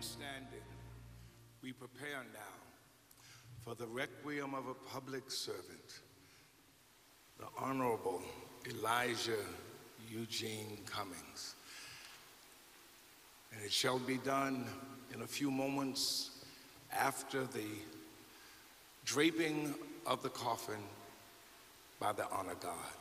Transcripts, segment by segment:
Standing, we prepare now for the requiem of a public servant, the Honorable Elijah Eugene Cummings. And it shall be done in a few moments after the draping of the coffin by the honor guard.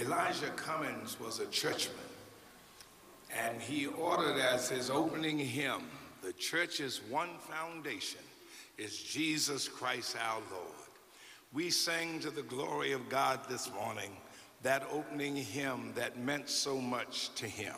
Elijah Cummings was a churchman, and he ordered as his opening hymn, The church's one foundation is Jesus Christ our Lord. We sang to the glory of God this morning that opening hymn that meant so much to him.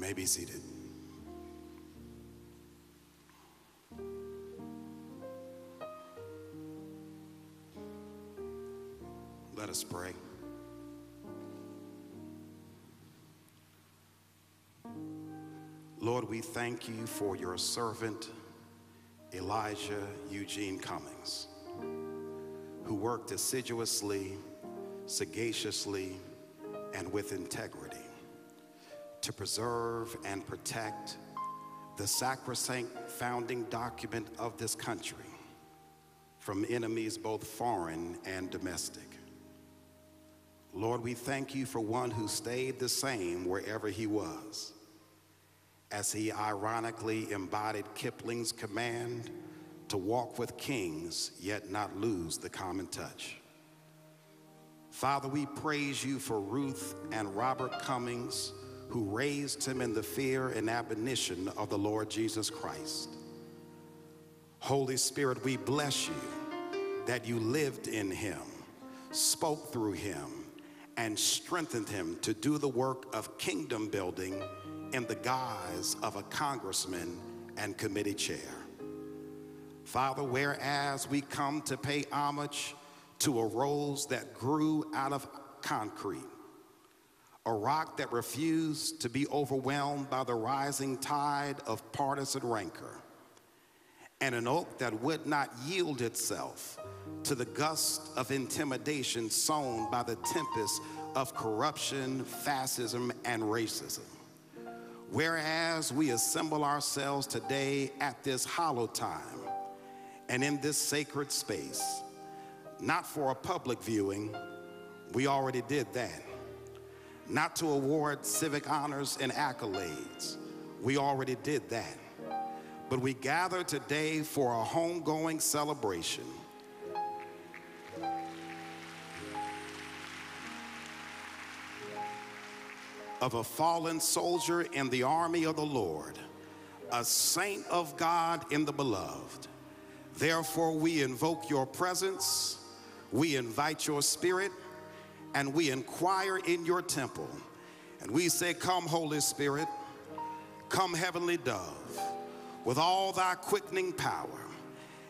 May be seated. Let us pray. Lord, we thank you for your servant, Elijah Eugene Cummings, who worked assiduously, sagaciously, and with integrity to preserve and protect the sacrosanct founding document of this country from enemies both foreign and domestic. Lord, we thank you for one who stayed the same wherever he was, as he ironically embodied Kipling's command to walk with kings, yet not lose the common touch. Father, we praise you for Ruth and Robert Cummings, who raised him in the fear and admonition of the Lord Jesus Christ. Holy Spirit, we bless you that you lived in him, spoke through him, and strengthened him to do the work of kingdom building in the guise of a congressman and committee chair. Father, whereas we come to pay homage to a rose that grew out of concrete, a rock that refused to be overwhelmed by the rising tide of partisan rancor, and an oak that would not yield itself to the gust of intimidation sown by the tempest of corruption, fascism, and racism. Whereas we assemble ourselves today at this hollow time and in this sacred space, not for a public viewing, we already did that. Not to award civic honors and accolades, we already did that. But we gather today for a homegoing celebration. Of a fallen soldier in the army of the Lord, a saint of God in the beloved. Therefore, we invoke your presence we invite your spirit and we inquire in your temple. And we say, Come, Holy Spirit, come, heavenly dove, with all thy quickening power,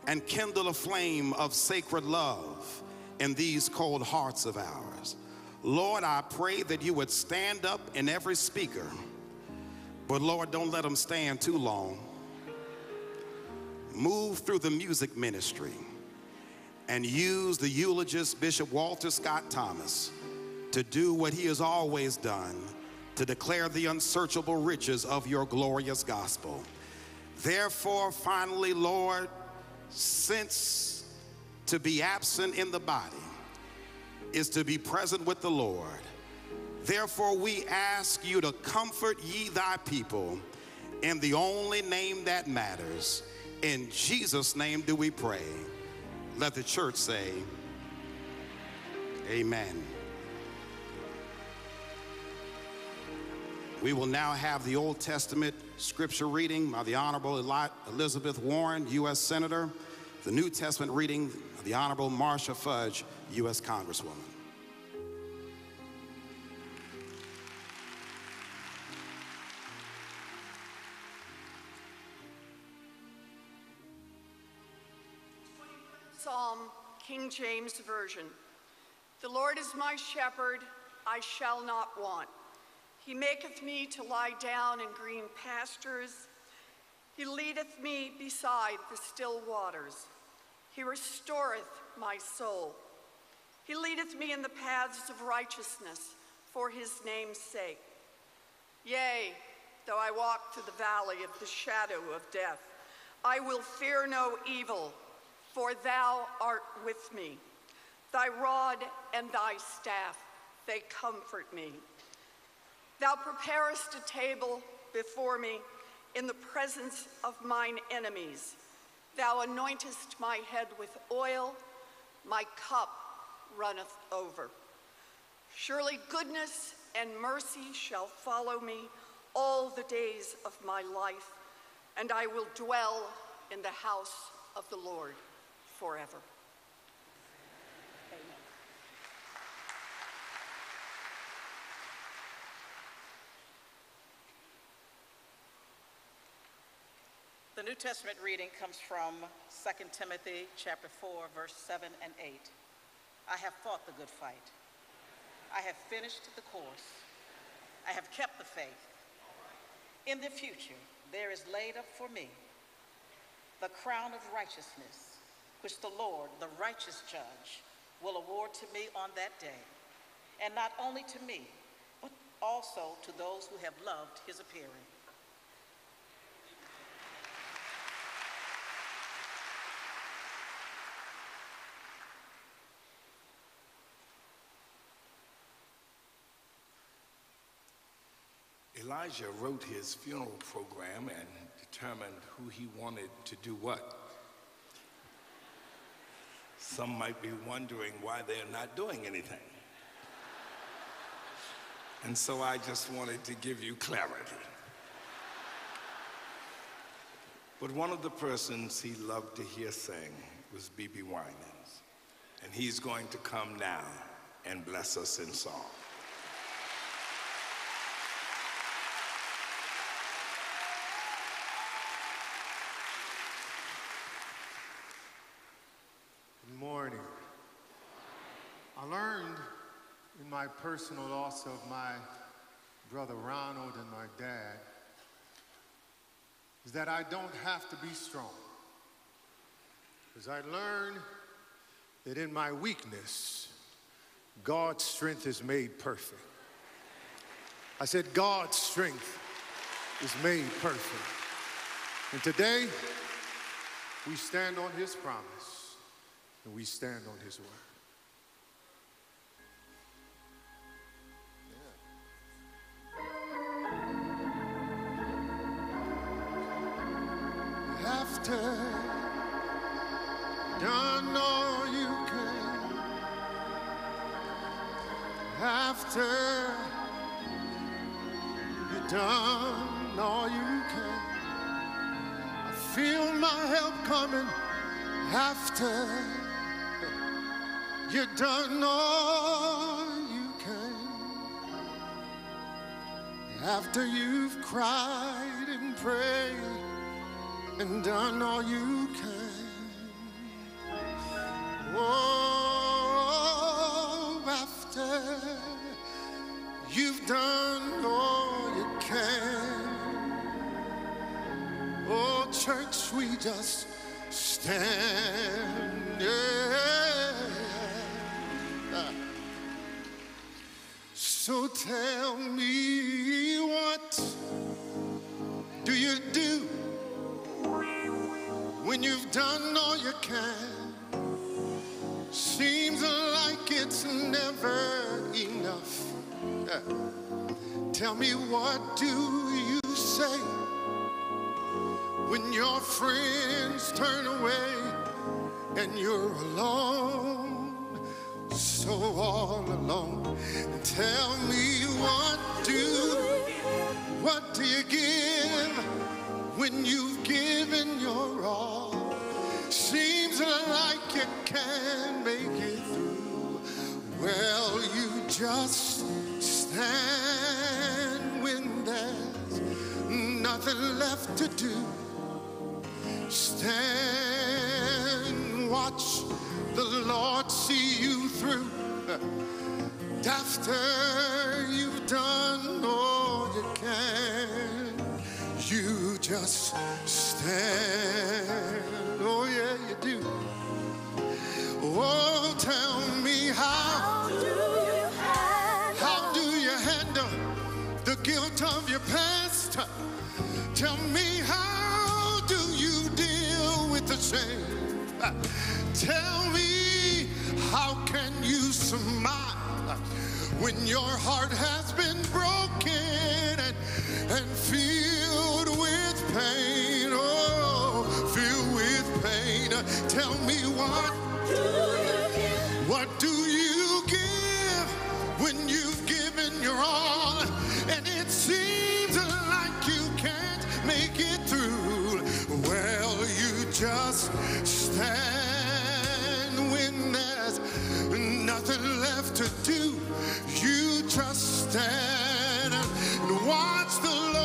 and kindle a flame of sacred love in these cold hearts of ours. Lord, I pray that you would stand up in every speaker, but Lord, don't let them stand too long. Move through the music ministry and use the eulogist Bishop Walter Scott Thomas to do what he has always done to declare the unsearchable riches of your glorious gospel. Therefore, finally, Lord, since to be absent in the body is to be present with the Lord, therefore we ask you to comfort ye thy people in the only name that matters. In Jesus' name do we pray. Let the church say, Amen. We will now have the Old Testament scripture reading by the Honorable Elizabeth Warren, U.S. Senator, the New Testament reading of the Honorable Marcia Fudge, U.S. Congresswoman. King James Version. The Lord is my shepherd, I shall not want. He maketh me to lie down in green pastures. He leadeth me beside the still waters. He restoreth my soul. He leadeth me in the paths of righteousness for his name's sake. Yea, though I walk through the valley of the shadow of death, I will fear no evil for thou art with me. Thy rod and thy staff, they comfort me. Thou preparest a table before me in the presence of mine enemies. Thou anointest my head with oil, my cup runneth over. Surely goodness and mercy shall follow me all the days of my life, and I will dwell in the house of the Lord forever. Amen. The New Testament reading comes from 2 Timothy chapter 4 verse 7 and 8. I have fought the good fight. I have finished the course. I have kept the faith. In the future, there is laid up for me the crown of righteousness which the Lord, the righteous judge, will award to me on that day, and not only to me, but also to those who have loved his appearing. Elijah wrote his funeral program and determined who he wanted to do what. Some might be wondering why they're not doing anything. And so I just wanted to give you clarity. But one of the persons he loved to hear sing was BeBe Winans. And he's going to come now and bless us in song. Good morning. I learned in my personal loss of my brother Ronald and my dad is that I don't have to be strong. Because I learned that in my weakness, God's strength is made perfect. I said, God's strength is made perfect. And today, we stand on his promise and we stand on his word. After done all you can, after you done all you can, I feel my help coming after you done all you can. After you've cried and prayed and done all you can. Oh, after you've done all you can. Oh, church, we just stand. Yeah. So tell me what do you do when you've done all you can? Seems like it's never enough. Yeah. Tell me what do you say when your friends turn away and you're alone, so all alone. Tell me what do what do you give when you've can't make it through. Well, you just stand when there's nothing left to do. Stand, watch the Lord see you through. After you've done all you can, you just stand. Oh, tell me how. How do you handle the guilt of your past? Tell me how do you deal with the shame? Tell me how can you smile when your heart has been broken and, and filled with pain? Oh, filled with pain. Tell me what what do you give when you've given your all and it seems like you can't make it through? Well, you just stand when there's nothing left to do. You just stand and watch the Lord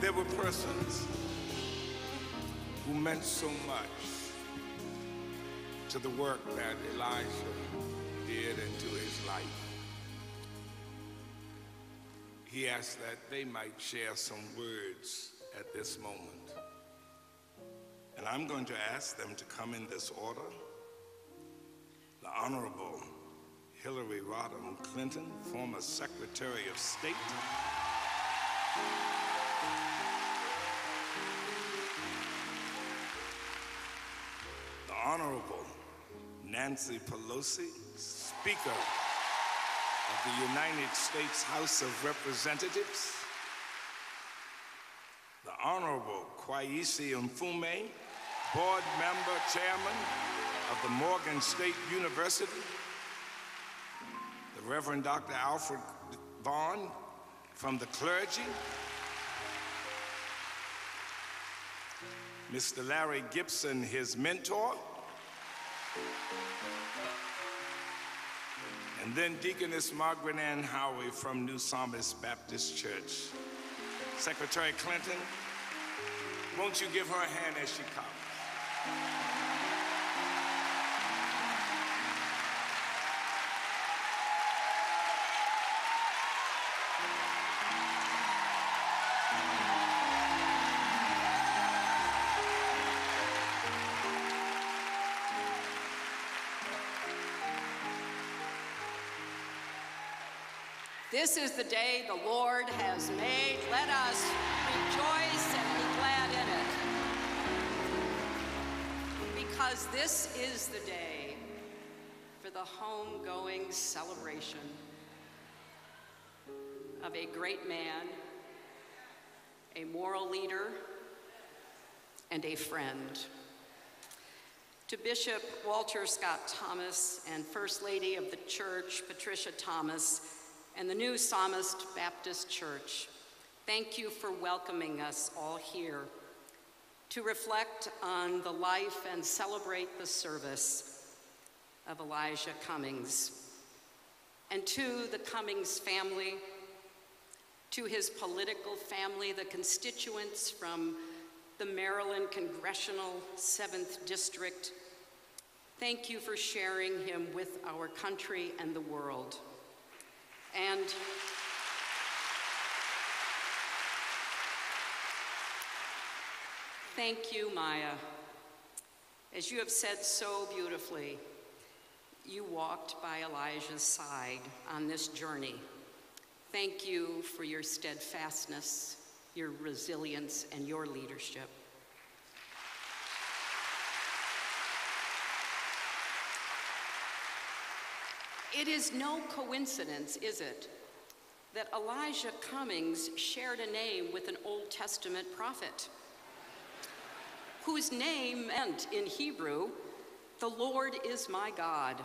There were persons who meant so much to the work that Elijah did and to his life. He asked that they might share some words at this moment. And I'm going to ask them to come in this order. The Honorable Hillary Rodham Clinton, former Secretary of State. The Honorable Nancy Pelosi, Speaker of the United States House of Representatives. The Honorable Kweisi Mfume, Board Member Chairman of the Morgan State University. Reverend Dr. Alfred Vaughn from the clergy. Mr. Larry Gibson, his mentor. And then Deaconess Margaret Ann Howie from New Psalmist Baptist Church. Secretary Clinton, won't you give her a hand as she comes? This is the day the Lord has made. Let us rejoice and be glad in it. Because this is the day for the homegoing celebration of a great man, a moral leader, and a friend. To Bishop Walter Scott Thomas and First Lady of the Church, Patricia Thomas, and the new Psalmist Baptist Church, thank you for welcoming us all here to reflect on the life and celebrate the service of Elijah Cummings. And to the Cummings family, to his political family, the constituents from the Maryland Congressional 7th District, thank you for sharing him with our country and the world. And thank you, Maya. As you have said so beautifully, you walked by Elijah's side on this journey. Thank you for your steadfastness, your resilience, and your leadership. It is no coincidence, is it, that Elijah Cummings shared a name with an Old Testament prophet whose name meant in Hebrew, the Lord is my God.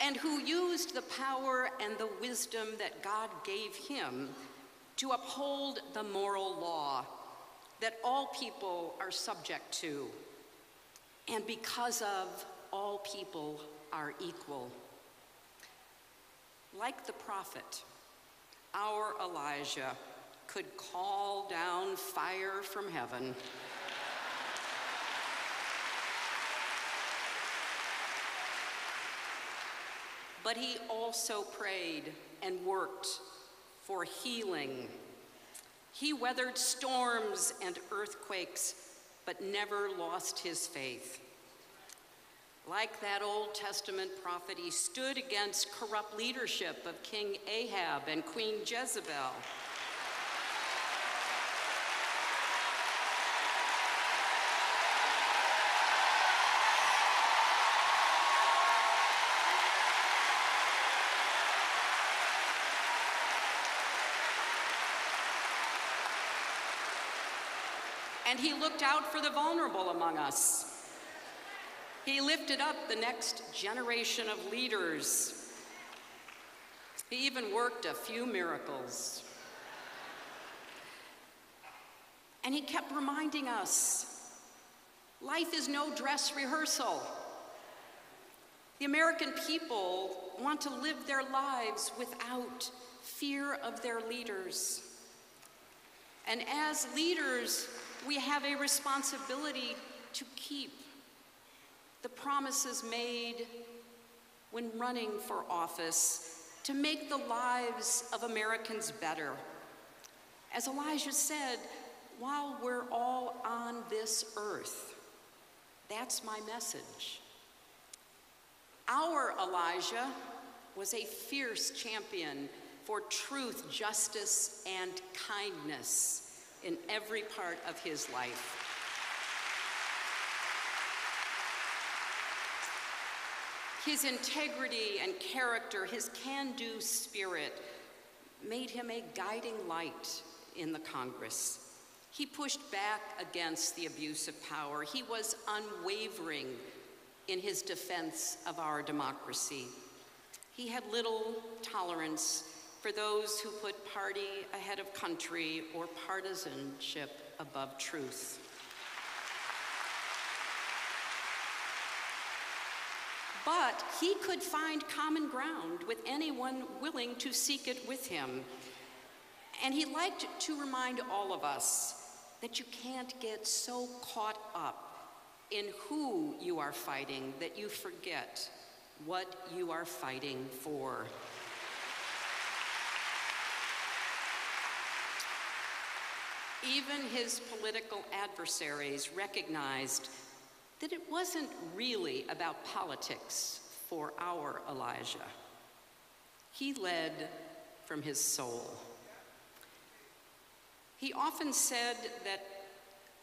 and who used the power and the wisdom that God gave him to uphold the moral law that all people are subject to, and because of all people are equal. Like the prophet, our Elijah could call down fire from heaven. But he also prayed and worked for healing. He weathered storms and earthquakes, but never lost his faith. Like that Old Testament prophet, he stood against corrupt leadership of King Ahab and Queen Jezebel. And he looked out for the vulnerable among us. He lifted up the next generation of leaders. He even worked a few miracles. And he kept reminding us life is no dress rehearsal. The American people want to live their lives without fear of their leaders. And as leaders, we have a responsibility to keep the promises made when running for office to make the lives of Americans better. As Elijah said, while we're all on this earth, that's my message. Our Elijah was a fierce champion for truth, justice, and kindness in every part of his life. His integrity and character, his can do spirit, made him a guiding light in the Congress. He pushed back against the abuse of power. He was unwavering in his defense of our democracy. He had little tolerance for those who put party ahead of country or partisanship above truth. But he could find common ground with anyone willing to seek it with him. And he liked to remind all of us that you can't get so caught up in who you are fighting that you forget what you are fighting for. Even his political adversaries recognized that it wasn't really about politics for our Elijah. He led from his soul. He often said that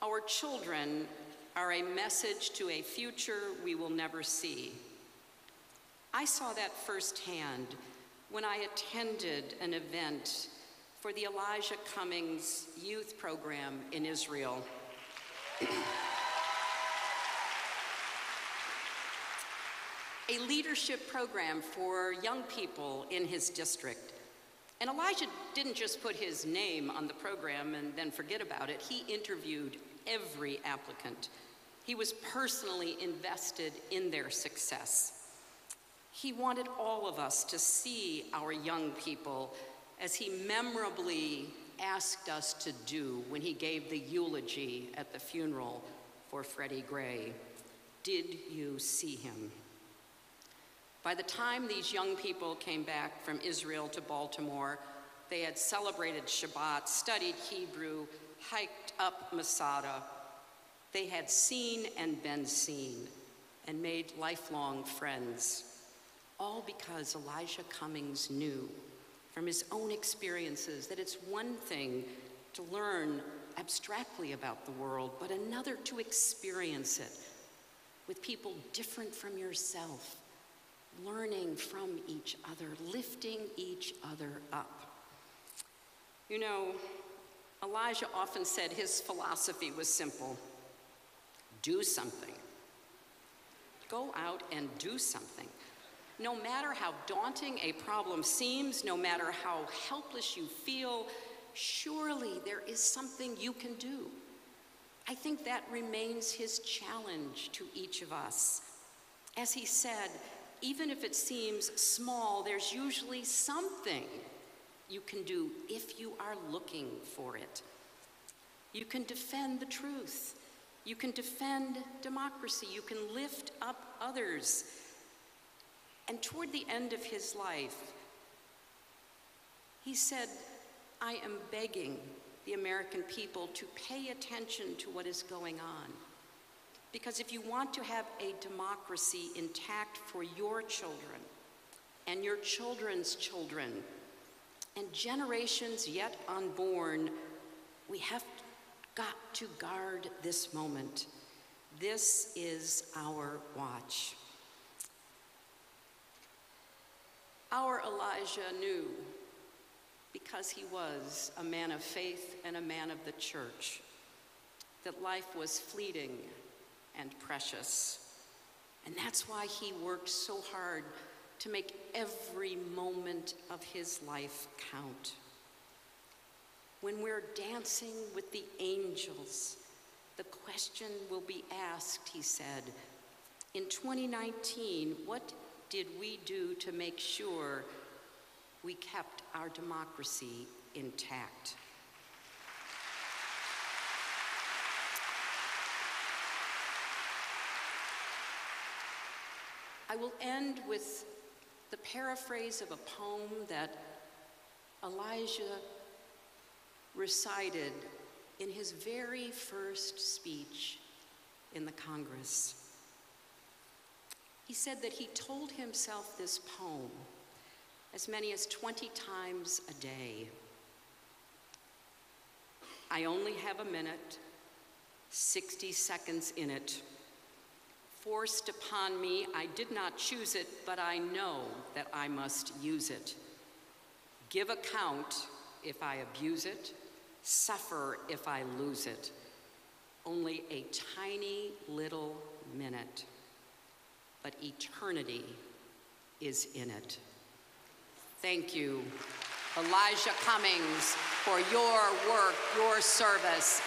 our children are a message to a future we will never see. I saw that firsthand when I attended an event for the Elijah Cummings youth program in Israel. a leadership program for young people in his district. And Elijah didn't just put his name on the program and then forget about it. He interviewed every applicant. He was personally invested in their success. He wanted all of us to see our young people as he memorably asked us to do when he gave the eulogy at the funeral for Freddie Gray. Did you see him? By the time these young people came back from Israel to Baltimore, they had celebrated Shabbat, studied Hebrew, hiked up Masada. They had seen and been seen and made lifelong friends, all because Elijah Cummings knew from his own experiences that it's one thing to learn abstractly about the world, but another to experience it with people different from yourself learning from each other, lifting each other up. You know, Elijah often said his philosophy was simple do something. Go out and do something. no matter how daunting a problem seems, no matter how helpless you feel, surely there is something you can do. I think that remains his challenge to each of us. As he said, even if it seems small, there's usually something you can do if you are looking for it. You can defend the truth. You can defend democracy. You can lift up others. And toward the end of his life, he said, I am begging the American people to pay attention to what is going on. Because if you want to have a democracy intact for your children and your children's children and generations yet unborn, we have got to guard this moment. This is our watch. Our Elijah knew, because he was a man of faith and a man of the church, that life was fleeting and precious. And that's why he worked so hard to make every moment of his life count. When we're dancing with the angels, the question will be asked, he said, in 2019, what did we do to make sure we kept our democracy intact? I will end with the paraphrase of a poem that Elijah recited in his very first speech in the Congress. He said that he told himself this poem as many as 20 times a day. I only have a minute, 60 seconds in it. Forced upon me, I did not choose it, but I know that I must use it. Give account if I abuse it, suffer if I lose it. Only a tiny little minute, but eternity is in it. Thank you, Elijah Cummings, for your work, your service,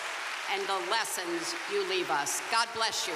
and the lessons you leave us. God bless you.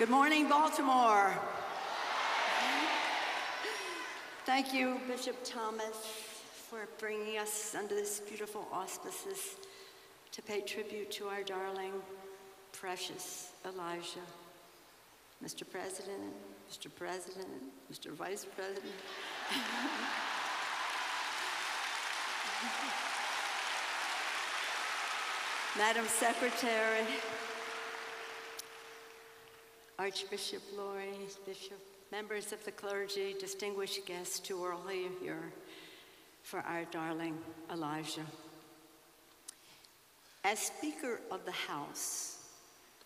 Good morning, Baltimore. Thank you, Bishop Thomas, for bringing us under this beautiful auspices to pay tribute to our darling, precious Elijah. Mr. President, Mr. President, Mr. Vice President. Madam Secretary, Archbishop Lori, Bishop, members of the clergy, distinguished guests who are all here for our darling Elijah. As Speaker of the House,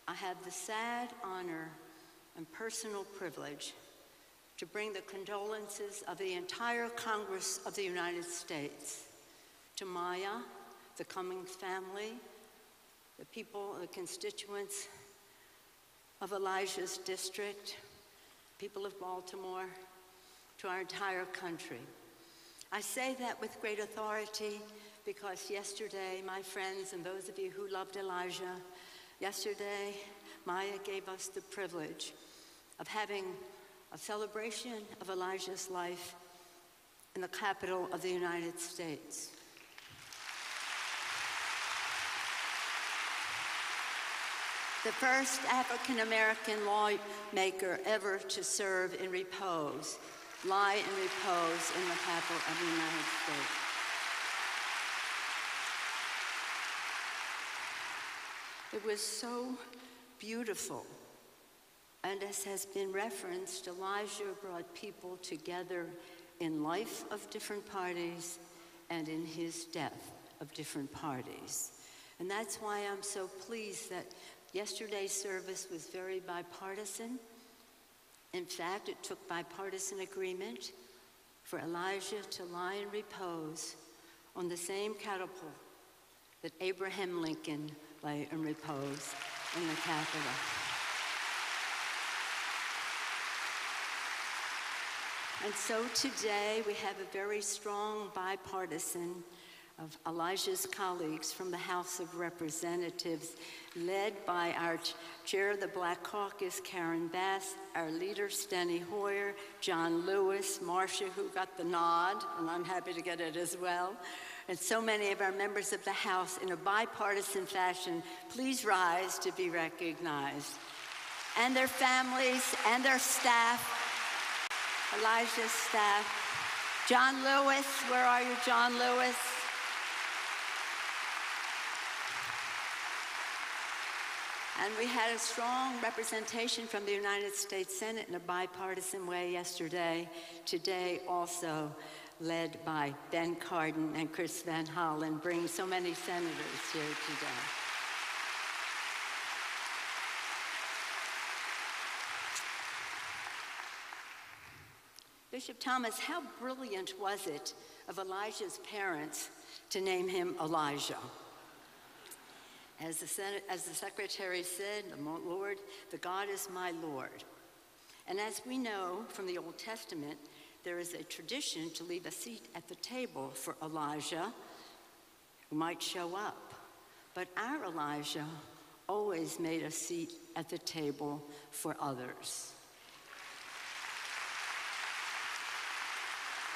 I have the sad honor and personal privilege to bring the condolences of the entire Congress of the United States to Maya, the Cummings family, the people, the constituents of Elijah's district, people of Baltimore, to our entire country. I say that with great authority because yesterday, my friends and those of you who loved Elijah, yesterday, Maya gave us the privilege of having a celebration of Elijah's life in the capital of the United States. the first African American lawmaker ever to serve in repose, lie in repose in the capital of the United States. It was so beautiful. And as has been referenced, Elijah brought people together in life of different parties and in his death of different parties. And that's why I'm so pleased that yesterday's service was very bipartisan. In fact, it took bipartisan agreement for Elijah to lie in repose on the same catafalque that Abraham Lincoln lay in repose in the Capitol. And so today we have a very strong bipartisan of Elijah's colleagues from the House of Representatives, led by our chair of the Black Caucus, Karen Bass, our leader, Steny Hoyer, John Lewis, Marcia, who got the nod, and I'm happy to get it as well, and so many of our members of the House in a bipartisan fashion. Please rise to be recognized. And their families and their staff, Elijah's staff. John Lewis, where are you, John Lewis? And we had a strong representation from the United States Senate in a bipartisan way yesterday. Today, also led by Ben Cardin and Chris Van Hollen, bringing so many senators here today. Bishop Thomas, how brilliant was it of Elijah's parents to name him Elijah? As the, Senate, as the secretary said, the Lord, the God is my Lord. And as we know from the Old Testament, there is a tradition to leave a seat at the table for Elijah who might show up. But our Elijah always made a seat at the table for others.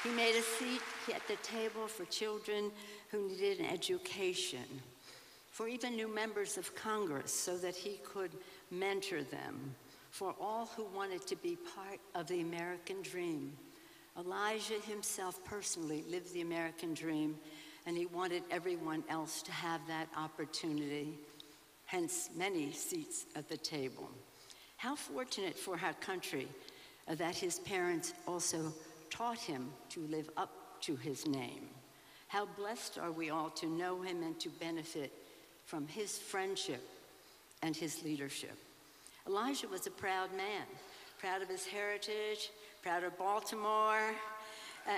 He made a seat at the table for children who needed an education for even new members of Congress so that he could mentor them, for all who wanted to be part of the American dream. Elijah himself personally lived the American dream, and he wanted everyone else to have that opportunity, hence, many seats at the table. How fortunate for our country that his parents also taught him to live up to his name. How blessed are we all to know him and to benefit from his friendship and his leadership. Elijah was a proud man, proud of his heritage, proud of Baltimore.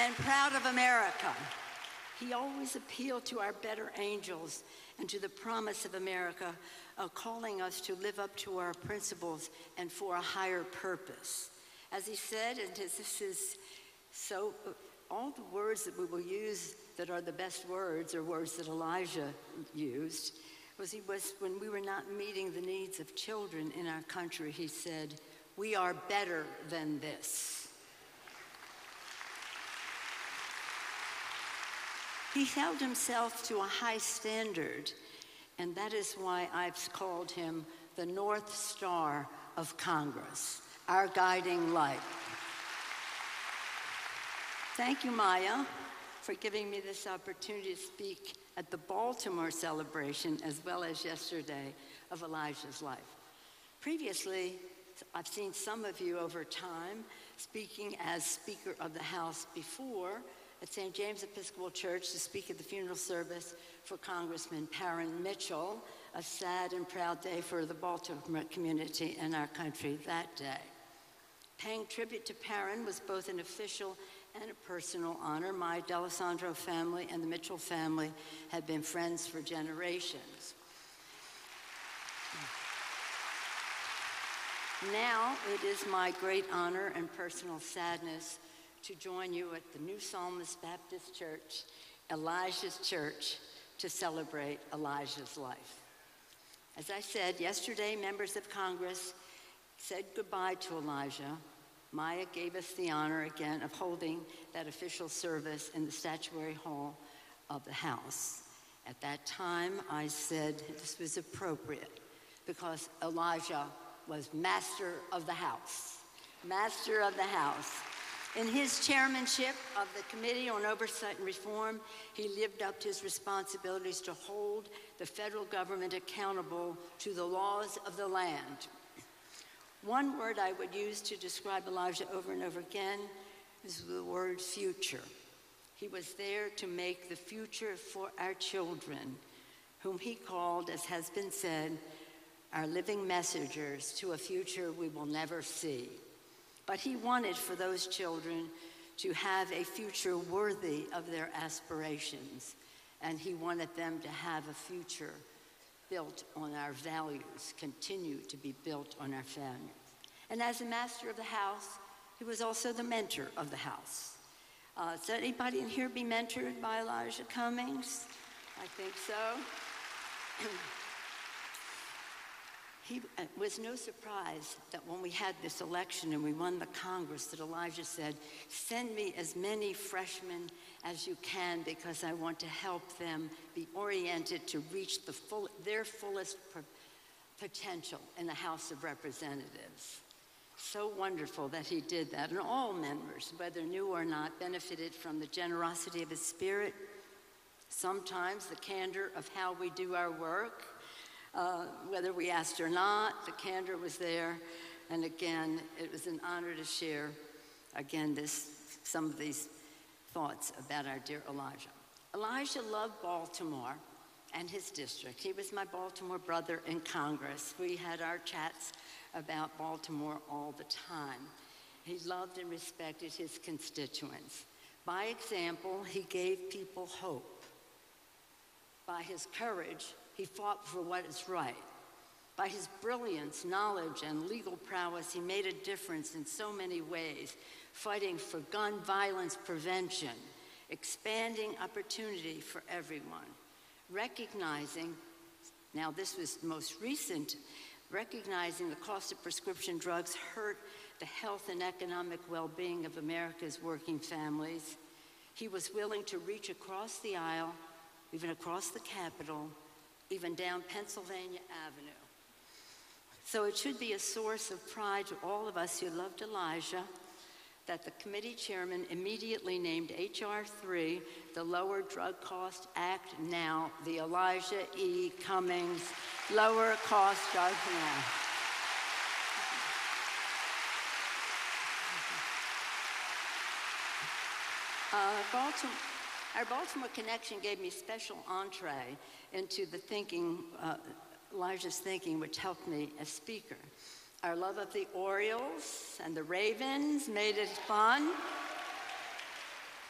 and proud of America. He always appealed to our better angels and to the promise of America, uh, calling us to live up to our principles and for a higher purpose. As he said, and this is so all the words that we will use that are the best words are words that Elijah used was he was when we were not meeting the needs of children in our country he said we are better than this. He held himself to a high standard and that is why i've called him the north star of congress our guiding light Thank you, Maya, for giving me this opportunity to speak at the Baltimore celebration as well as yesterday of Elijah's life. Previously, I've seen some of you over time speaking as Speaker of the House before at St. James Episcopal Church to speak at the funeral service for Congressman Parren Mitchell, a sad and proud day for the Baltimore community and our country that day. Paying tribute to Parren was both an official and a personal honor. My D'Alessandro family and the Mitchell family have been friends for generations. Now it is my great honor and personal sadness to join you at the New Psalmist Baptist Church, Elijah's Church, to celebrate Elijah's life. As I said yesterday, members of Congress said goodbye to Elijah Maya gave us the honor again of holding that official service in the statuary hall of the House. At that time, I said this was appropriate because Elijah was master of the house. Master of the house. In his chairmanship of the Committee on Oversight and Reform, he lived up to his responsibilities to hold the federal government accountable to the laws of the land. One word I would use to describe Elijah over and over again is the word future. He was there to make the future for our children, whom he called, as has been said, our living messengers to a future we will never see. But he wanted for those children to have a future worthy of their aspirations. And he wanted them to have a future built on our values, continue to be built on our values. And as a master of the house, he was also the mentor of the house. Uh, does anybody in here be mentored by Elijah Cummings? I think so. He uh, was no surprise that when we had this election and we won the Congress, that Elijah said, Send me as many freshmen as you can because I want to help them be oriented to reach the full, their fullest potential in the House of Representatives. So wonderful that he did that. And all members, whether new or not, benefited from the generosity of his spirit, sometimes the candor of how we do our work uh, whether we asked or not, the candor was there. And again, it was an honor to share, again, this, some of these thoughts about our dear Elijah. Elijah loved Baltimore and his district. He was my Baltimore brother in Congress. We had our chats about Baltimore all the time. He loved and respected his constituents. By example, he gave people hope. By his courage, he fought for what is right. By his brilliance, knowledge, and legal prowess, he made a difference in so many ways, fighting for gun violence prevention, expanding opportunity for everyone, recognizing, now this was most recent, recognizing the cost of prescription drugs hurt the health and economic well-being of America's working families. He was willing to reach across the aisle, even across the Capitol, even down Pennsylvania Avenue. So it should be a source of pride to all of us who loved Elijah that the committee chairman immediately named H.R. 3, the Lower Drug Cost Act, now the Elijah E. Cummings Lower Cost Drug Act. Uh, Baltimore, our Baltimore connection gave me special entree into the thinking, uh, Elijah's thinking, which helped me as speaker. Our love of the Orioles and the Ravens made it fun.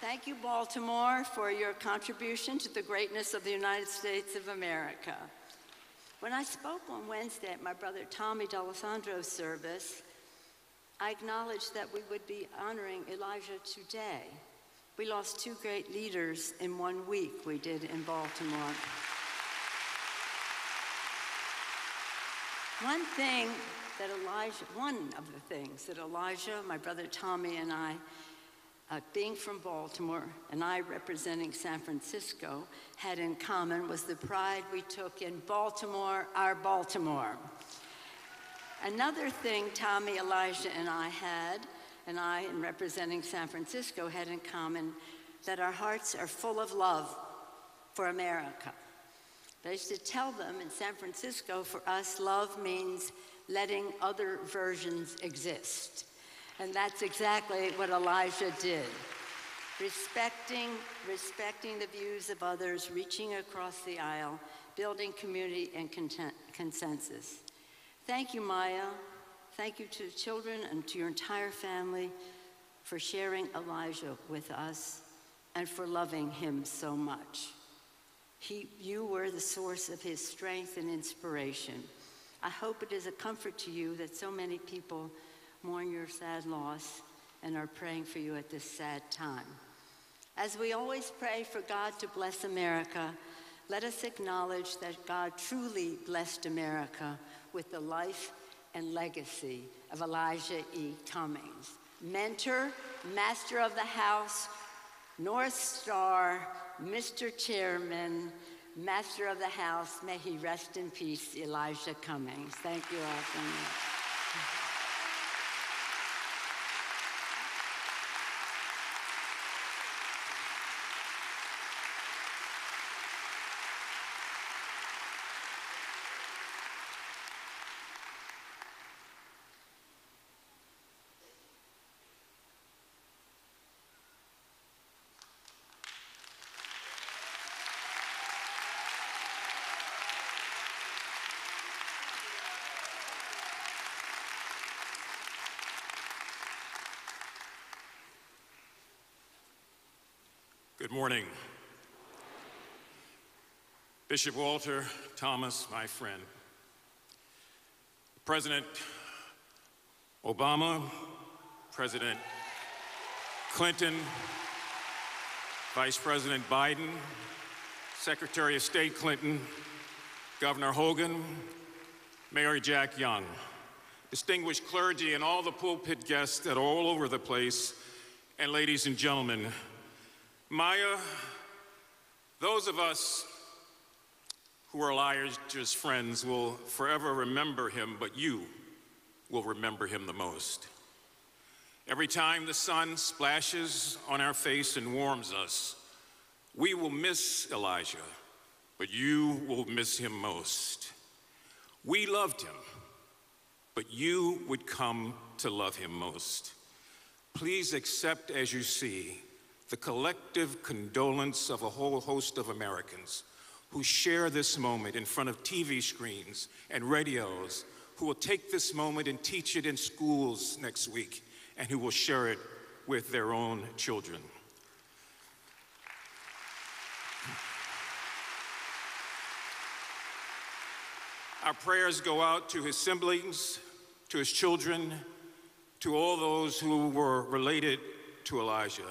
Thank you, Baltimore, for your contribution to the greatness of the United States of America. When I spoke on Wednesday at my brother Tommy D'Alessandro's service, I acknowledged that we would be honoring Elijah today. We lost two great leaders in one week, we did in Baltimore. One thing that Elijah, one of the things that Elijah, my brother Tommy, and I, uh, being from Baltimore and I representing San Francisco, had in common was the pride we took in Baltimore, our Baltimore. Another thing Tommy, Elijah, and I had and I, in representing San Francisco, had in common that our hearts are full of love for America. I used to tell them in San Francisco, for us, love means letting other versions exist. And that's exactly what Elijah did. Respecting, respecting the views of others, reaching across the aisle, building community and content, consensus. Thank you, Maya. Thank you to the children and to your entire family for sharing Elijah with us and for loving him so much. He, you were the source of his strength and inspiration. I hope it is a comfort to you that so many people mourn your sad loss and are praying for you at this sad time. As we always pray for God to bless America, let us acknowledge that God truly blessed America with the life and legacy of Elijah E. Cummings, mentor, master of the house, North Star, Mr. Chairman, master of the house. May he rest in peace, Elijah Cummings. Thank you all so much. Morning. Bishop Walter Thomas, my friend. President Obama, President Clinton, Vice President Biden, Secretary of State Clinton, Governor Hogan, Mayor Jack Young, distinguished clergy and all the pulpit guests that are all over the place, and ladies and gentlemen, Maya, those of us who are Elijah's friends will forever remember him, but you will remember him the most. Every time the sun splashes on our face and warms us, we will miss Elijah, but you will miss him most. We loved him, but you would come to love him most. Please accept as you see the collective condolence of a whole host of Americans who share this moment in front of TV screens and radios, who will take this moment and teach it in schools next week, and who will share it with their own children. Our prayers go out to his siblings, to his children, to all those who were related to Elijah.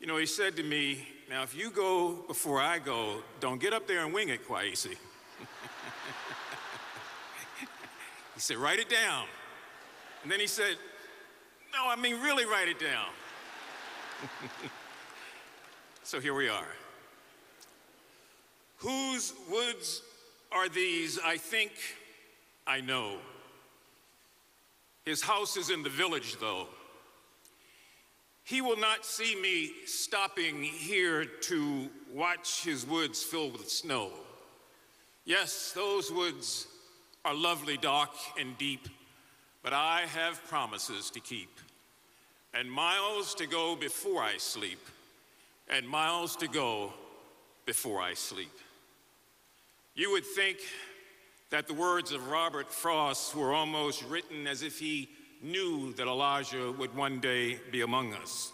You know, he said to me, Now, if you go before I go, don't get up there and wing it, Kweisi. he said, Write it down. And then he said, No, I mean, really write it down. so here we are. Whose woods are these? I think I know. His house is in the village, though. He will not see me stopping here to watch his woods filled with snow. Yes, those woods are lovely, dark, and deep, but I have promises to keep, and miles to go before I sleep, and miles to go before I sleep. You would think that the words of Robert Frost were almost written as if he knew that Elijah would one day be among us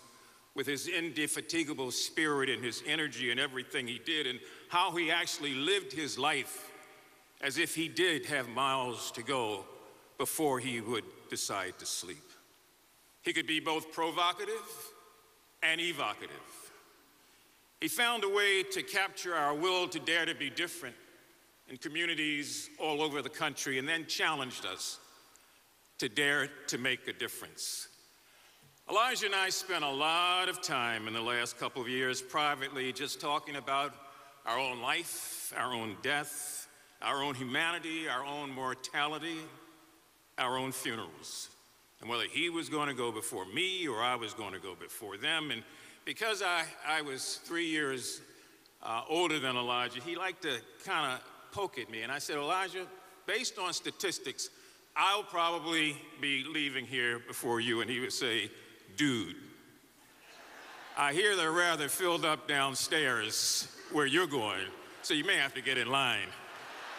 with his indefatigable spirit and his energy and everything he did, and how he actually lived his life as if he did have miles to go before he would decide to sleep. He could be both provocative and evocative. He found a way to capture our will to dare to be different in communities all over the country and then challenged us to dare to make a difference. Elijah and I spent a lot of time in the last couple of years privately just talking about our own life, our own death, our own humanity, our own mortality, our own funerals, and whether he was going to go before me or I was going to go before them. And because I, I was three years uh, older than Elijah, he liked to kind of poke at me. And I said, Elijah, based on statistics, I'll probably be leaving here before you. And he would say, Dude, I hear they're rather filled up downstairs where you're going, so you may have to get in line.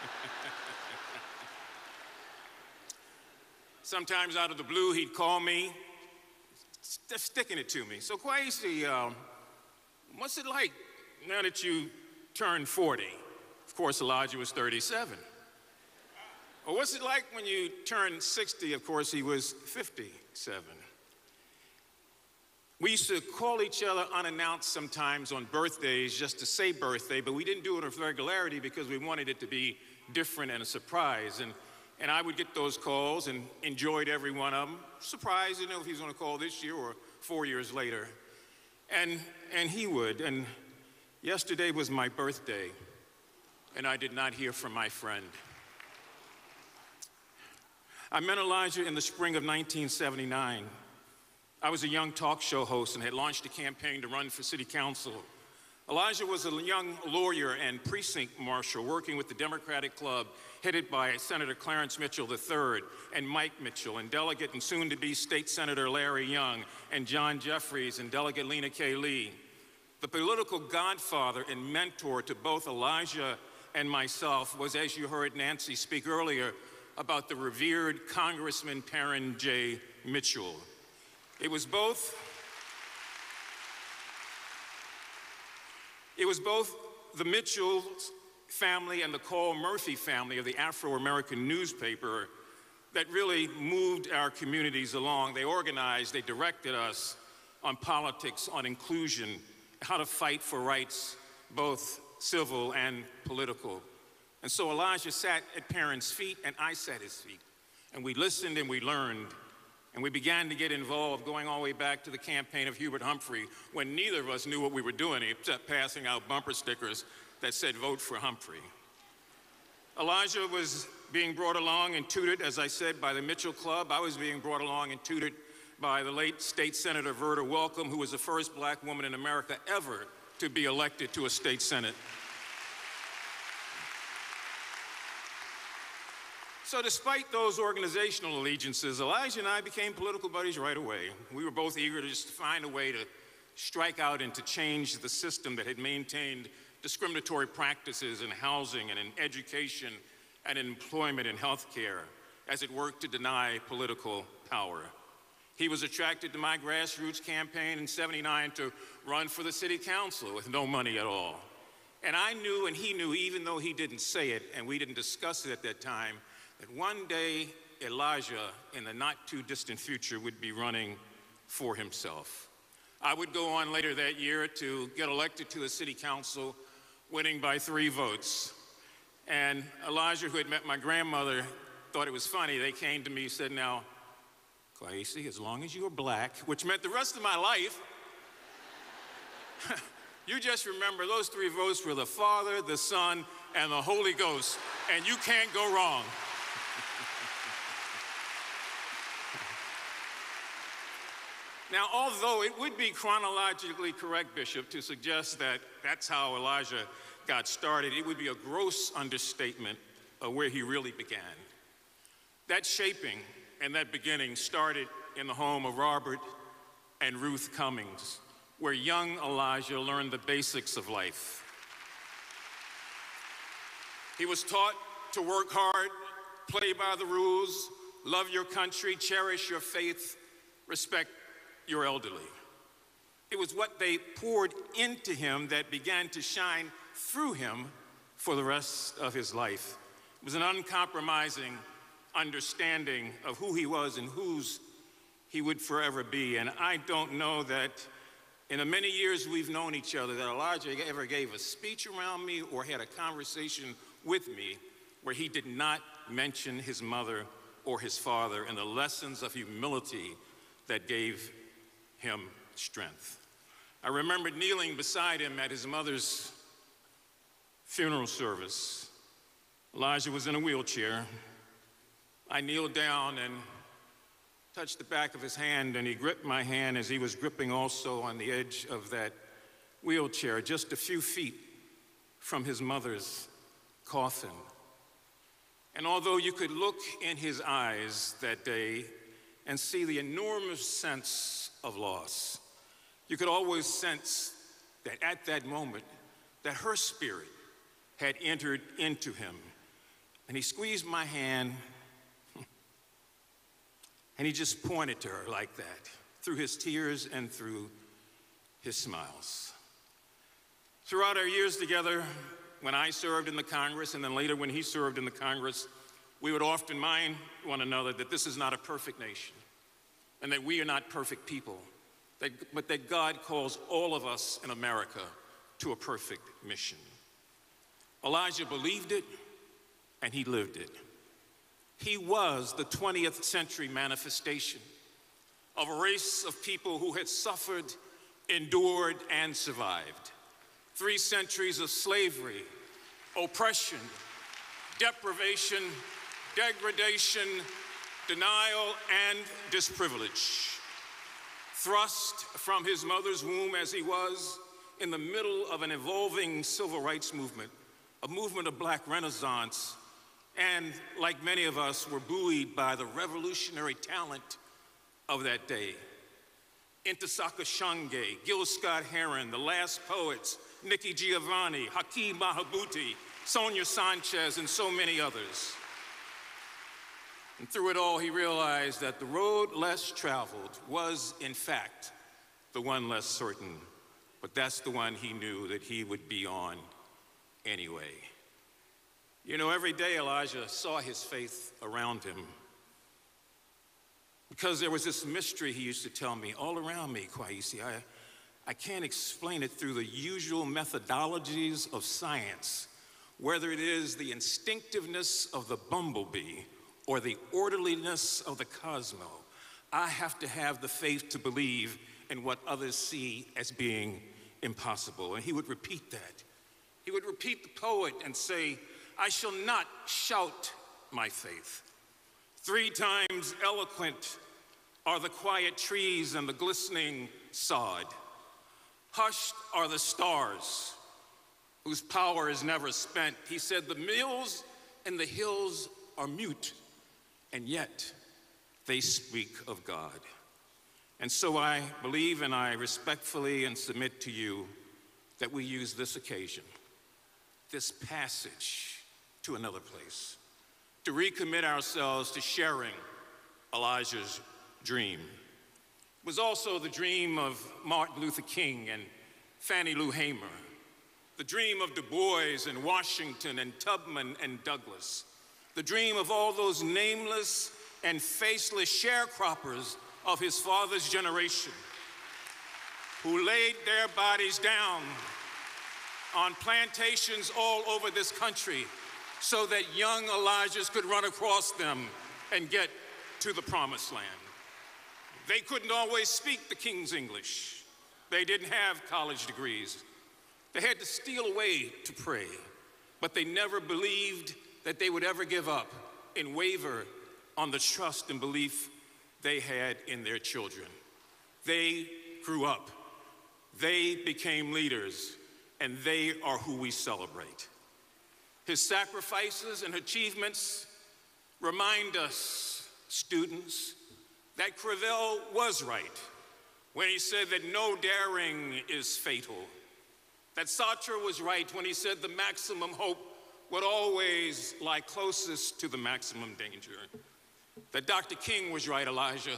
Sometimes out of the blue, he'd call me, st- sticking it to me. So, Kweisi, um, what's it like now that you turned 40? Of course, Elijah was 37. Well, what's it like when you turn 60? Of course, he was 57. We used to call each other unannounced sometimes on birthdays just to say birthday, but we didn't do it with regularity because we wanted it to be different and a surprise. And, and I would get those calls and enjoyed every one of them. Surprised, you know, if he's going to call this year or four years later. And, and he would. And yesterday was my birthday, and I did not hear from my friend. I met Elijah in the spring of 1979. I was a young talk show host and had launched a campaign to run for city council. Elijah was a young lawyer and precinct marshal working with the Democratic Club headed by Senator Clarence Mitchell III and Mike Mitchell and delegate and soon to be State Senator Larry Young and John Jeffries and Delegate Lena K. Lee. The political godfather and mentor to both Elijah and myself was, as you heard Nancy speak earlier, about the revered Congressman Parren J. Mitchell. It was both It was both the Mitchell family and the Carl Murphy family of the Afro American newspaper that really moved our communities along. They organized, they directed us on politics, on inclusion, how to fight for rights, both civil and political. And so Elijah sat at Parren's feet, and I sat at his feet. And we listened and we learned, and we began to get involved, going all the way back to the campaign of Hubert Humphrey, when neither of us knew what we were doing except passing out bumper stickers that said, Vote for Humphrey. Elijah was being brought along and tutored, as I said, by the Mitchell Club. I was being brought along and tutored by the late State Senator Verda Welcome, who was the first black woman in America ever to be elected to a state senate. So, despite those organizational allegiances, Elijah and I became political buddies right away. We were both eager to just find a way to strike out and to change the system that had maintained discriminatory practices in housing and in education and in employment and health care as it worked to deny political power. He was attracted to my grassroots campaign in 79 to run for the city council with no money at all. And I knew, and he knew, even though he didn't say it and we didn't discuss it at that time, that one day Elijah, in the not too distant future, would be running for himself. I would go on later that year to get elected to the city council, winning by three votes. And Elijah, who had met my grandmother, thought it was funny. They came to me and said, Now, Clacy, as long as you are black, which meant the rest of my life, you just remember those three votes were the Father, the Son, and the Holy Ghost, and you can't go wrong. Now, although it would be chronologically correct, Bishop, to suggest that that's how Elijah got started, it would be a gross understatement of where he really began. That shaping and that beginning started in the home of Robert and Ruth Cummings, where young Elijah learned the basics of life. He was taught to work hard, play by the rules, love your country, cherish your faith, respect your elderly. It was what they poured into him that began to shine through him for the rest of his life. It was an uncompromising understanding of who he was and whose he would forever be. And I don't know that in the many years we've known each other that Elijah ever gave a speech around me or had a conversation with me where he did not mention his mother or his father and the lessons of humility that gave him strength. I remember kneeling beside him at his mother's funeral service. Elijah was in a wheelchair. I kneeled down and touched the back of his hand, and he gripped my hand as he was gripping also on the edge of that wheelchair, just a few feet from his mother's coffin. And although you could look in his eyes that day and see the enormous sense of loss. You could always sense that at that moment, that her spirit had entered into him. And he squeezed my hand and he just pointed to her like that through his tears and through his smiles. Throughout our years together, when I served in the Congress and then later when he served in the Congress, we would often remind one another that this is not a perfect nation and that we are not perfect people, but that God calls all of us in America to a perfect mission. Elijah believed it and he lived it. He was the 20th century manifestation of a race of people who had suffered, endured, and survived. Three centuries of slavery, oppression, deprivation, degradation, denial, and disprivilege. Thrust from his mother's womb as he was in the middle of an evolving civil rights movement, a movement of black renaissance, and like many of us, were buoyed by the revolutionary talent of that day. Ntozake Shange, Gil Scott Heron, the last poets, Nikki Giovanni, Hakeem Madhubuti, Sonia Sanchez, and so many others. And through it all, he realized that the road less traveled was, in fact, the one less certain. but that's the one he knew that he would be on anyway. You know, every day Elijah saw his faith around him because there was this mystery he used to tell me all around me, Kweisi. I, I can't explain it through the usual methodologies of science, whether it is the instinctiveness of the bumblebee or the orderliness of the cosmos, I have to have the faith to believe in what others see as being impossible. And he would repeat that. He would repeat the poet and say, I shall not shout my faith. Three times eloquent are the quiet trees and the glistening sod. Hushed are the stars, whose power is never spent. He said, The mills and the hills are mute, and yet they speak of God. And so I believe and I respectfully and submit to you that we use this occasion, this passage, to another place, to recommit ourselves to sharing Elijah's dream. It was also the dream of Martin Luther King and Fannie Lou Hamer, the dream of Du Bois and Washington and Tubman and Douglass, the dream of all those nameless and faceless sharecroppers of his father's generation who laid their bodies down on plantations all over this country so that young Elijahs could run across them and get to the promised land. They couldn't always speak the King's English. They didn't have college degrees. They had to steal away to pray, but they never believed that they would ever give up and waver on the trust and belief they had in their children. They grew up, they became leaders, and they are who we celebrate. His sacrifices and achievements remind us, students, that Crevel was right when he said that no daring is fatal, that Sartre was right when he said the maximum hope would always lie closest to the maximum danger that Dr. King was right, Elijah,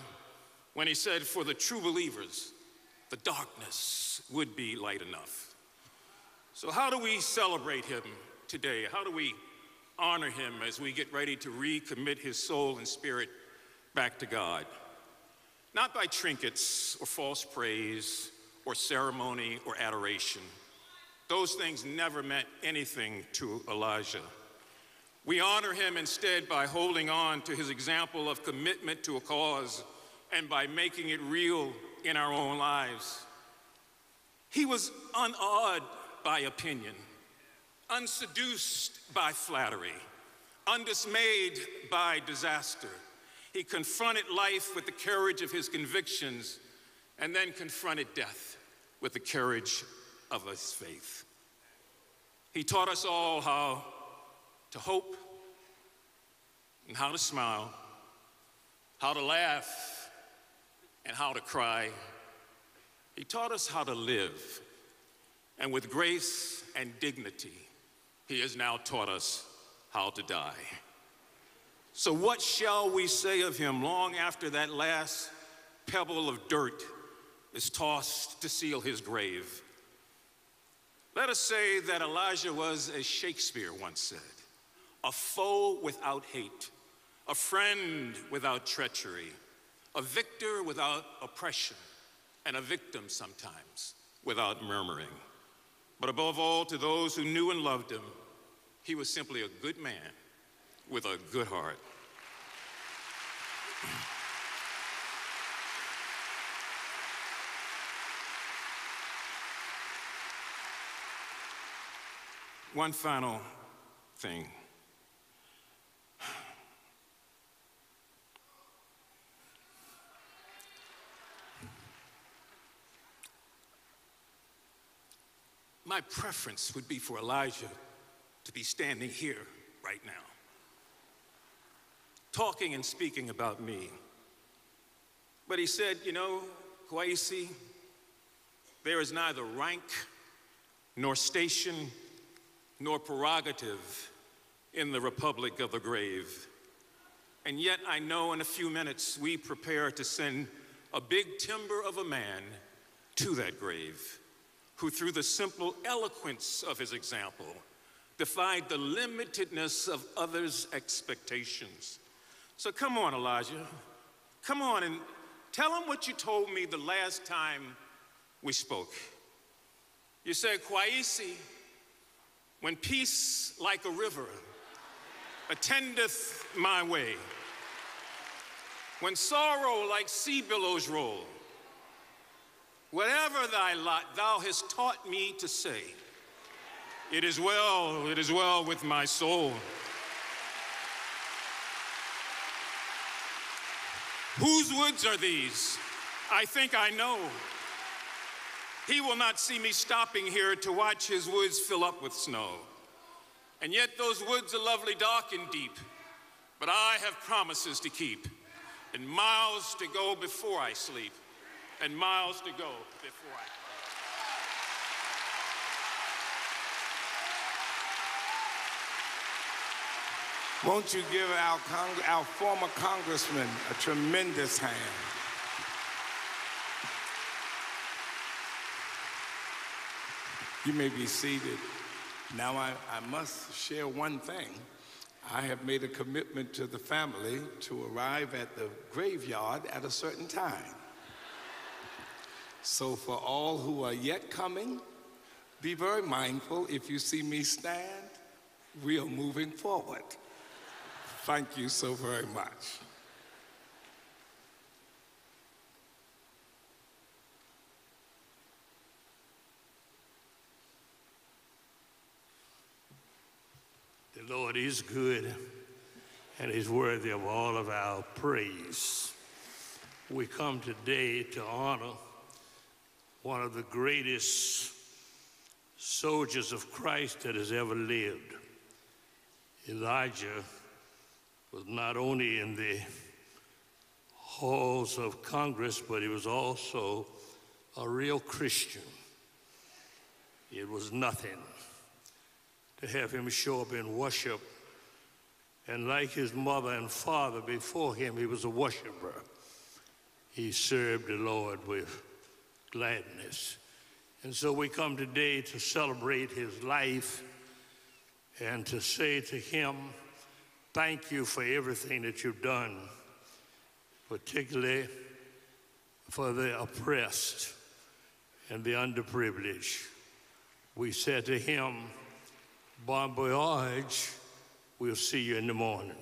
when he said, For the true believers, the darkness would be light enough. So, how do we celebrate him today? How do we honor him as we get ready to recommit his soul and spirit back to God? Not by trinkets or false praise or ceremony or adoration. Those things never meant anything to Elijah. We honor him instead by holding on to his example of commitment to a cause and by making it real in our own lives. He was unawed by opinion, unseduced by flattery, undismayed by disaster. He confronted life with the courage of his convictions and then confronted death with the courage of his faith. He taught us all how to hope and how to smile, how to laugh and how to cry. He taught us how to live. And with grace and dignity, he has now taught us how to die. So, what shall we say of him long after that last pebble of dirt is tossed to seal his grave? Let us say that Elijah was, as Shakespeare once said, a foe without hate, a friend without treachery, a victor without oppression, and a victim sometimes without murmuring. But above all, to those who knew and loved him, he was simply a good man with a good heart. One final thing. My preference would be for Elijah to be standing here right now, talking and speaking about me. But he said, You know, Kweisi, there is neither rank nor station nor prerogative in the Republic of the grave. And yet, I know in a few minutes we prepare to send a big timber of a man to that grave who, through the simple eloquence of his example, defied the limitedness of others' expectations. So come on, Elijah. Come on and tell him what you told me the last time we spoke. You said, Kweisi, when peace like a river attendeth my way, when sorrow like sea billows roll, whatever thy lot, thou hast taught me to say, It is well, it is well with my soul. Whose woods are these? I think I know. He will not see me stopping here to watch his woods fill up with snow. And yet those woods are lovely, dark, and deep. But I have promises to keep, and miles to go before I sleep, and miles to go before I. Won't you give our, our former congressman a tremendous hand? You may be seated. Now, I, I must share one thing. I have made a commitment to the family to arrive at the graveyard at a certain time. So, for all who are yet coming, be very mindful. If you see me stand, we are moving forward. Thank you so very much. Lord is good and is worthy of all of our praise. We come today to honor one of the greatest soldiers of Christ that has ever lived. Elijah was not only in the halls of Congress, but he was also a real Christian. It was nothing to have him show up in worship. And like his mother and father before him, he was a worshiper. He served the Lord with gladness. And so we come today to celebrate his life and to say to him, Thank you for everything that you've done, particularly for the oppressed and the underprivileged. We said to him, Bon voyage, we'll see you in the morning.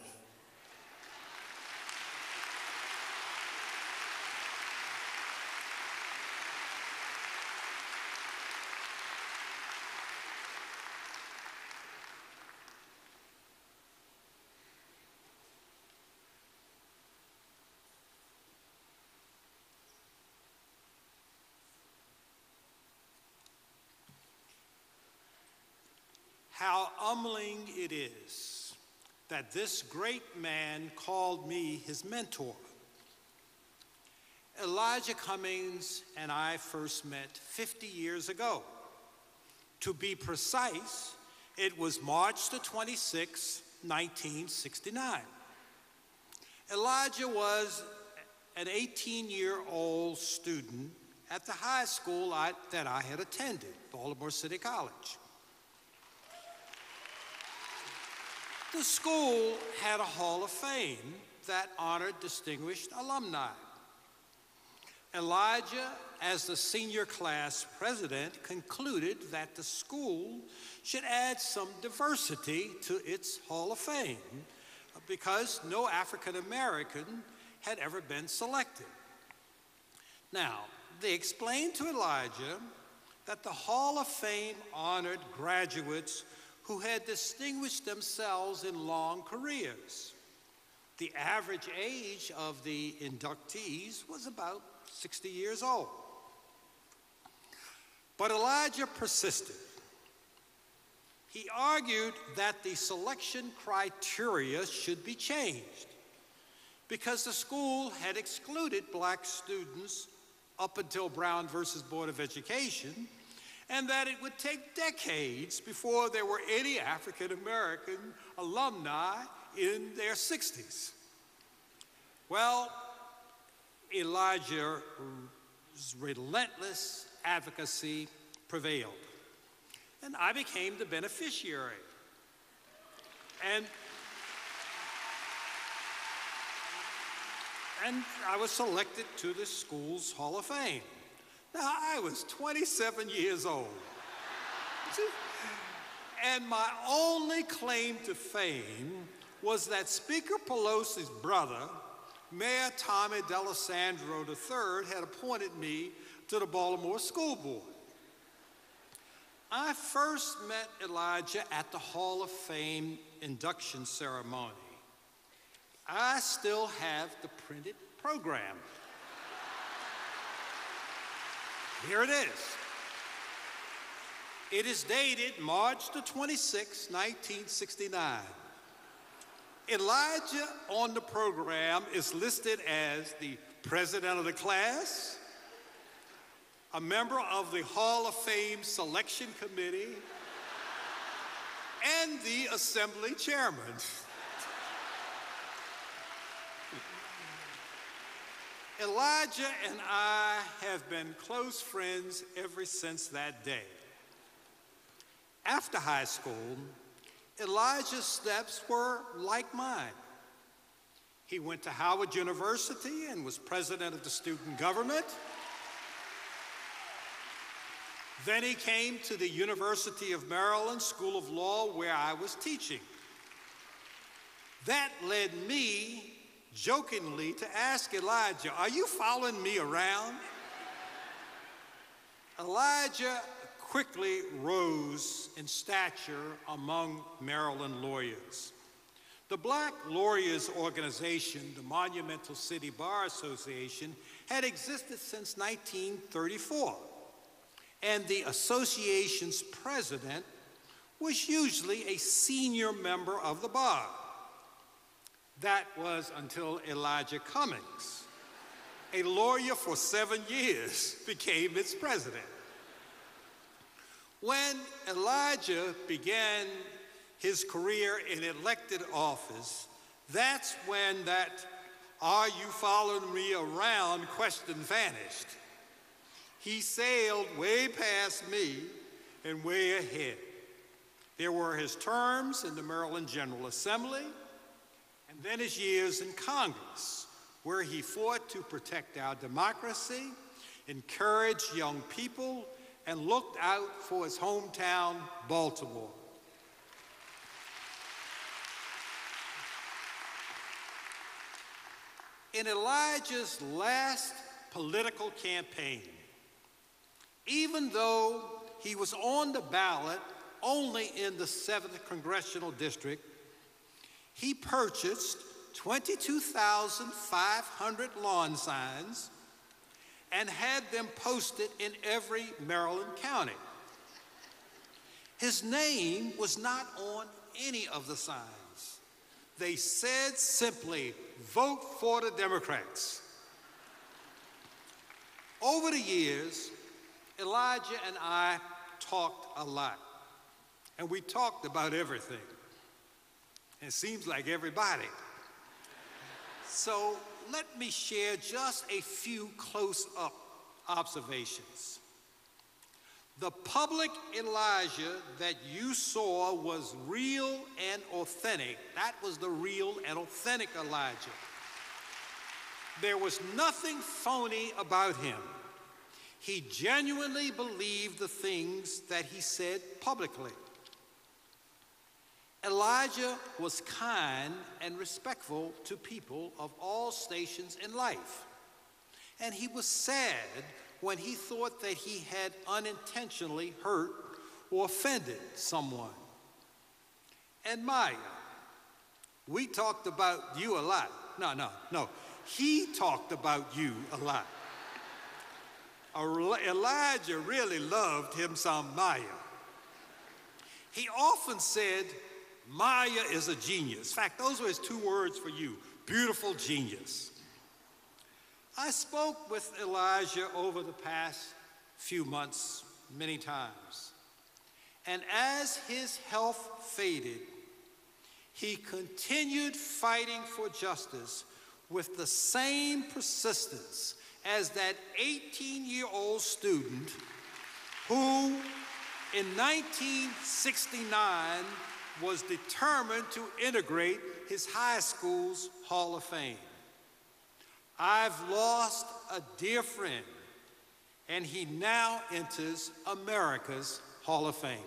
How humbling it is that this great man called me his mentor. Elijah Cummings and I first met 50 years ago. To be precise, it was March the 26th, 1969. Elijah was an 18 year old student at the high school I, that I had attended, Baltimore City College. The school had a Hall of Fame that honored distinguished alumni. Elijah, as the senior class president, concluded that the school should add some diversity to its Hall of Fame because no African American had ever been selected. Now, they explained to Elijah that the Hall of Fame honored graduates who had distinguished themselves in long careers. The average age of the inductees was about 60 years old. But Elijah persisted. He argued that the selection criteria should be changed because the school had excluded black students up until Brown versus Board of Education and that it would take decades before there were any African American alumni in their 60s. Well, Elijah's relentless advocacy prevailed. And I became the beneficiary. And and I was selected to the school's Hall of Fame. Now, I was 27 years old. And my only claim to fame was that Speaker Pelosi's brother, Mayor Tommy D'Alesandro III, had appointed me to the Baltimore School Board. I first met Elijah at the Hall of Fame induction ceremony. I still have the printed program. Here it is. It is dated March the 26th, 1969. Elijah on the program is listed as the president of the class, a member of the Hall of Fame Selection Committee, and the Assembly Chairman. Elijah and I have been close friends ever since that day. After high school, Elijah's steps were like mine. He went to Howard University and was president of the student government. Then he came to the University of Maryland School of Law, where I was teaching. That led me jokingly to ask Elijah, Are you following me around? Elijah quickly rose in stature among Maryland lawyers. The Black Lawyers Organization, the Monumental City Bar Association, had existed since 1934, and the association's president was usually a senior member of the bar. That was until Elijah Cummings, a lawyer for seven years, became its president. When Elijah began his career in elected office, that's when that are you following me around question vanished. He sailed way past me and way ahead. There were his terms in the Maryland General Assembly, and then his years in Congress, where he fought to protect our democracy, encouraged young people, and looked out for his hometown, Baltimore. In Elijah's last political campaign, even though he was on the ballot only in the 7th Congressional District, he purchased 22,500 lawn signs and had them posted in every Maryland county. His name was not on any of the signs. They said simply, vote for the Democrats. Over the years, Elijah and I talked a lot, and we talked about everything. It seems like everybody. So let me share just a few close up observations. The public Elijah that you saw was real and authentic. That was the real and authentic Elijah. There was nothing phony about him. He genuinely believed the things that he said publicly. Elijah was kind and respectful to people of all stations in life. And he was sad when he thought that he had unintentionally hurt or offended someone. And Maya, we talked about you a lot. No, no, no. He talked about you a lot. Elijah really loved him some Maya. He often said, Maya is a genius. In fact, those were his two words for you beautiful genius. I spoke with Elijah over the past few months many times. And as his health faded, he continued fighting for justice with the same persistence as that 18 year old student who in 1969 was determined to integrate his high school's Hall of Fame. I've lost a dear friend, and he now enters America's Hall of Fame.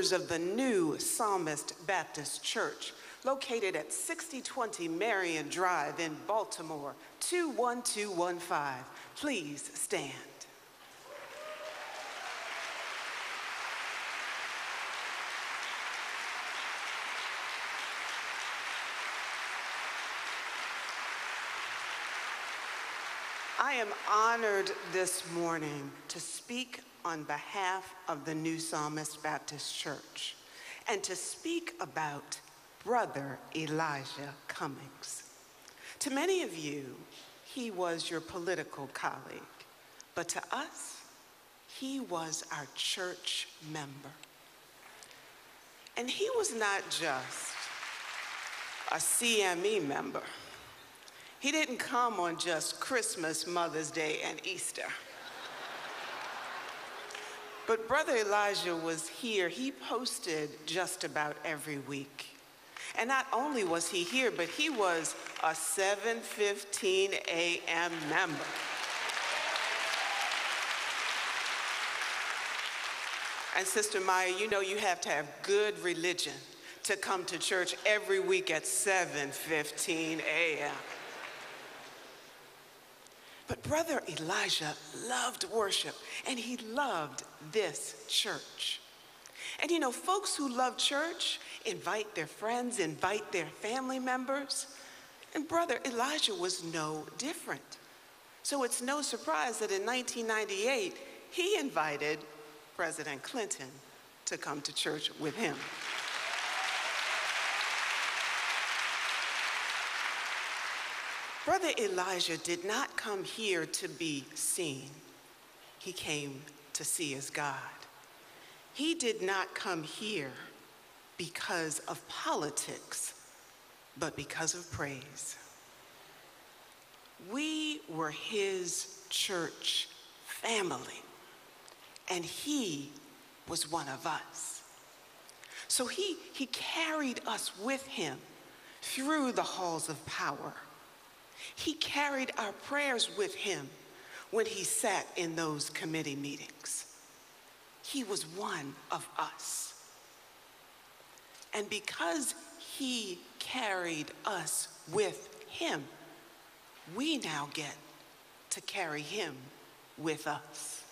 Members of the new Psalmist Baptist Church, located at 6020 Marion Drive in Baltimore, 21215. Please stand. I am honored this morning to speak on behalf of the New Psalmist Baptist Church and to speak about Brother Elijah Cummings. To many of you, he was your political colleague, but to us, he was our church member. And he was not just a CME member. He didn't come on just Christmas, Mother's Day, and Easter. But Brother Elijah was here. He posted just about every week. And not only was he here, but he was a 7:15 a.m. member. And Sister Maya, you know you have to have good religion to come to church every week at 7:15 a.m. But Brother Elijah loved worship and he loved this church. And you know, folks who love church invite their friends, invite their family members. And Brother Elijah was no different. So it's no surprise that in 1998, he invited President Clinton to come to church with him. Brother Elijah did not come here to be seen. He came to see his God. He did not come here because of politics, but because of praise. We were his church family, and he was one of us. So he, he carried us with him through the halls of power he carried our prayers with him when he sat in those committee meetings. He was one of us. And because he carried us with him, we now get to carry him with us.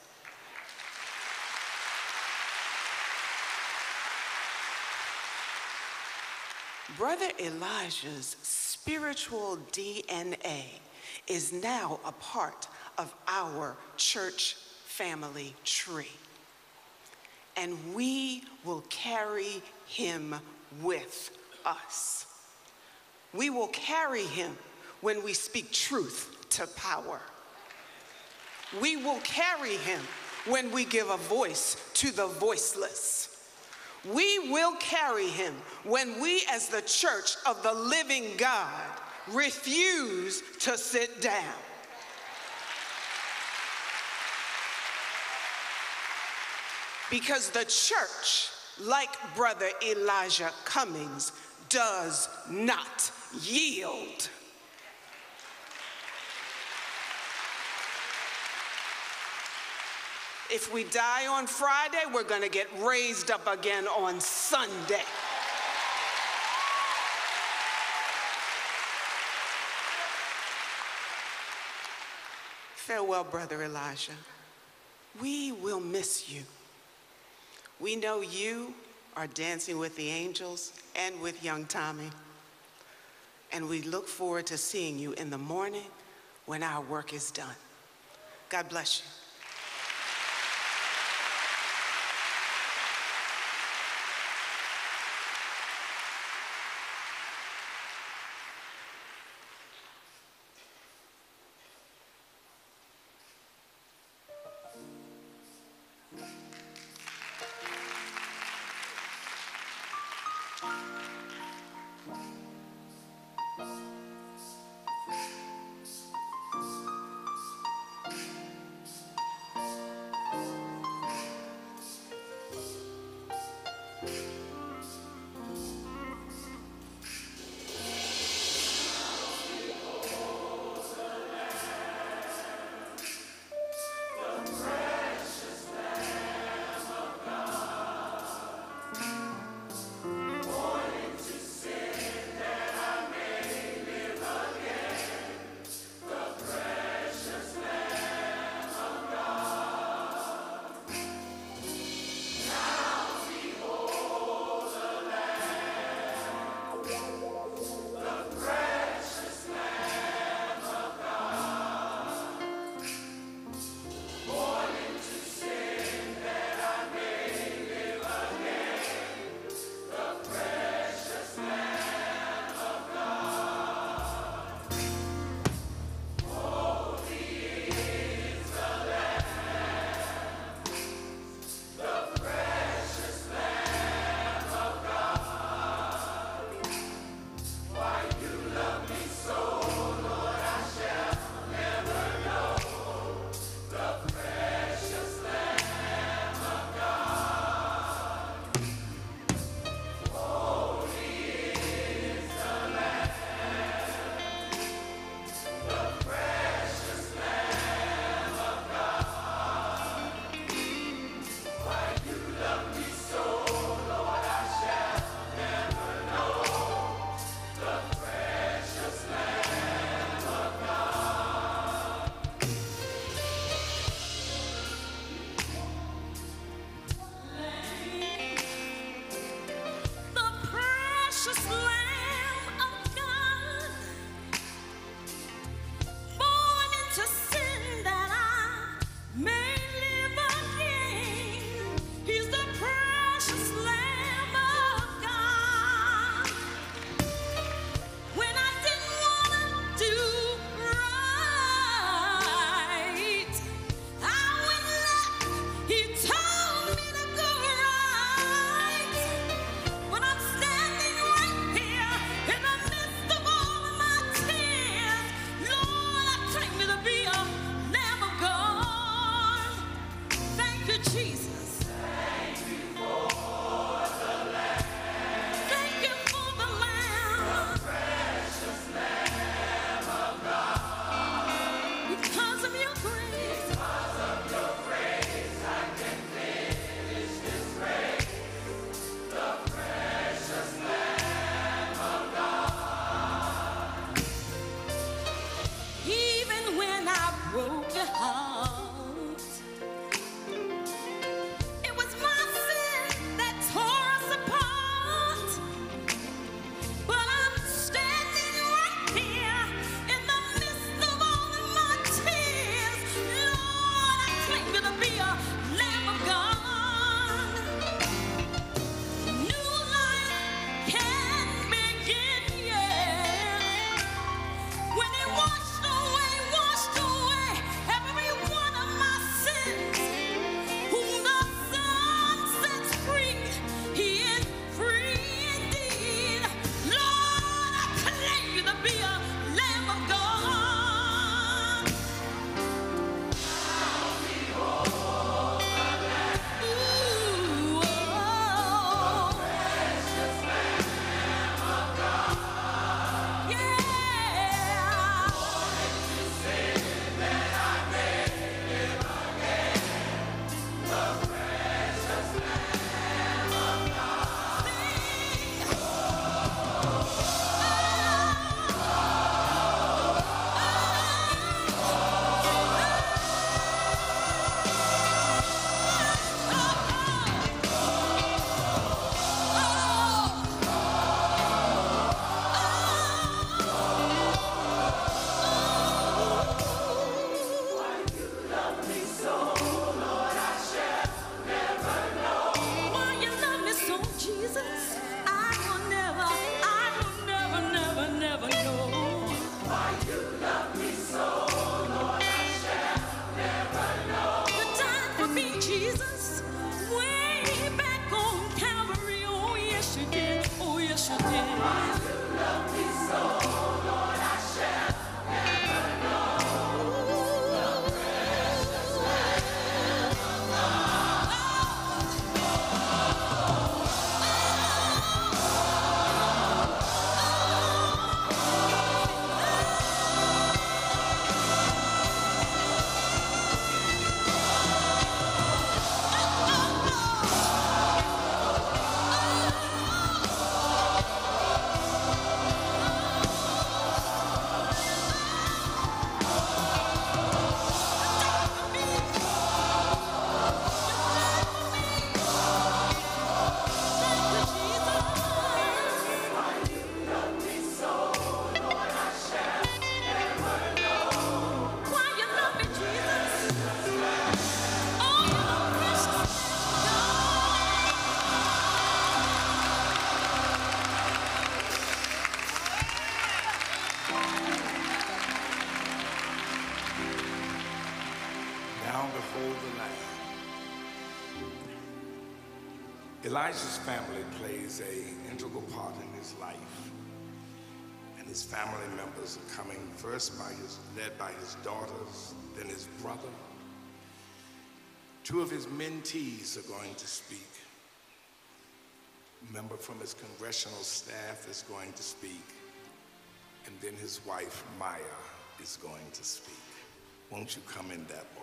Brother Elijah's spiritual DNA is now a part of our church family tree. And we will carry him with us. We will carry him when we speak truth to power. We will carry him when we give a voice to the voiceless. We will carry him when we, as the church of the living God, refuse to sit down. Because the church, like Brother Elijah Cummings, does not yield. If we die on Friday, we're going to get raised up again on Sunday. Farewell, Brother Elijah. We will miss you. We know you are dancing with the angels and with young Tommy. And we look forward to seeing you in the morning when our work is done. God bless you. Elijah's family plays a integral part in his life. And his family members are coming first by his, led by his daughters, then his brother. Two of his mentees are going to speak. A member from his congressional staff is going to speak. And then his wife, Maya, is going to speak. Won't you come in that order?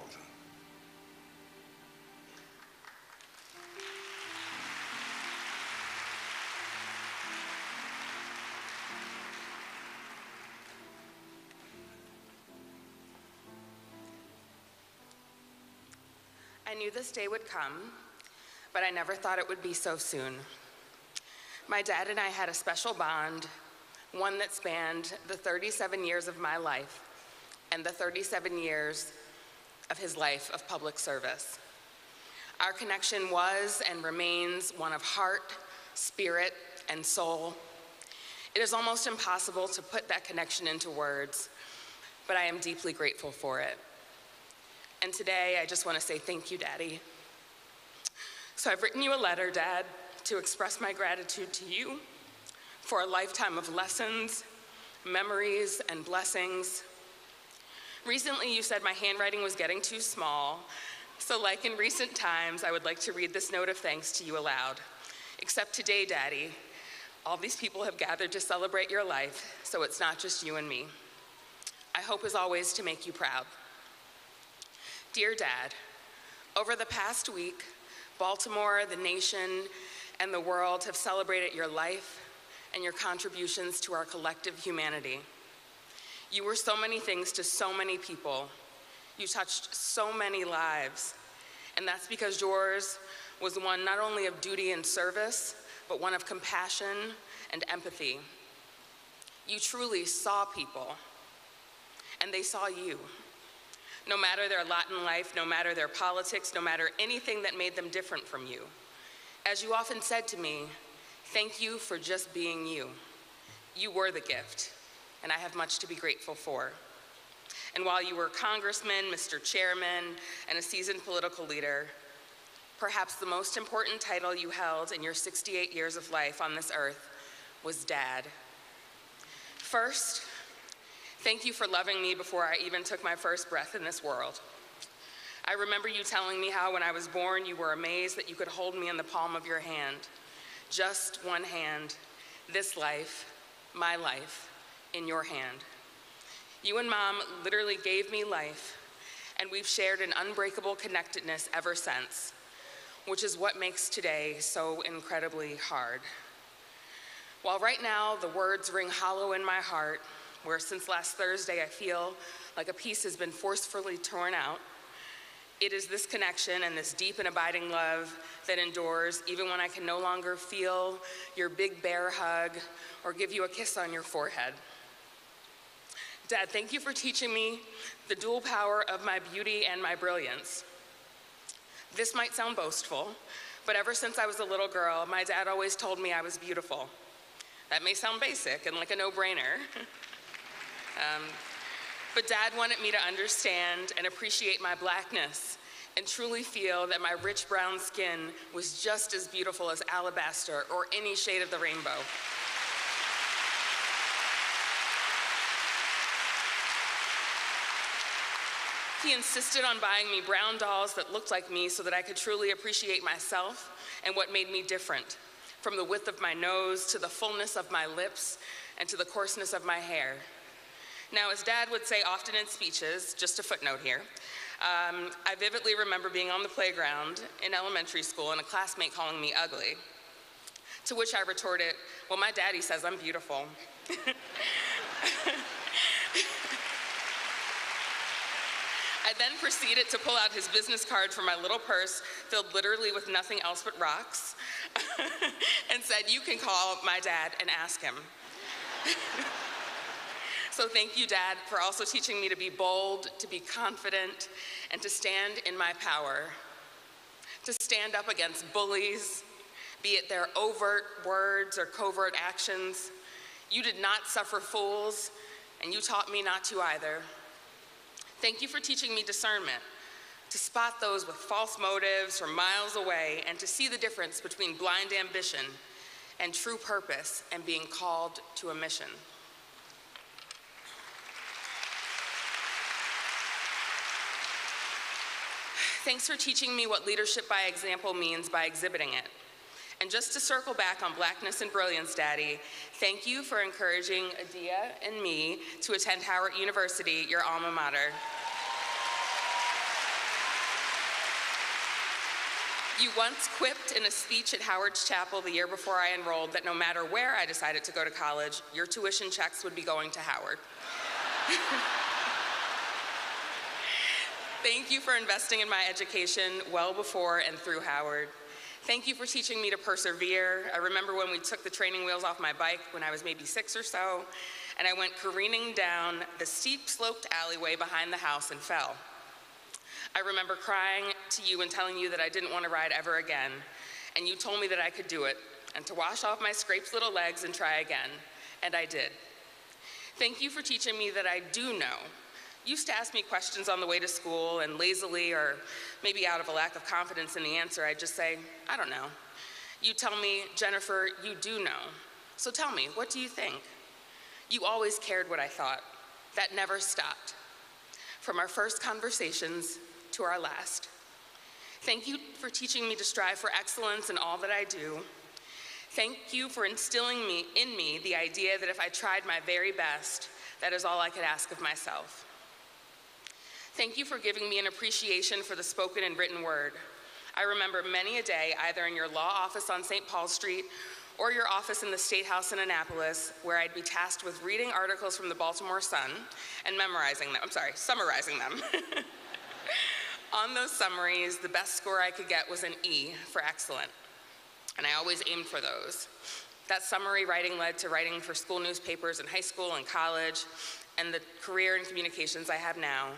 Knew this day would come, but I never thought it would be so soon. My dad and I had a special bond, one that spanned the 37 years of my life and the 37 years of his life of public service. Our connection was and remains one of heart, spirit, and soul. It is almost impossible to put that connection into words, but I am deeply grateful for it. And today, I just want to say thank you, Daddy. So I've written you a letter, Dad, to express my gratitude to you for a lifetime of lessons, memories, and blessings. Recently, you said my handwriting was getting too small, so like in recent times, I would like to read this note of thanks to you aloud. Except today, Daddy, all these people have gathered to celebrate your life, so it's not just you and me. I hope, as always, to make you proud. Dear Dad, over the past week, Baltimore, the nation, and the world have celebrated your life and your contributions to our collective humanity. You were so many things to so many people. You touched so many lives. And that's because yours was one not only of duty and service, but one of compassion and empathy. You truly saw people, and they saw you. No matter their lot in life, no matter their politics, no matter anything that made them different from you. As you often said to me, thank you for just being you. You were the gift, and I have much to be grateful for. And while you were congressman, Mr. Chairman, and a seasoned political leader, perhaps the most important title you held in your 68 years of life on this earth was dad. First, thank you for loving me before I even took my first breath in this world. I remember you telling me how when I was born you were amazed that you could hold me in the palm of your hand. Just one hand, this life, my life, in your hand. You and mom literally gave me life, and we've shared an unbreakable connectedness ever since, which is what makes today so incredibly hard. While right now the words ring hollow in my heart, where since last Thursday I feel like a piece has been forcefully torn out, it is this connection and this deep and abiding love that endures even when I can no longer feel your big bear hug or give you a kiss on your forehead. Dad, thank you for teaching me the dual power of my beauty and my brilliance. This might sound boastful, but ever since I was a little girl, my dad always told me I was beautiful. That may sound basic and like a no brainer. um, but dad wanted me to understand and appreciate my blackness and truly feel that my rich brown skin was just as beautiful as alabaster or any shade of the rainbow. He insisted on buying me brown dolls that looked like me so that I could truly appreciate myself and what made me different, from the width of my nose to the fullness of my lips and to the coarseness of my hair. Now, as Dad would say often in speeches, just a footnote here, um, I vividly remember being on the playground in elementary school and a classmate calling me ugly. To which I retorted, Well, my daddy says I'm beautiful. I then proceeded to pull out his business card from my little purse filled literally with nothing else but rocks and said, You can call my dad and ask him. so thank you, Dad, for also teaching me to be bold, to be confident, and to stand in my power. To stand up against bullies, be it their overt words or covert actions. You did not suffer fools, and you taught me not to either. Thank you for teaching me discernment, to spot those with false motives from miles away, and to see the difference between blind ambition and true purpose and being called to a mission. Thanks for teaching me what leadership by example means by exhibiting it. And just to circle back on Blackness and Brilliance, Daddy, thank you for encouraging Adia and me to attend Howard University, your alma mater. You once quipped in a speech at Howard's Chapel the year before I enrolled that no matter where I decided to go to college, your tuition checks would be going to Howard. Thank you for investing in my education well before and through Howard. Thank you for teaching me to persevere. I remember when we took the training wheels off my bike when I was maybe six or so, and I went careening down the steep sloped alleyway behind the house and fell. I remember crying to you and telling you that I didn't want to ride ever again, and you told me that I could do it, and to wash off my scraped little legs and try again, and I did. Thank you for teaching me that I do know used to ask me questions on the way to school, and lazily, or maybe out of a lack of confidence in the answer, I'd just say, I don't know. You tell me, Jennifer, you do know. So tell me, what do you think? You always cared what I thought. That never stopped. From our first conversations to our last. Thank you for teaching me to strive for excellence in all that I do. Thank you for instilling me in me the idea that if I tried my very best, that is all I could ask of myself. Thank you for giving me an appreciation for the spoken and written word. I remember many a day, either in your law office on St. Paul Street or your office in the State House in Annapolis, where I'd be tasked with reading articles from the Baltimore Sun and memorizing them. I'm sorry, summarizing them. on those summaries, the best score I could get was an E for excellent, and I always aimed for those. That summary writing led to writing for school newspapers in high school and college, and the career in communications I have now.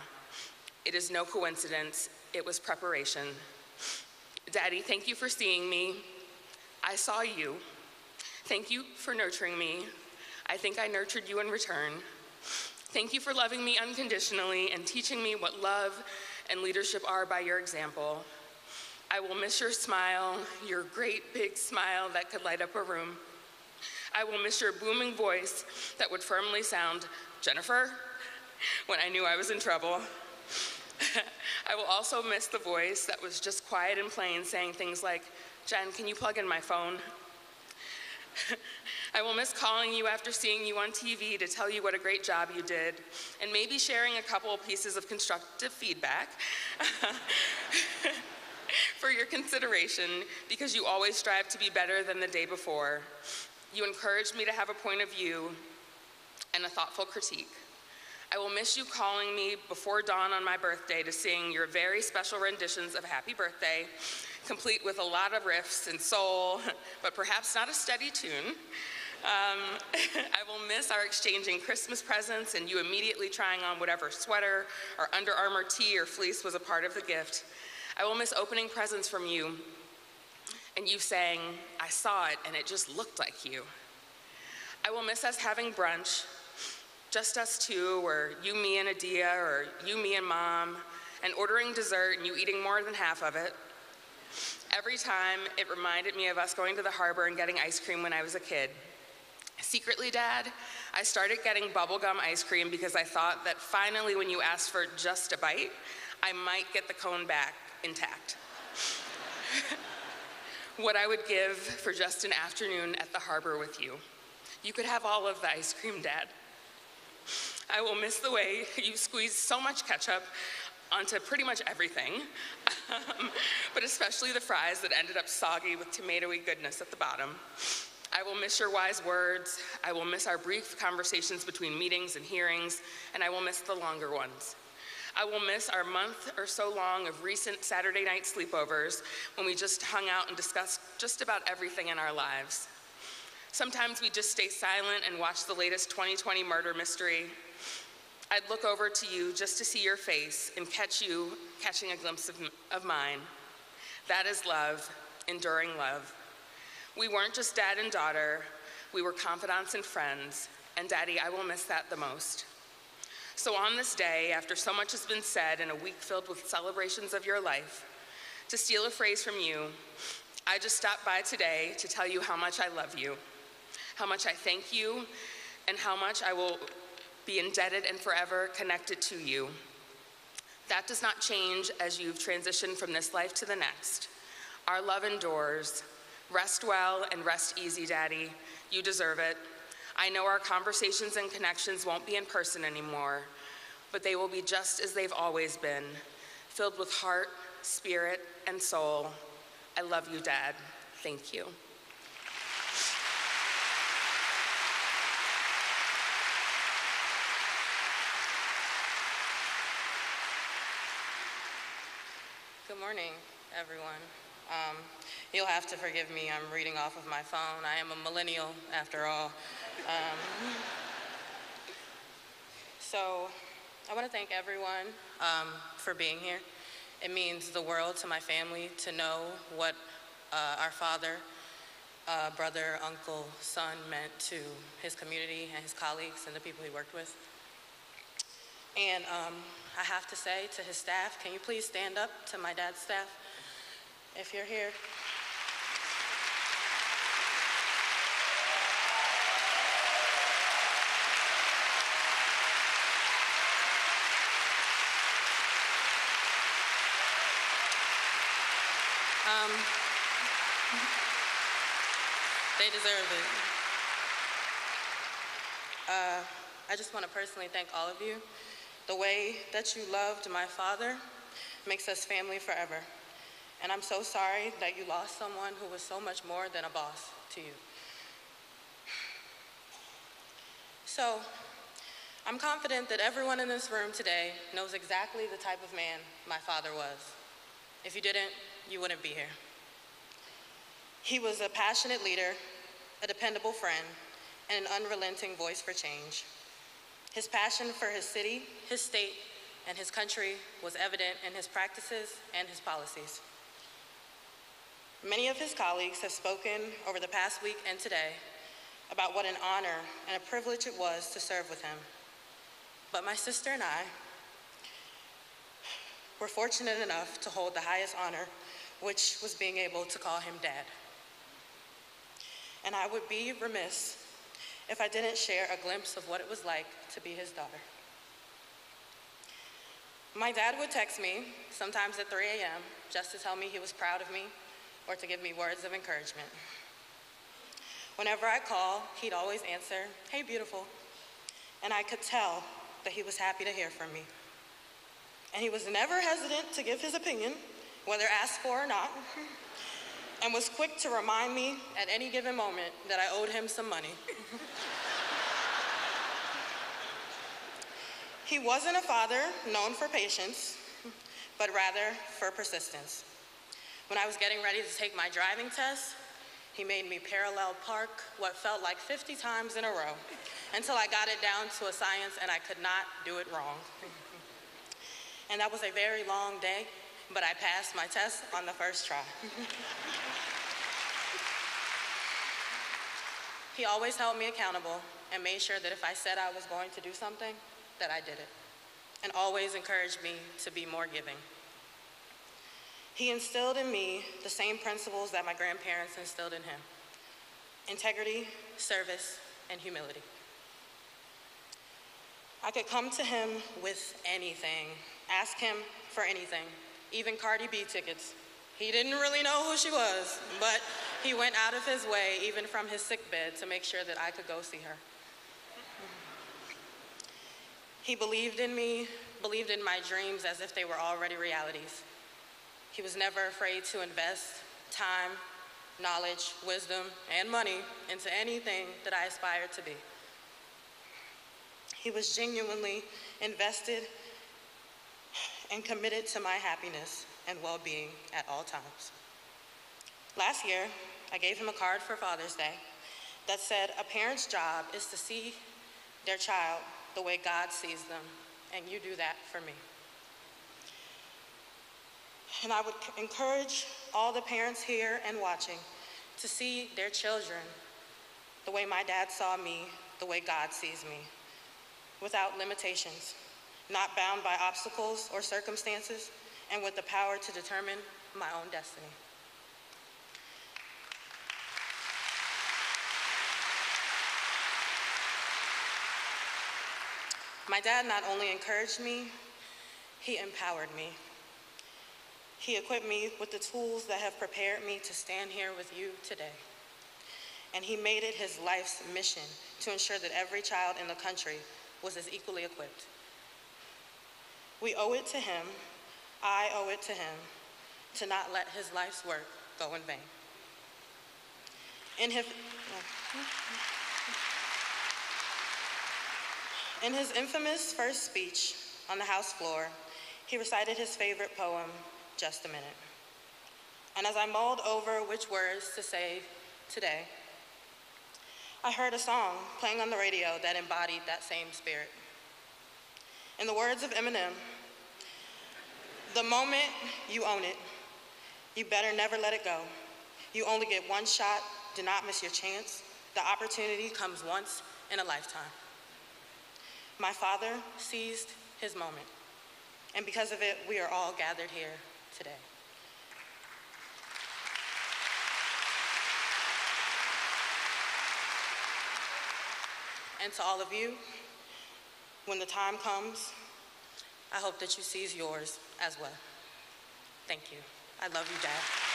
It is no coincidence, it was preparation. Daddy, thank you for seeing me. I saw you. Thank you for nurturing me. I think I nurtured you in return. Thank you for loving me unconditionally and teaching me what love and leadership are by your example. I will miss your smile, your great big smile that could light up a room. I will miss your booming voice that would firmly sound, Jennifer, when I knew I was in trouble. I will also miss the voice that was just quiet and plain saying things like, Jen, can you plug in my phone? I will miss calling you after seeing you on TV to tell you what a great job you did, and maybe sharing a couple of pieces of constructive feedback for your consideration because you always strive to be better than the day before. You encouraged me to have a point of view and a thoughtful critique. I will miss you calling me before dawn on my birthday to sing your very special renditions of Happy Birthday, complete with a lot of riffs and soul, but perhaps not a steady tune. Um, I will miss our exchanging Christmas presents and you immediately trying on whatever sweater or Under Armour tee or fleece was a part of the gift. I will miss opening presents from you and you saying, I saw it and it just looked like you. I will miss us having brunch, just us two, or you, me, and Adia, or you, me, and mom, and ordering dessert and you eating more than half of it. Every time, it reminded me of us going to the harbor and getting ice cream when I was a kid. Secretly, Dad, I started getting bubblegum ice cream because I thought that finally, when you asked for just a bite, I might get the cone back intact. what I would give for just an afternoon at the harbor with you. You could have all of the ice cream, Dad. I will miss the way you squeeze so much ketchup onto pretty much everything, um, but especially the fries that ended up soggy with tomatoey goodness at the bottom. I will miss your wise words. I will miss our brief conversations between meetings and hearings, and I will miss the longer ones. I will miss our month or so long of recent Saturday night sleepovers when we just hung out and discussed just about everything in our lives. Sometimes we just stay silent and watch the latest 20/20 murder mystery. I'd look over to you just to see your face and catch you catching a glimpse of, of mine. That is love, enduring love. We weren't just dad and daughter, we were confidants and friends, and Daddy, I will miss that the most. So, on this day, after so much has been said in a week filled with celebrations of your life, to steal a phrase from you, I just stopped by today to tell you how much I love you, how much I thank you, and how much I will be indebted and forever connected to you. That does not change as you've transitioned from this life to the next. Our love endures. Rest well and rest easy, Daddy. You deserve it. I know our conversations and connections won't be in person anymore, but they will be just as they've always been, filled with heart, spirit, and soul. I love you, Dad. Thank you. Morning, everyone. Um, you'll have to forgive me, I'm reading off of my phone. I am a millennial, after all. Um, so, I want to thank everyone um, for being here. It means the world to my family to know what uh, our father, uh, brother, uncle, son meant to his community and his colleagues and the people he worked with. And um, I have to say to his staff, can you please stand up to my dad's staff if you're here? Um, they deserve it. Uh, I just want to personally thank all of you. The way that you loved my father makes us family forever. And I'm so sorry that you lost someone who was so much more than a boss to you. So, I'm confident that everyone in this room today knows exactly the type of man my father was. If you didn't, you wouldn't be here. He was a passionate leader, a dependable friend, and an unrelenting voice for change. His passion for his city, his state, and his country was evident in his practices and his policies. Many of his colleagues have spoken over the past week and today about what an honor and a privilege it was to serve with him. But my sister and I were fortunate enough to hold the highest honor, which was being able to call him dad. And I would be remiss if I didn't share a glimpse of what it was like to be his daughter. My dad would text me, sometimes at 3 a.m., just to tell me he was proud of me or to give me words of encouragement. Whenever I call, he'd always answer, Hey, beautiful. And I could tell that he was happy to hear from me. And he was never hesitant to give his opinion, whether asked for or not, and was quick to remind me at any given moment that I owed him some money. he wasn't a father known for patience, but rather for persistence. When I was getting ready to take my driving test, he made me parallel park what felt like 50 times in a row until I got it down to a science and I could not do it wrong. and that was a very long day, but I passed my test on the first try. he always held me accountable and made sure that if I said I was going to do something, that I did it, and always encouraged me to be more giving. He instilled in me the same principles that my grandparents instilled in him integrity, service, and humility. I could come to him with anything, ask him for anything, even Cardi B tickets. He didn't really know who she was, but he went out of his way, even from his sick bed, to make sure that I could go see her. He believed in me, believed in my dreams as if they were already realities. He was never afraid to invest time, knowledge, wisdom, and money into anything that I aspired to be. He was genuinely invested and committed to my happiness and well being at all times. Last year, I gave him a card for Father's Day that said, A parent's job is to see their child the way God sees them, and you do that for me. And I would encourage all the parents here and watching to see their children the way my dad saw me, the way God sees me, without limitations, not bound by obstacles or circumstances, and with the power to determine my own destiny. My dad not only encouraged me, he empowered me. He equipped me with the tools that have prepared me to stand here with you today. And he made it his life's mission to ensure that every child in the country was as equally equipped. We owe it to him, I owe it to him, to not let his life's work go in vain. In his, in his infamous first speech on the House floor, he recited his favorite poem, just a minute. And as I mulled over which words to say today, I heard a song playing on the radio that embodied that same spirit. In the words of Eminem, the moment you own it, you better never let it go. You only get one shot, do not miss your chance. The opportunity comes once in a lifetime. My father seized his moment, and because of it, we are all gathered here today. And to all of you, when the time comes, I hope that you seize yours as well. Thank you. I love you, Dad.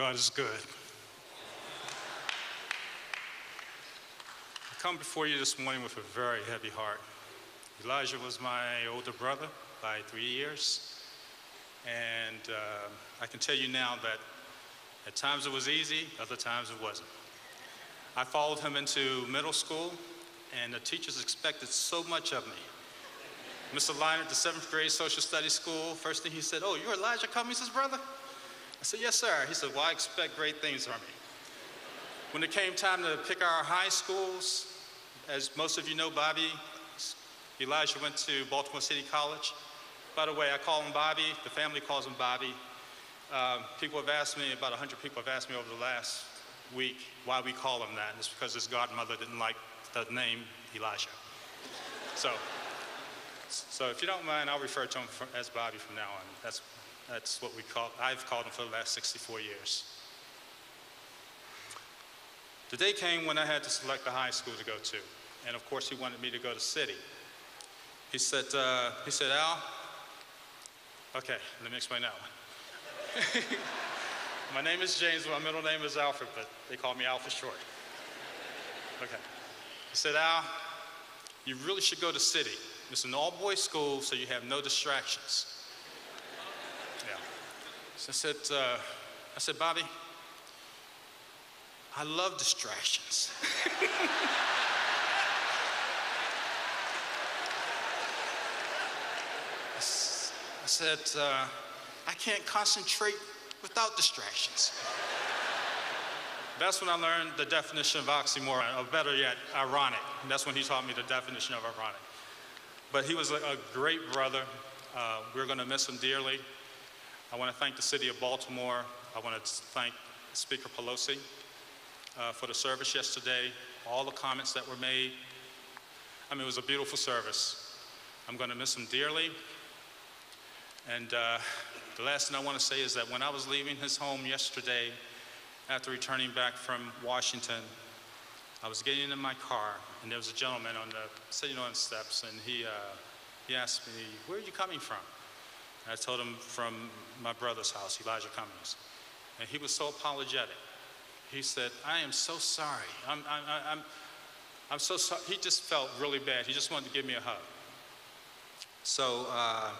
God is good. I come before you this morning with a very heavy heart. Elijah was my older brother by three years. And uh, I can tell you now that At times it was easy, other times it wasn't. I followed him into middle school, and the teachers expected so much of me. Mr. Lynott, the seventh grade social studies school, first thing he said, Oh, you're Elijah Cummings' brother? I said, Yes, sir. He said, Well, I expect great things from you. When it came time to pick our high schools, as most of you know, Bobby, Elijah went to Baltimore City College. By the way, I call him Bobby, the family calls him Bobby. Uh, people have asked me, about 100 people have asked me over the last week why we call him that. And it's because his godmother didn't like the name Elijah. So, so if you don't mind, I'll refer to him as Bobby from now on. That's, that's what we call, I've called him for the last 64 years. The day came when I had to select a high school to go to. And of course, he wanted me to go to City. He said, uh, he said, Al, okay, let me explain that one. my name is James, my middle name is Alfred, but they call me Al for short. Okay. He said, Al, you really should go to City. It's an all boys school, so you have no distractions. Yeah. So I said, uh, I said, Bobby, I love distractions. I said, uh, I can't concentrate without distractions. That's when I learned the definition of oxymoron, or better yet, ironic. And that's when he taught me the definition of ironic. But he was a, great brother. Uh, we're going to miss him dearly. I want to thank the city of Baltimore. I want to thank Speaker Pelosi uh, for the service yesterday, all the comments that were made. I mean, it was a beautiful service. I'm going to miss him dearly. And uh, the last thing I want to say is that when I was leaving his home yesterday, after returning back from Washington, I was getting in my car, and there was a gentleman on the sitting on the steps, and he uh, he asked me, "Where are you coming from?" I told him from my brother's house, Elijah Cummings, and he was so apologetic. He said, "I am so sorry. I'm I'm I'm, I'm so sorry." He just felt really bad. He just wanted to give me a hug. So. Uh,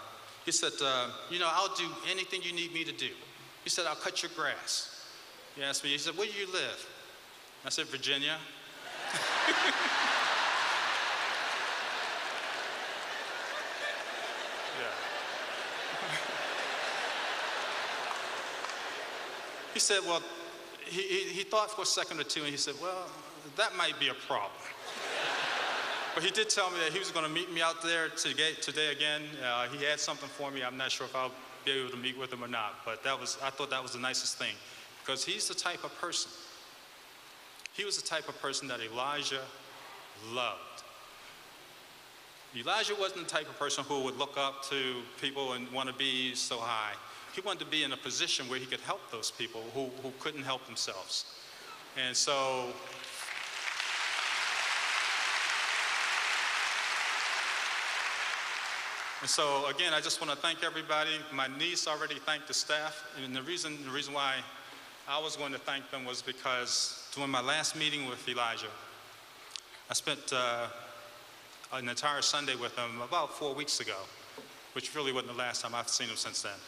he said, uh, You know, I'll do anything you need me to do. He said, I'll cut your grass. He asked me, He said, Where do you live? I said, Virginia. yeah. He said, Well, he, he, he thought for a second or two and he said, Well, that might be a problem. But he did tell me that he was going to meet me out there today, today again. Uh, he had something for me. I'm not sure if I'll be able to meet with him or not. But that was, I thought that was the nicest thing because he's the type of person. He was the type of person that Elijah loved. Elijah wasn't the type of person who would look up to people and want to be so high. He wanted to be in a position where he could help those people who, who couldn't help themselves. And so And so again, I just want to thank everybody. My niece already thanked the staff, and the reason the reason why I was going to thank them was because during my last meeting with Elijah, I spent uh, an entire Sunday with him about four weeks ago, which really wasn't the last time I've seen him since then.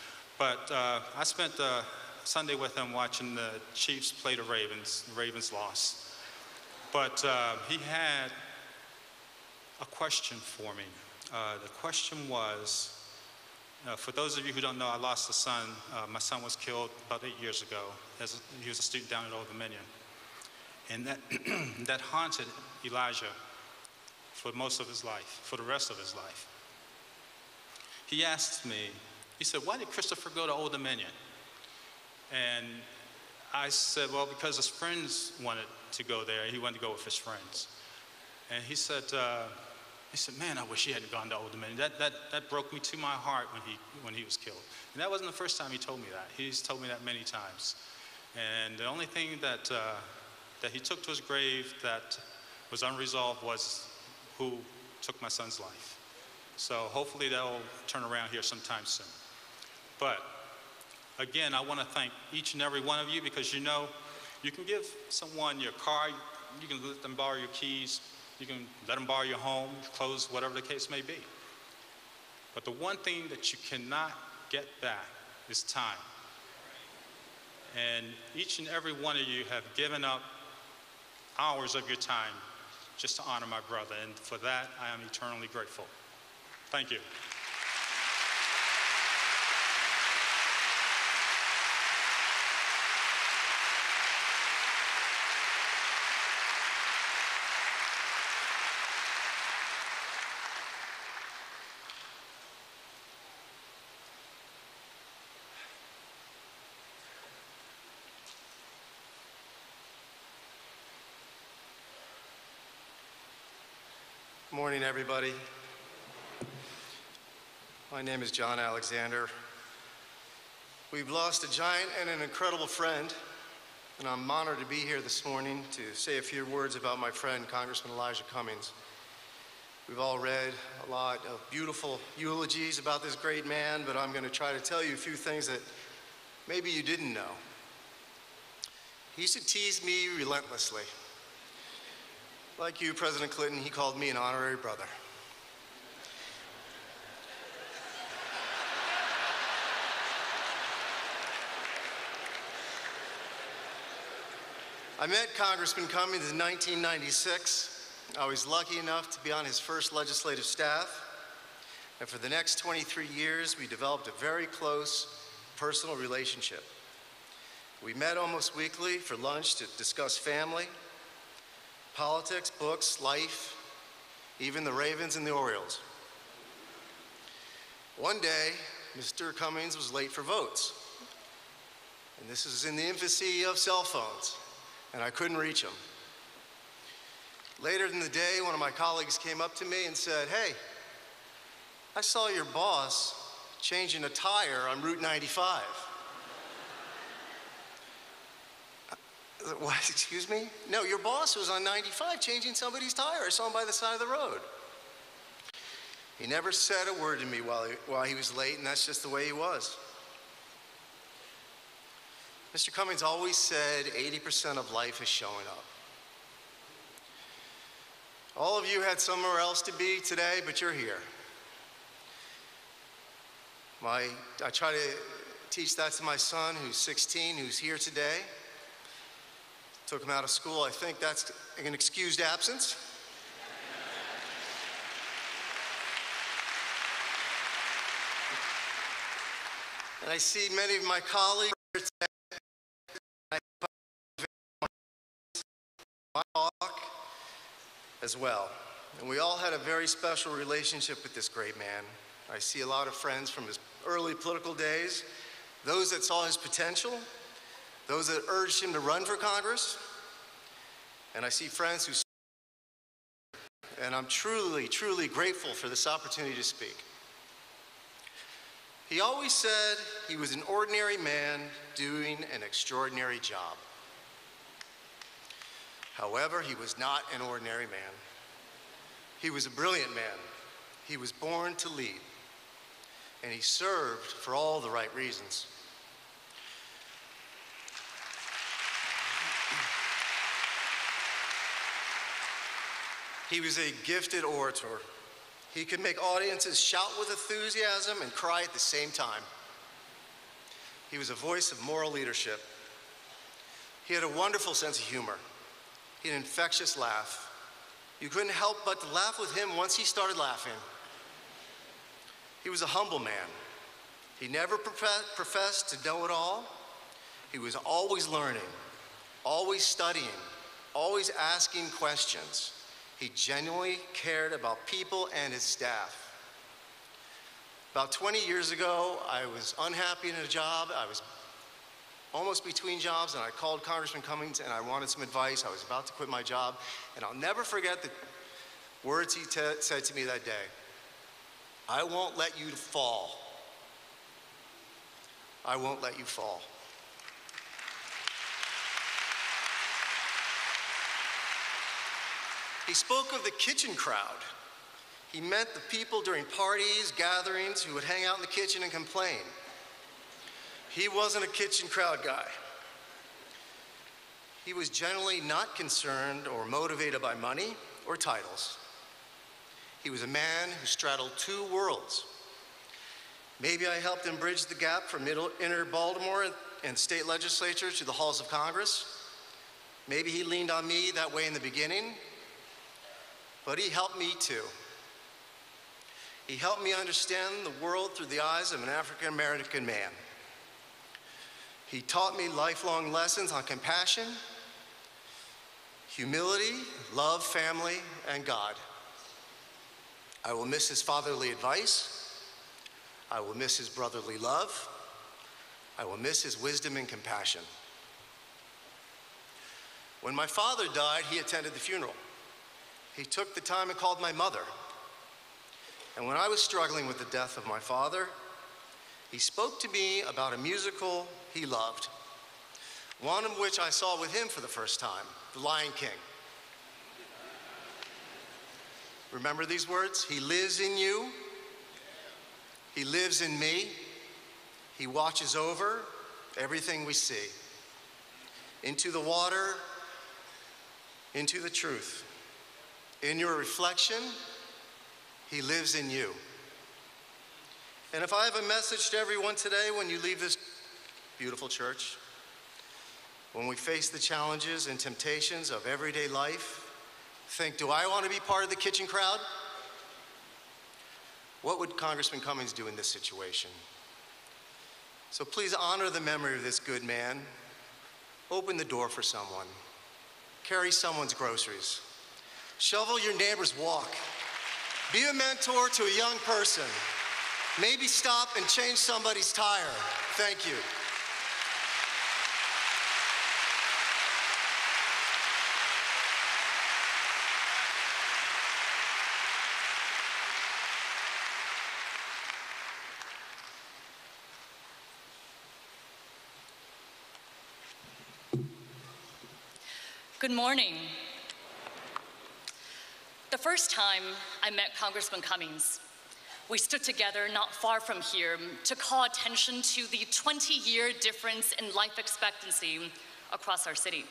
But uh, I spent a Sunday with him watching the Chiefs play the Ravens. The Ravens lost, but uh, he had a question for me. Uh, the question was, uh, for those of you who don't know, I lost a son. Uh, my son was killed about eight years ago. As he was a student down at Old Dominion. And that, that haunted Elijah for most of his life, for the rest of his life. He asked me, he said, why did Christopher go to Old Dominion? And I said, well, because his friends wanted to go there. He wanted to go with his friends. And he said, uh, he said, man, I wish he hadn't gone to Old Dominion. That, that, that broke me to my heart when he, when he was killed. And that wasn't the first time he told me that. He's told me that many times. And the only thing that, uh, that he took to his grave that was unresolved was who took my son's life. So hopefully that'll turn around here sometime soon. But again, I want to thank each and every one of you because you know, you can give someone your car, you can let them borrow your keys, you can let them borrow your home, clothes, whatever the case may be. But the one thing that you cannot get back is time. And each and every one of you have given up hours of your time just to honor my brother. And for that, I am eternally grateful. Thank you. Morning, everybody. My name is John Alexander. We've lost a giant and an incredible friend, and I'm honored to be here this morning to say a few words about my friend, Congressman Elijah Cummings. We've all read a lot of beautiful eulogies about this great man, but I'm going to try to tell you a few things that maybe you didn't know. He used to tease me relentlessly. Like you, President Clinton, he called me an honorary brother. I met Congressman Cummings in 1996. I was lucky enough to be on his first legislative staff. And for the next 23 years, we developed a very close personal relationship. We met almost weekly for lunch to discuss family, politics, books, life, even the Ravens and the Orioles. One day, Mr. Cummings was late for votes. And this is in the infancy of cell phones, and I couldn't reach him. Later in the day, one of my colleagues came up to me and said, Hey, I saw your boss changing a tire on Route 95. What, excuse me? No, your boss was on 95 changing somebody's tire. I saw him by the side of the road. He never said a word to me while he, while he was late, and that's just the way he was. Mr. Cummings always said 80% of life is showing up. All of you had somewhere else to be today, but you're here. My, I try to teach that to my son, who's 16, who's here today. Took him out of school. I think that's an excused absence. and I see many of my colleagues as well. And we all had a very special relationship with this great man. I see a lot of friends from his early political days, those that saw his potential, those that urged him to run for Congress, and I see friends who and I'm truly, truly grateful for this opportunity to speak. He always said he was an ordinary man doing an extraordinary job. However, he was not an ordinary man. He was a brilliant man. He was born to lead, and he served for all the right reasons. He was a gifted orator. He could make audiences shout with enthusiasm and cry at the same time. He was a voice of moral leadership. He had a wonderful sense of humor. He had an infectious laugh. You couldn't help but laugh with him once he started laughing. He was a humble man. He never professed to know it all. He was always learning, always studying, always asking questions. He genuinely cared about people and his staff. About 20 years ago, I was unhappy in a job. I was almost between jobs, and I called Congressman Cummings and I wanted some advice. I was about to quit my job, and I'll never forget the words he said to me that day I won't let you fall. I won't let you fall. He spoke of the kitchen crowd. He meant the people during parties, gatherings, who would hang out in the kitchen and complain. He wasn't a kitchen crowd guy. He was generally not concerned or motivated by money or titles. He was a man who straddled two worlds. Maybe I helped him bridge the gap from middle, inner Baltimore and state legislature to the halls of Congress. Maybe he leaned on me that way in the beginning, but he helped me too. He helped me understand the world through the eyes of an African American man. He taught me lifelong lessons on compassion, humility, love, family, and God. I will miss his fatherly advice. I will miss his brotherly love. I will miss his wisdom and compassion. When my father died, he attended the funeral. He took the time and called my mother. And when I was struggling with the death of my father, he spoke to me about a musical he loved, one of which I saw with him for the first time The Lion King. Remember these words? He lives in you, He lives in me, He watches over everything we see. Into the water, into the truth. In your reflection, He lives in you. And if I have a message to everyone today when you leave this beautiful church, when we face the challenges and temptations of everyday life, think, do I want to be part of the kitchen crowd? What would Congressman Cummings do in this situation? So please honor the memory of this good man. Open the door for someone. Carry someone's groceries. Shovel your neighbor's walk. Be a mentor to a young person. Maybe stop and change somebody's tire. Thank you. Good morning. First time I met Congressman Cummings, we stood together not far from here to call attention to the 20 year difference in life expectancy across our city.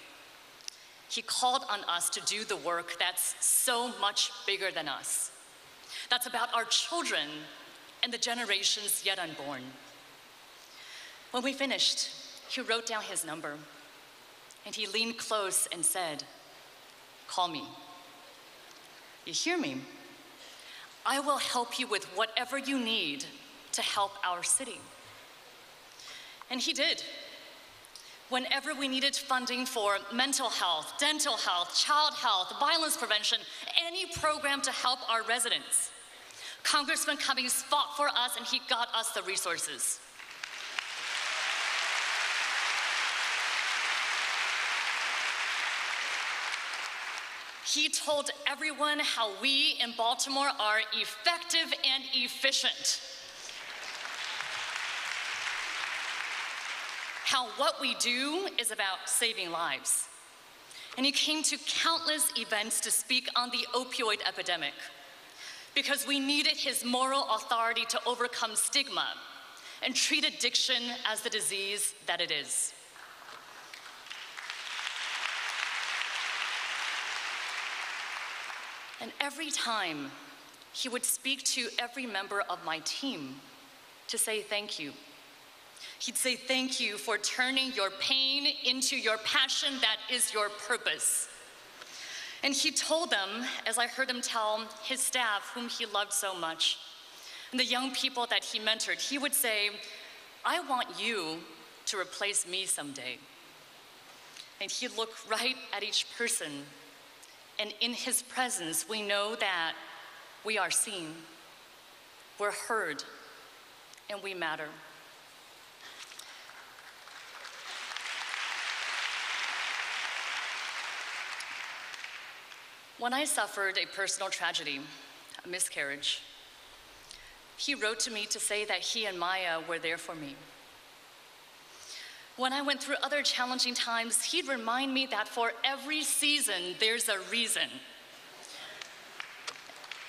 He called on us to do the work that's so much bigger than us. That's about our children and the generations yet unborn. When we finished, he wrote down his number and he leaned close and said, Call me. You hear me? I will help you with whatever you need to help our city. And he did. Whenever we needed funding for mental health, dental health, child health, violence prevention, any program to help our residents, Congressman Cummings fought for us and he got us the resources. He told everyone how we in Baltimore are effective and efficient. How what we do is about saving lives. And he came to countless events to speak on the opioid epidemic because we needed his moral authority to overcome stigma and treat addiction as the disease that it is. And every time he would speak to every member of my team to say thank you. He'd say thank you for turning your pain into your passion that is your purpose. And he told them, as I heard him tell his staff, whom he loved so much, and the young people that he mentored, he would say, I want you to replace me someday. And he'd look right at each person and in his presence, we know that we are seen, we're heard, and we matter. When I suffered a personal tragedy, a miscarriage, he wrote to me to say that he and Maya were there for me. When I went through other challenging times, he'd remind me that for every season, there's a reason.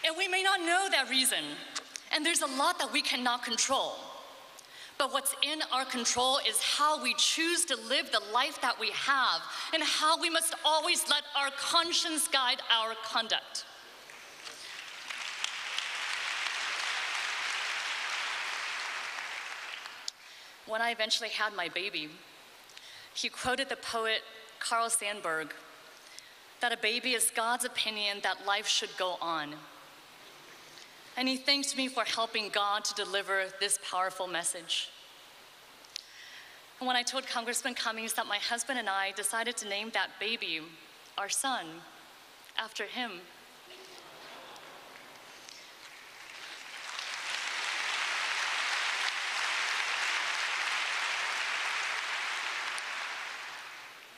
And we may not know that reason, and there's a lot that we cannot control. But what's in our control is how we choose to live the life that we have, and how we must always let our conscience guide our conduct. When I eventually had my baby, he quoted the poet Carl Sandburg that a baby is God's opinion that life should go on. And he thanked me for helping God to deliver this powerful message. And when I told Congressman Cummings that my husband and I decided to name that baby, our son, after him,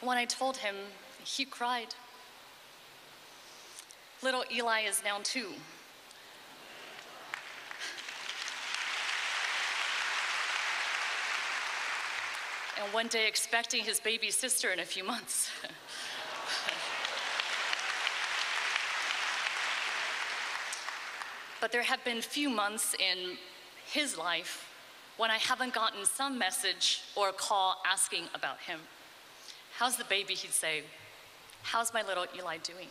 When I told him, he cried. Little Eli is now two. And one day expecting his baby sister in a few months. but there have been few months in his life when I haven't gotten some message or call asking about him. How's the baby? He'd say. How's my little Eli doing?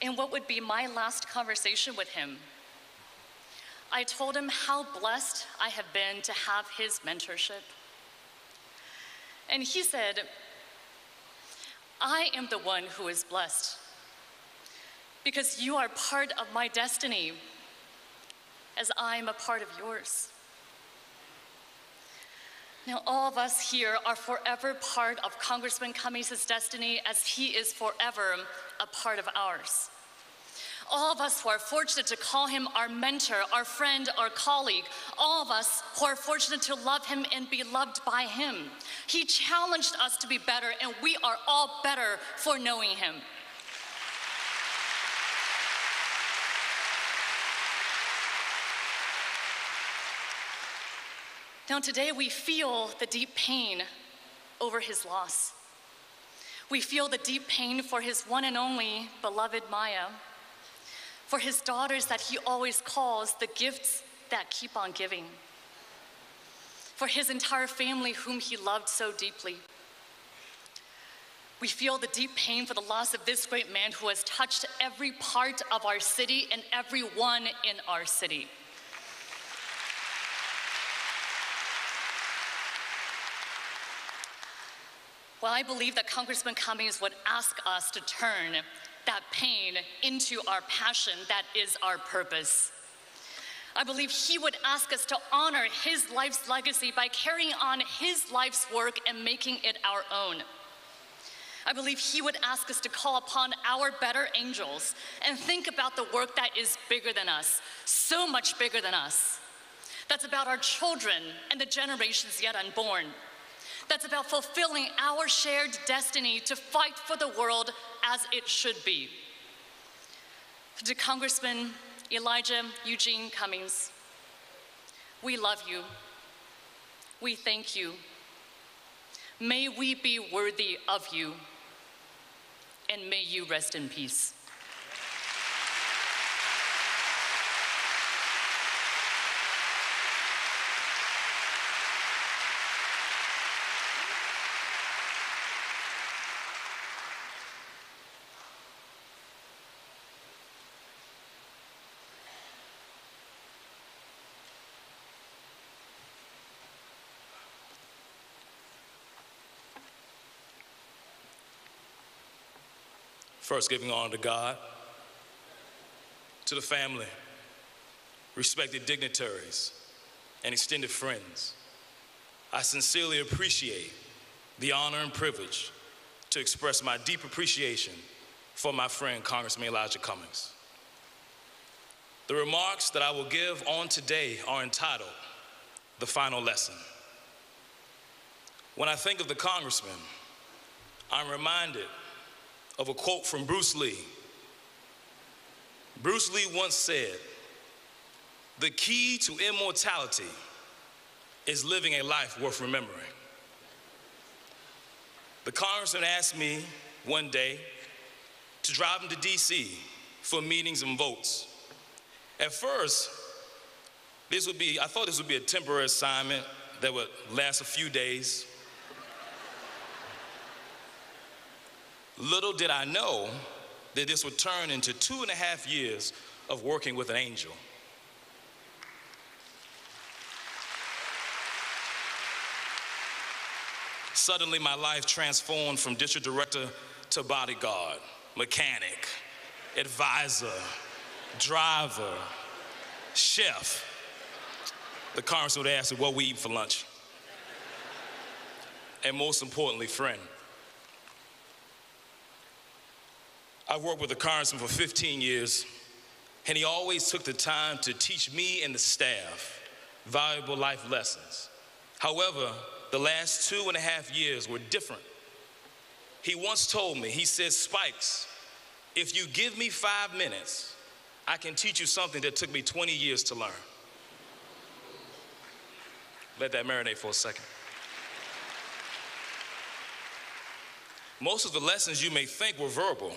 And what would be my last conversation with him, I told him how blessed I have been to have his mentorship. And he said, I am the one who is blessed because you are part of my destiny as I am a part of yours. Now, all of us here are forever part of Congressman Cummings' destiny as he is forever a part of ours. All of us who are fortunate to call him our mentor, our friend, our colleague, all of us who are fortunate to love him and be loved by him. He challenged us to be better, and we are all better for knowing him. Now, today we feel the deep pain over his loss. We feel the deep pain for his one and only beloved Maya, for his daughters that he always calls the gifts that keep on giving, for his entire family whom he loved so deeply. We feel the deep pain for the loss of this great man who has touched every part of our city and everyone in our city. Well, I believe that Congressman Cummings would ask us to turn that pain into our passion that is our purpose. I believe he would ask us to honor his life's legacy by carrying on his life's work and making it our own. I believe he would ask us to call upon our better angels and think about the work that is bigger than us, so much bigger than us. That's about our children and the generations yet unborn that's about fulfilling our shared destiny to fight for the world as it should be. To Congressman Elijah Eugene Cummings, we love you. We thank you. May we be worthy of you, and may you rest in peace. First, giving honor to God, to the family, respected dignitaries, and extended friends. I sincerely appreciate the honor and privilege to express my deep appreciation for my friend, Congressman Elijah Cummings. The remarks that I will give on today are entitled The Final Lesson. When I think of the Congressman, I'm reminded of a quote from Bruce Lee. Bruce Lee once said, The key to immortality is living a life worth remembering. The congressman asked me one day to drive him to DC for meetings and votes. At first, this would be, I thought this would be a temporary assignment that would last a few days. Little did I know that this would turn into two and a half years of working with an angel. Suddenly, my life transformed from district director to bodyguard, mechanic, advisor, driver, chef. The congressman would ask me, What we eat for lunch? And most importantly, friend. I've worked with the congressman for 15 years, and he always took the time to teach me and the staff valuable life lessons. However, the last two and a half years were different. He once told me, he said, Spikes, if you give me five minutes, I can teach you something that took me 20 years to learn. Let that marinate for a second. Most of the lessons you may think were verbal,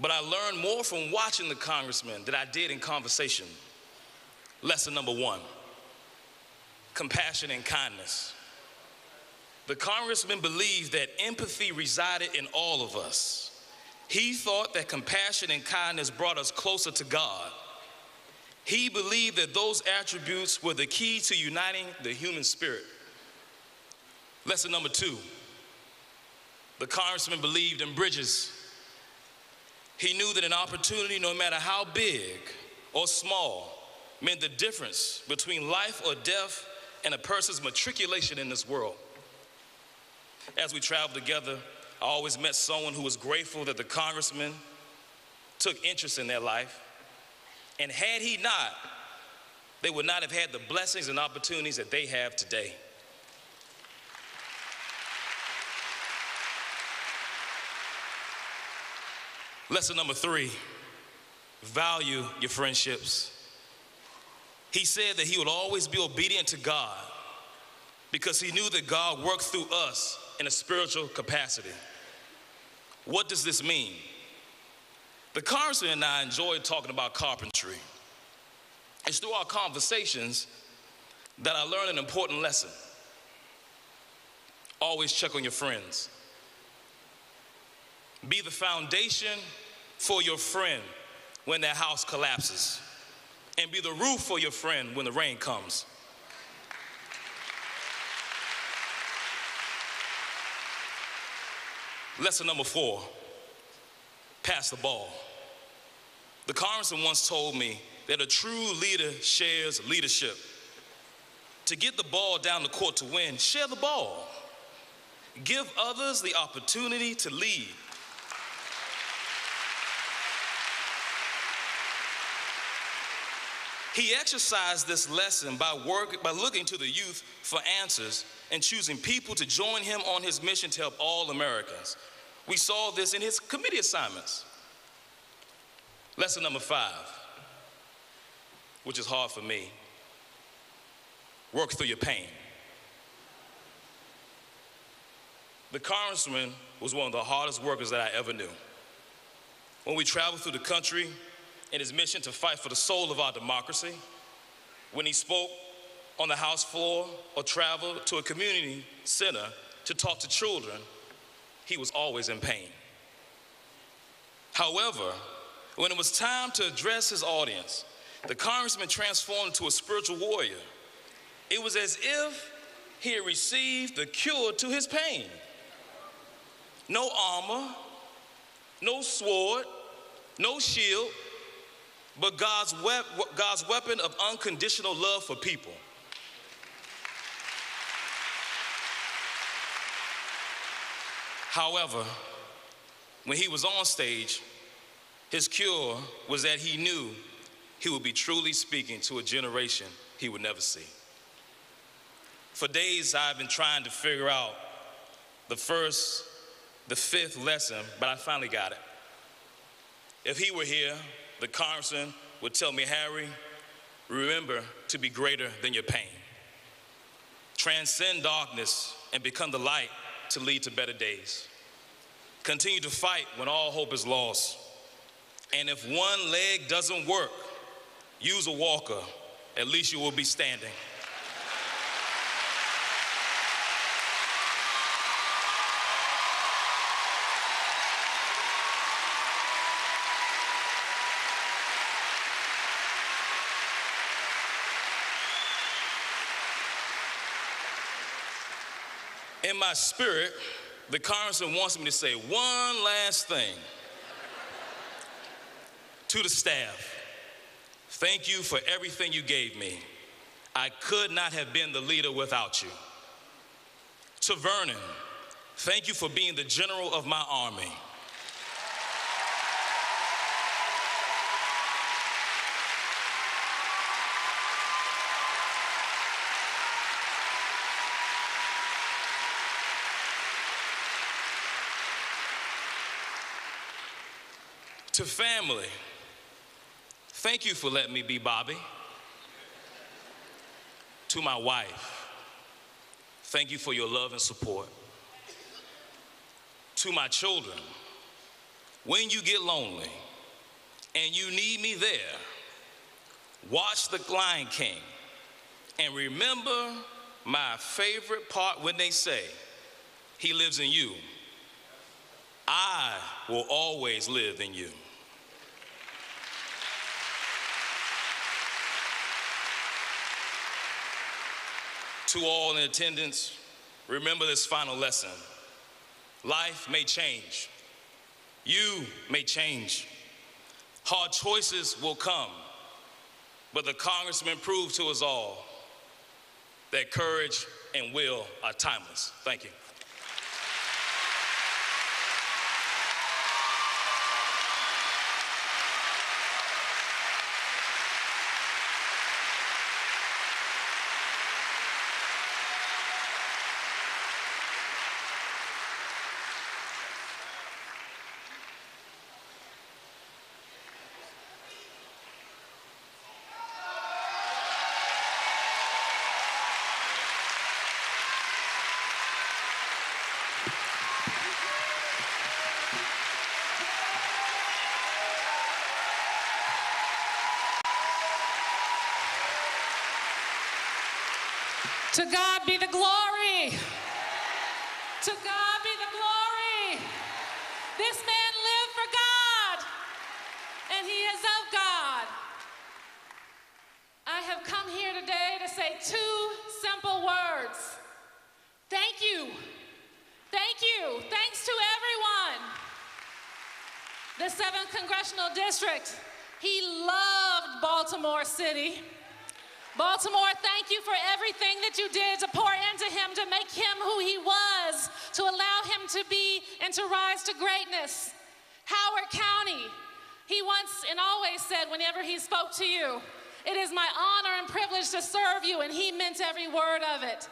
but I learned more from watching the congressman than I did in conversation. Lesson number one compassion and kindness. The congressman believed that empathy resided in all of us. He thought that compassion and kindness brought us closer to God. He believed that those attributes were the key to uniting the human spirit. Lesson number two the congressman believed in bridges. He knew that an opportunity, no matter how big or small, meant the difference between life or death and a person's matriculation in this world. As we traveled together, I always met someone who was grateful that the congressman took interest in their life. And had he not, they would not have had the blessings and opportunities that they have today. Lesson number three value your friendships. He said that he would always be obedient to God because he knew that God worked through us in a spiritual capacity. What does this mean? The congressman and I enjoyed talking about carpentry. It's through our conversations that I learned an important lesson. Always check on your friends. Be the foundation for your friend when their house collapses, and be the roof for your friend when the rain comes. Lesson number four pass the ball. The congressman once told me that a true leader shares leadership. To get the ball down the court to win, share the ball. Give others the opportunity to lead. He exercised this lesson by work by looking to the youth for answers and choosing people to join him on his mission to help all Americans. We saw this in his committee assignments. Lesson number five, which is hard for me work through your pain. The congressman was one of the hardest workers that I ever knew. When we traveled through the country in his mission to fight for the soul of our democracy, when he spoke on the House floor or traveled to a community center to talk to children, he was always in pain. However, when it was time to address his audience, the congressman transformed into a spiritual warrior. It was as if he had received the cure to his pain. No armor, no sword, no shield, but God's, God's weapon of unconditional love for people. However, when he was on stage, his cure was that he knew he would be truly speaking to a generation he would never see. For days, I've been trying to figure out the first, the fifth lesson, but I finally got it. If he were here, the congressman would tell me, Harry, remember to be greater than your pain. Transcend darkness and become the light to lead to better days. Continue to fight when all hope is lost. And if one leg doesn't work, use a walker. At least you will be standing. My spirit, the congressman wants me to say one last thing to the staff. Thank you for everything you gave me. I could not have been the leader without you. To Vernon, thank you for being the general of my army. To family, thank you for letting me be Bobby. To my wife, thank you for your love and support. To my children, when you get lonely and you need me there, watch The Lion King and remember my favorite part when they say, He lives in you. I will always live in you. To all in attendance, remember this final lesson. Life may change. You may change. Hard choices will come. But the congressman proved to us all that courage and will are timeless. Thank you. To God be the glory. To God be the glory. This man lived for God, and he is of God. I have come here today to say two simple words thank you. Thank you. Thanks to everyone. The 7th Congressional District, he loved Baltimore City. Baltimore, thank you for everything that you did to pour into him, to make him who he was, to allow him to be and to rise to greatness. Howard County, he once and always said, whenever he spoke to you, it is my honor and privilege to serve you, and he meant every word of it.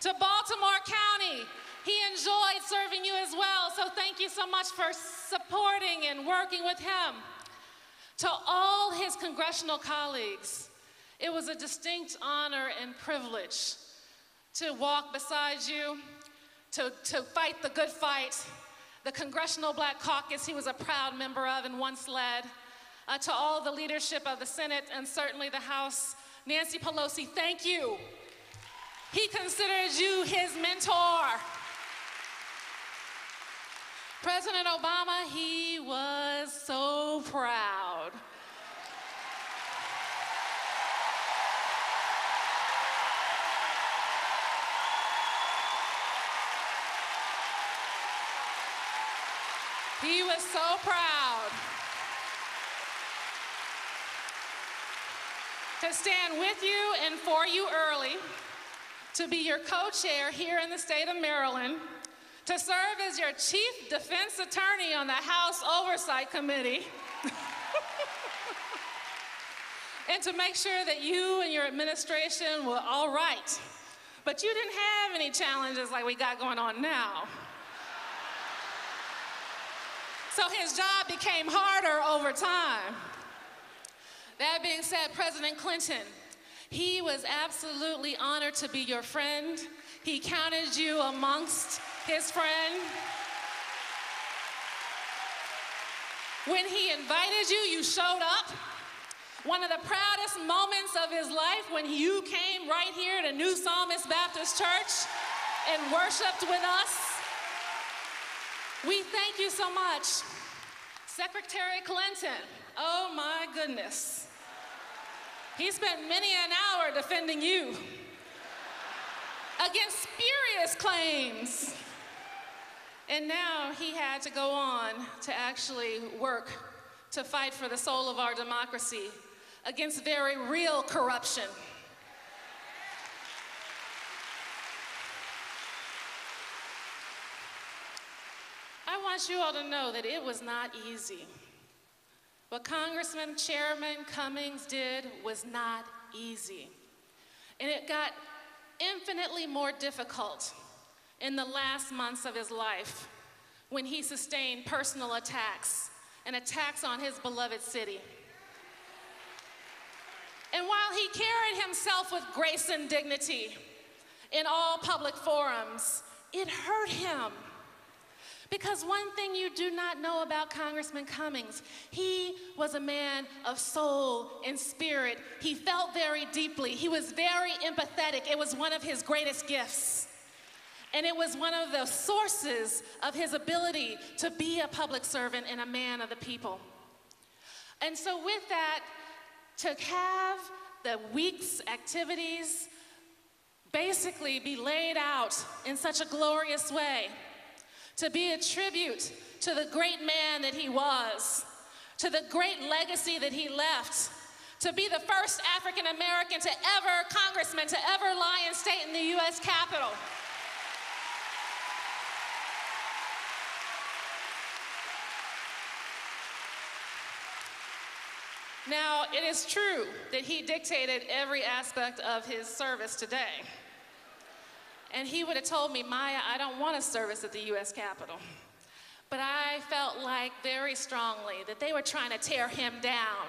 To Baltimore County, he enjoyed serving you as well, so thank you so much for supporting and working with him. To all his congressional colleagues, it was a distinct honor and privilege to walk beside you, to, to fight the good fight. The Congressional Black Caucus, he was a proud member of and once led. Uh, to all the leadership of the Senate and certainly the House, Nancy Pelosi, thank you. He considers you his mentor. President Obama, he was so proud. So proud to stand with you and for you early, to be your co chair here in the state of Maryland, to serve as your chief defense attorney on the House Oversight Committee. and to make sure that you and your administration were all right. But you didn't have any challenges like we got going on now. So his job became harder over time. That being said, President Clinton, he was absolutely honored to be your friend. He counted you amongst his friend. When he invited you, you showed up. One of the proudest moments of his life when you came right here to New Psalmist Baptist Church and worshiped with us. We thank you so much. Secretary Clinton, oh my goodness. He spent many an hour defending you. against spurious claims. And now he had to go on to actually work to fight for the soul of our democracy against very real corruption. Want you all to know that it was not easy. What Congressman Chairman Cummings did was not easy. And it got infinitely more difficult in the last months of his life when he sustained personal attacks and attacks on his beloved city. And while he carried himself with grace and dignity in all public forums, it hurt him. Because one thing you do not know about Congressman Cummings, he was a man of soul and spirit. He felt very deeply, he was very empathetic. It was one of his greatest gifts. And it was one of the sources of his ability to be a public servant and a man of the people. And so, with that, to have the week's activities basically be laid out in such a glorious way, to be a tribute to the great man that he was, to the great legacy that he left, to be the first African American to ever, congressman, to ever lie in state in the US Capitol. Now, it is true that he dictated every aspect of his service today. And he would have told me, Maya, I don't want a service at the US Capitol. But I felt like very strongly that they were trying to tear him down.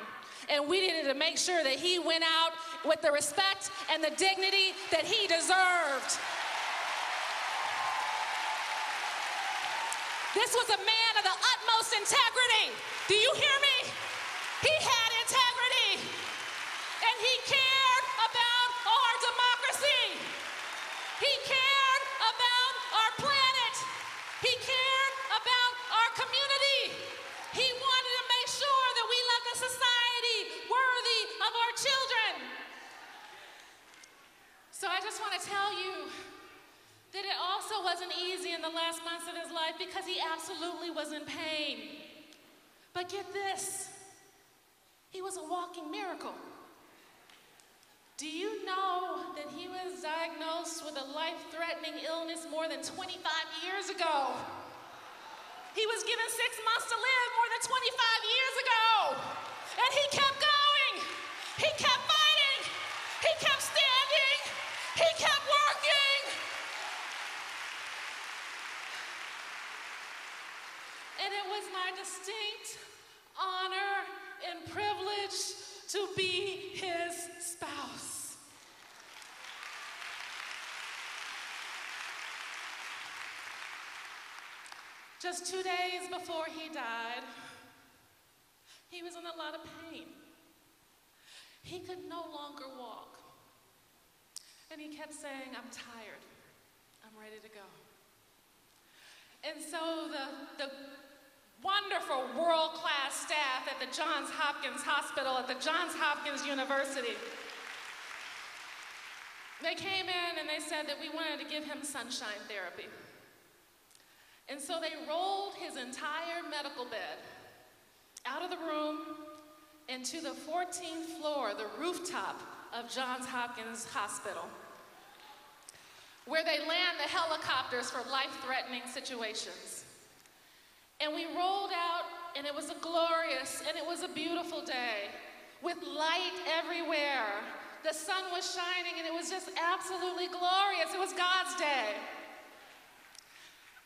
And we needed to make sure that he went out with the respect and the dignity that he deserved. This was a man of the utmost integrity. Do you hear me? He had integrity. And he cared So I just want to tell you that it also wasn't easy in the last months of his life because he absolutely was in pain. But get this he was a walking miracle. Do you know that he was diagnosed with a life threatening illness more than 25 years ago? He was given six months to live more than 25 years ago. And he kept going. He kept fighting. He kept standing. He kept working. And it was my distinct honor and privilege to be his spouse. Just two days before he died, he was in a lot of pain. He could no longer walk. And he kept saying, I'm tired. I'm ready to go. And so the, the wonderful world class staff at the Johns Hopkins Hospital, at the Johns Hopkins University. They came in and they said that we wanted to give him sunshine therapy. And so they rolled his entire medical bed out of the room into the 14th floor, the rooftop of Johns Hopkins Hospital, where they land the helicopters for life threatening situations. And we rolled out, and it was a glorious and it was a beautiful day with light everywhere. The sun was shining, and it was just absolutely glorious. It was God's day.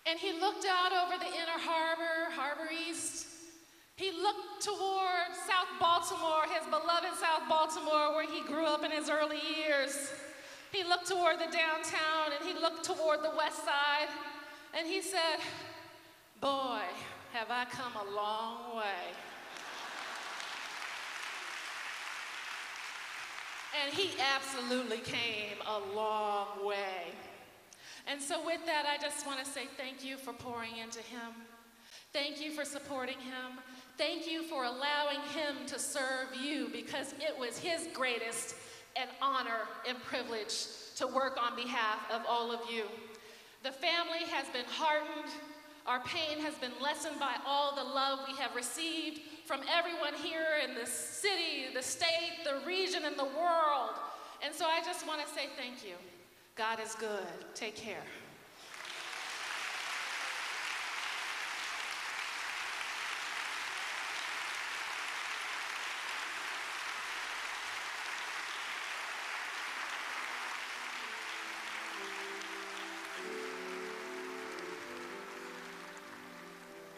And he looked out over the inner harbor, Harbor East. He looked toward South Baltimore, his beloved South Baltimore, where he grew up in his early years. He looked toward the downtown and he looked toward the west side. And he said, Boy, have I come a long way. And he absolutely came a long way. And so, with that, I just want to say thank you for pouring into him. Thank you for supporting him. Thank you for allowing him to serve you because it was his greatest and honor and privilege to work on behalf of all of you. The family has been heartened. Our pain has been lessened by all the love we have received from everyone here in the city, the state, the region, and the world. And so I just want to say thank you. God is good. Take care.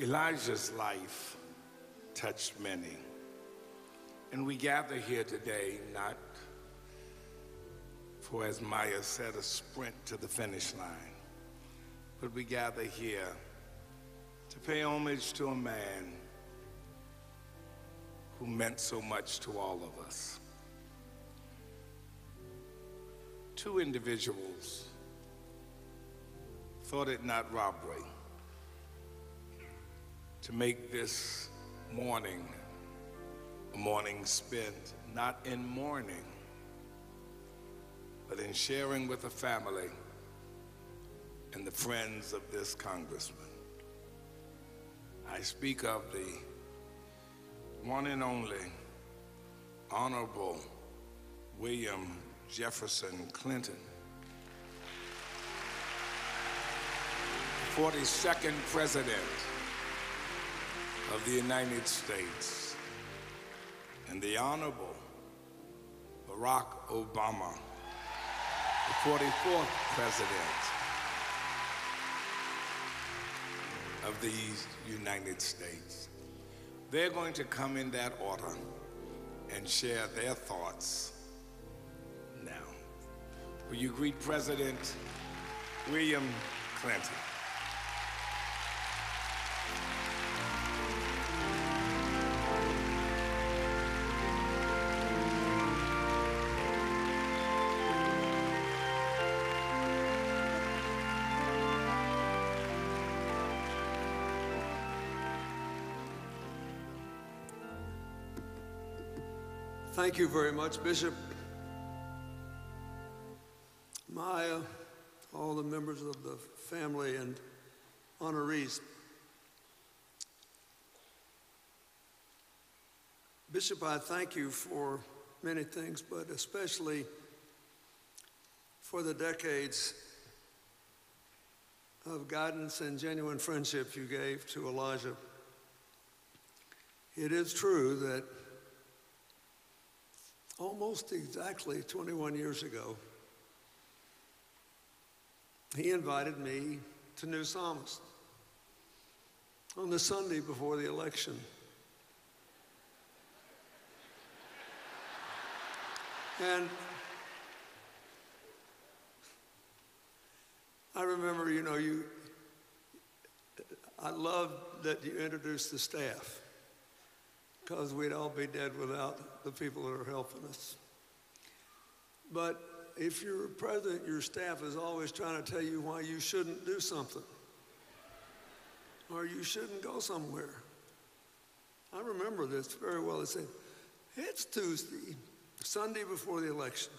Elijah's life touched many. And we gather here today not for, as Maya said, a sprint to the finish line, but we gather here to pay homage to a man who meant so much to all of us. Two individuals thought it not robbery to make this morning a morning spent not in mourning, but in sharing with the family and the friends of this congressman. I speak of the one and only Honorable William Jefferson Clinton, 42nd President of the United States, and the Honorable Barack Obama, the 44th President of the United States. They're going to come in that order and share their thoughts now. Will you greet President William Clinton? You very much, Bishop. Maya, all the members of the family and honorees. Bishop, I thank you for many things, but especially for the decades of guidance and genuine friendship you gave to Elijah. It is true that almost exactly 21 years ago, he invited me to New Psalmist on the Sunday before the election. And I remember, you know, you, I love that you introduced the staff because we'd all be dead without the people that are helping us. But if you're president, your staff is always trying to tell you why you shouldn't do something or you shouldn't go somewhere. I remember this very well. They said, it's Tuesday, Sunday before the election.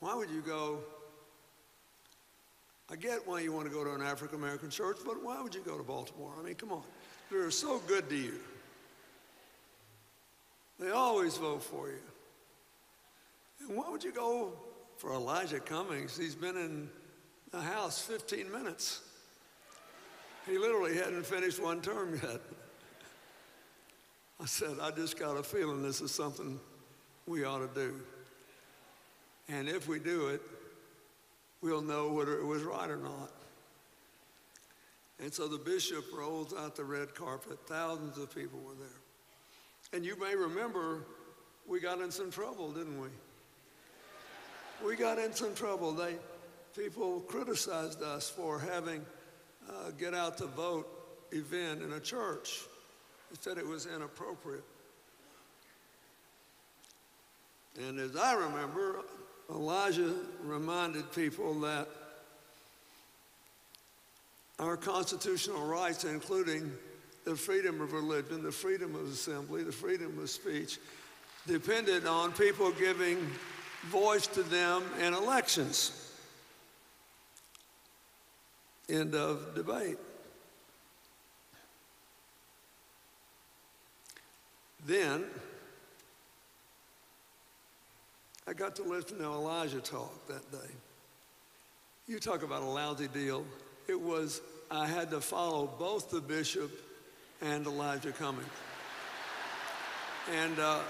Why would you go? I get why you want to go to an African American church, but why would you go to Baltimore? I mean, come on. They're so good to you. They always vote for you. And why would you go for Elijah Cummings? He's been in the House 15 minutes. He literally hadn't finished one term yet. I said, I just got a feeling this is something we ought to do. And if we do it, we'll know whether it was right or not. And so the bishop rolls out the red carpet. Thousands of people were there. And you may remember we got in some trouble, didn't we? We got in some trouble. They, people criticized us for having a get out to vote event in a church. They said it was inappropriate. And as I remember, Elijah reminded people that our constitutional rights, including the freedom of religion, the freedom of assembly, the freedom of speech, depended on people giving voice to them in elections. End of debate. Then I got to listen to Elijah talk that day. You talk about a lousy deal. It was, I had to follow both the bishop and Elijah Cummings. And uh,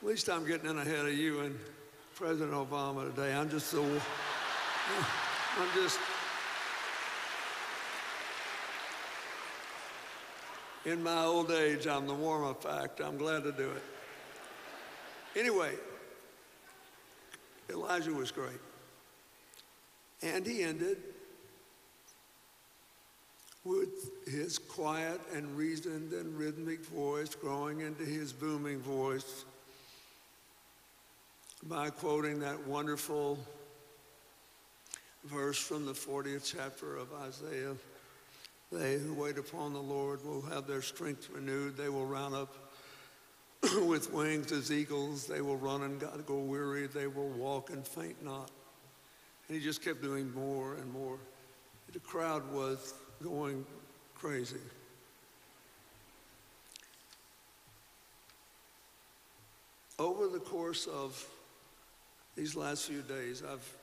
at least I'm getting in ahead of you and President Obama today. I'm just so, I'm just, in my old age, I'm the warm-up act. I'm glad to do it. Anyway, Elijah was great. And he ended with his quiet and reasoned and rhythmic voice growing into his booming voice by quoting that wonderful verse from the 40th chapter of Isaiah. They who wait upon the Lord will have their strength renewed. They will run up with wings as eagles. They will run and not go weary. They will walk and faint not. And he just kept doing more and more. The crowd was going crazy. Over the course of these last few days, I've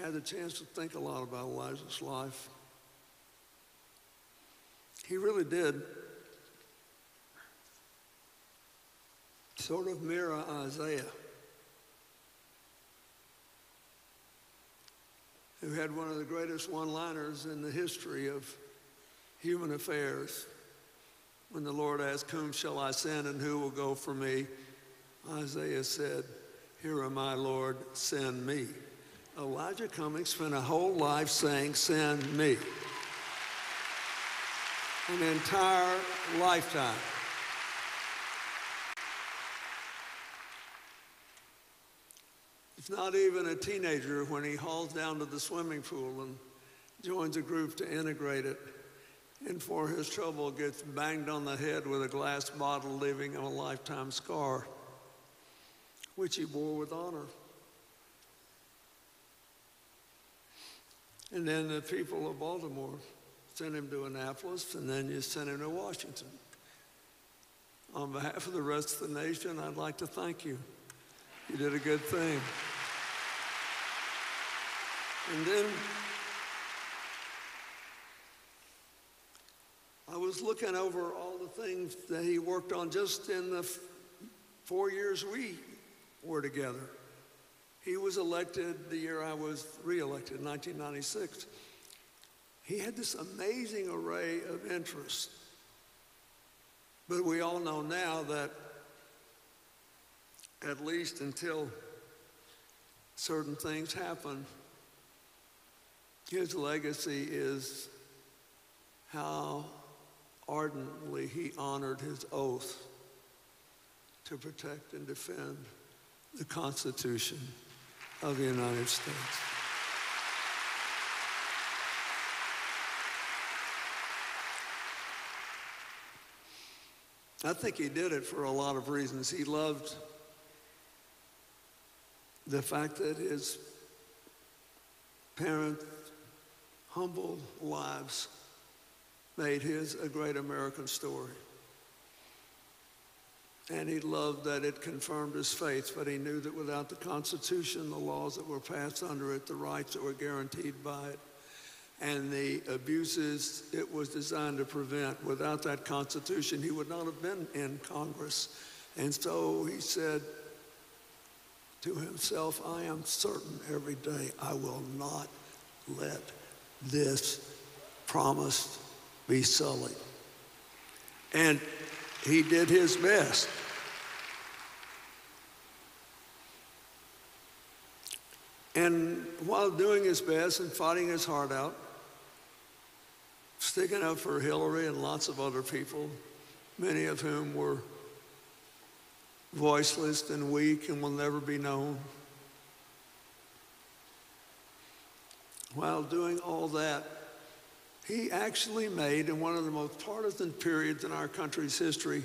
had the chance to think a lot about Elijah's life. He really did sort of mirror Isaiah, who had one of the greatest one liners in the history of human affairs. When the Lord asked, Whom shall I send and who will go for me? Isaiah said, Here am I, Lord, send me. Elijah Cummings spent a whole life saying, Send me. An entire lifetime. He's not even a teenager when he hauls down to the swimming pool and joins a group to integrate it. And for his trouble, gets banged on the head with a glass bottle, leaving him a lifetime scar, which he bore with honor. And then the people of Baltimore sent him to Annapolis, and then you sent him to Washington. On behalf of the rest of the nation, I'd like to thank you. You did a good thing. And then I was looking over all the things that he worked on just in the four years we were together. He was elected the year I was reelected, 1996. He had this amazing array of interests. But we all know now that, at least until certain things happen, his legacy is how ardently he honored his oath to protect and defend the Constitution of the United States. I think he did it for a lot of reasons. He loved the fact that his parents humble lives made his a great American story. And he loved that it confirmed his faith, but he knew that without the Constitution, the laws that were passed under it, the rights that were guaranteed by it, and the abuses it was designed to prevent, without that Constitution, he would not have been in Congress. And so he said to himself, I am certain every day I will not let this promised be sullied. And he did his best. And while doing his best and fighting his heart out, sticking up for Hillary and lots of other people, many of whom were voiceless and weak and will never be known. While doing all that, he actually made, in one of the most partisan periods in our country's history,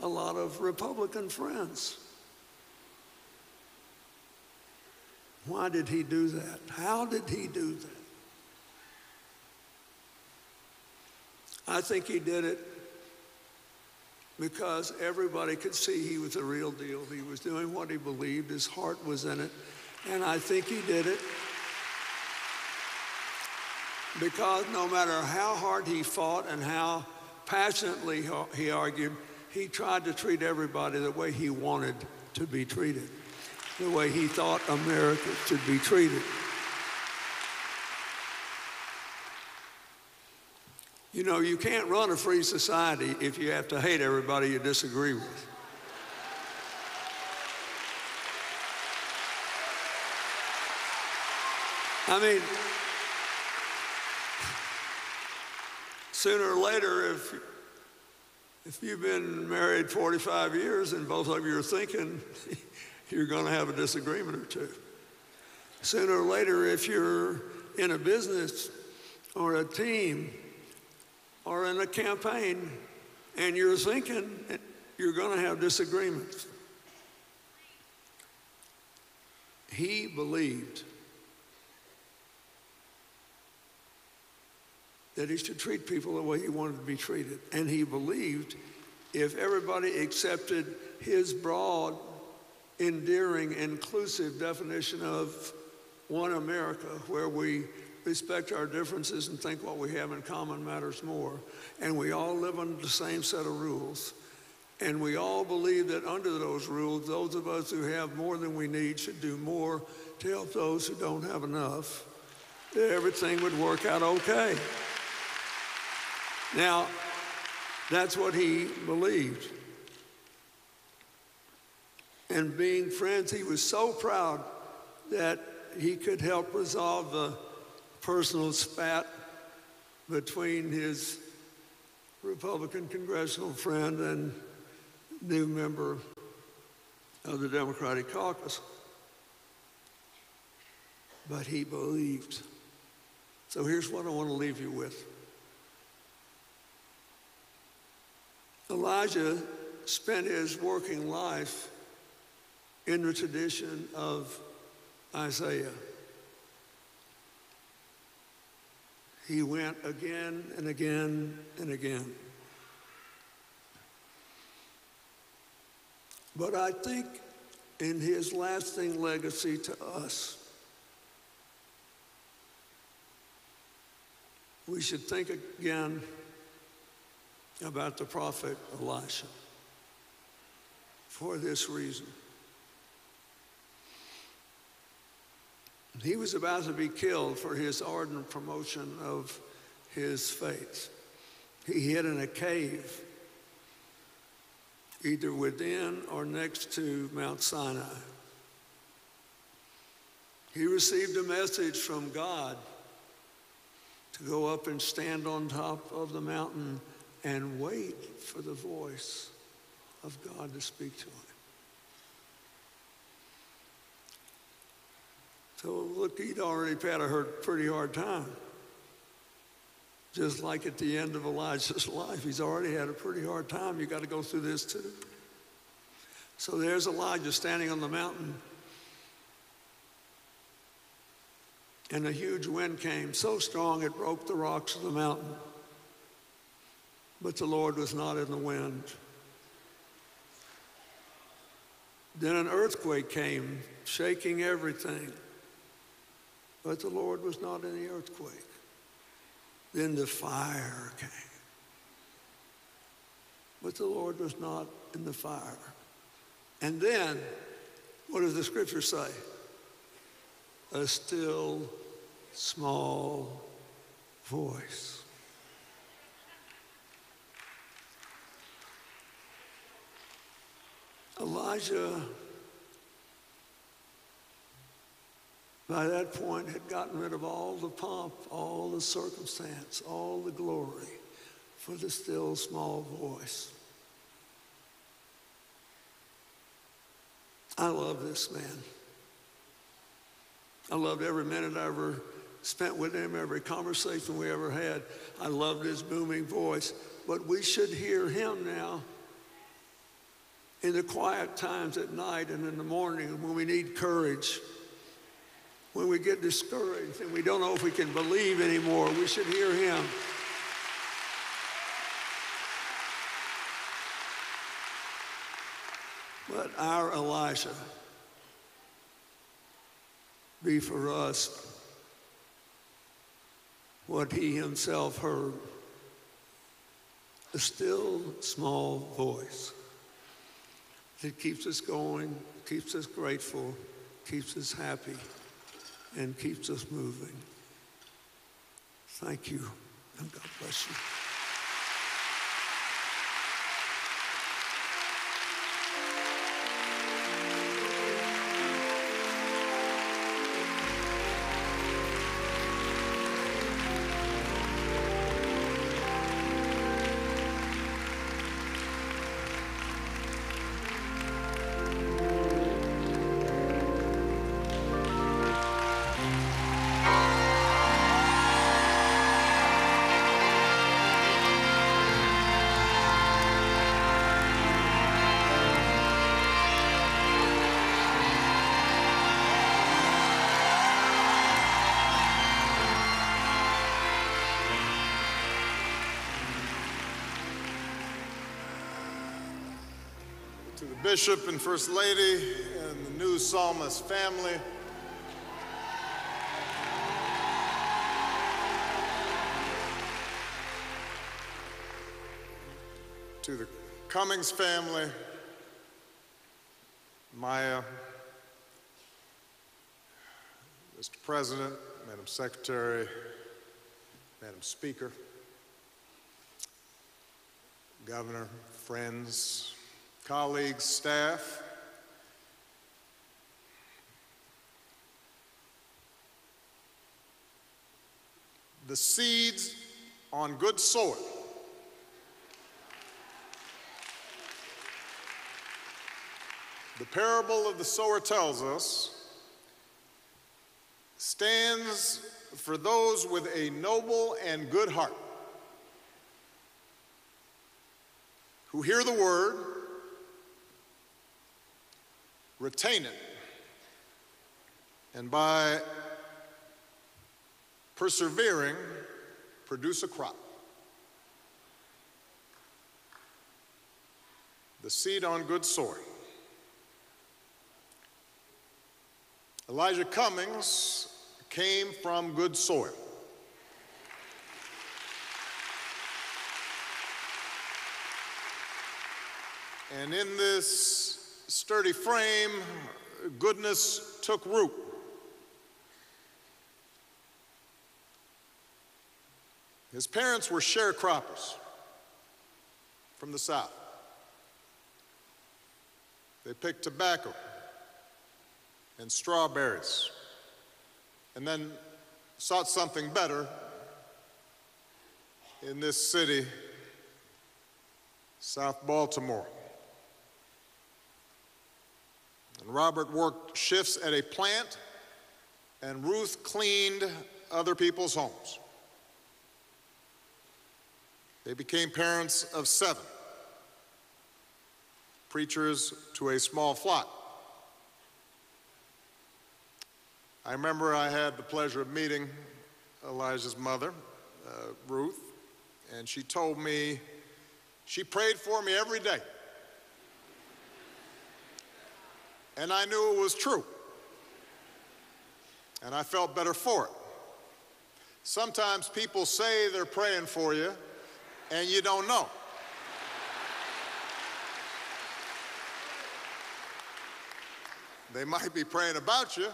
a lot of Republican friends. Why did he do that? How did he do that? I think he did it because everybody could see he was a real deal. He was doing what he believed, his heart was in it. And I think he did it because no matter how hard he fought and how passionately he argued, he tried to treat everybody the way he wanted to be treated, the way he thought America should be treated. You know, you can't run a free society if you have to hate everybody you disagree with. I mean, sooner or later, if, if you've been married 45 years and both of you are thinking, you're going to have a disagreement or two. Sooner or later, if you're in a business or a team or in a campaign and you're thinking you're going to have disagreements. He believed that he should treat people the way he wanted to be treated. And he believed if everybody accepted his broad, endearing, inclusive definition of one America, where we respect our differences and think what we have in common matters more. And we all live under the same set of rules. And we all believe that under those rules, those of us who have more than we need should do more to help those who don't have enough. That everything would work out okay. Now, that's what he believed. And being friends, he was so proud that he could help resolve the personal spat between his Republican congressional friend and new member of the Democratic caucus. But he believed. So here's what I want to leave you with. Elijah spent his working life in the tradition of Isaiah. He went again and again and again. But I think in his lasting legacy to us, we should think again about the prophet Elijah for this reason. He was about to be killed for his ardent promotion of his faith. He hid in a cave, either within or next to Mount Sinai. He received a message from God to go up and stand on top of the mountain and wait for the voice of God to speak to him. So look, he'd already had a pretty hard time. Just like at the end of Elijah's life, he's already had a pretty hard time. You got to go through this too. So there's Elijah standing on the mountain. And a huge wind came, so strong it broke the rocks of the mountain. But the Lord was not in the wind. Then an earthquake came, shaking everything. But the Lord was not in the earthquake. Then the fire came. But the Lord was not in the fire. And then, what does the scripture say? A still, small voice. Elijah by that point had gotten rid of all the pomp, all the circumstance, all the glory for the still small voice. I love this man. I loved every minute I ever spent with him, every conversation we ever had. I loved his booming voice. But we should hear him now in the quiet times at night and in the morning when we need courage when we get discouraged and we don't know if we can believe anymore, we should hear him. Let our Elijah be for us what he himself heard a still small voice that keeps us going, keeps us grateful, keeps us happy, and keeps us moving. Thank you, and God bless you. Bishop and first lady and the new psalmist family. To the Cummings family, Maya, Mr. President, Madam Secretary, Madam Speaker, Governor, friends, colleagues, staff. The seeds on good soil. The parable of the sower tells us stands for those with a noble and good heart who hear the word retain it, and by persevering, produce a crop. The seed on good soil. Elijah Cummings came from good soil. And in this sturdy frame, goodness took root. His parents were sharecroppers from the South. They picked tobacco and strawberries and then sought something better in this city, South Baltimore. And Robert worked shifts at a plant, and Ruth cleaned other people's homes. They became parents of seven, preachers to a small flock. I remember I had the pleasure of meeting Elijah's mother, uh, Ruth, and she told me she prayed for me every day. And I knew it was true. And I felt better for it. Sometimes people say they're praying for you, and you don't know. They might be praying about you,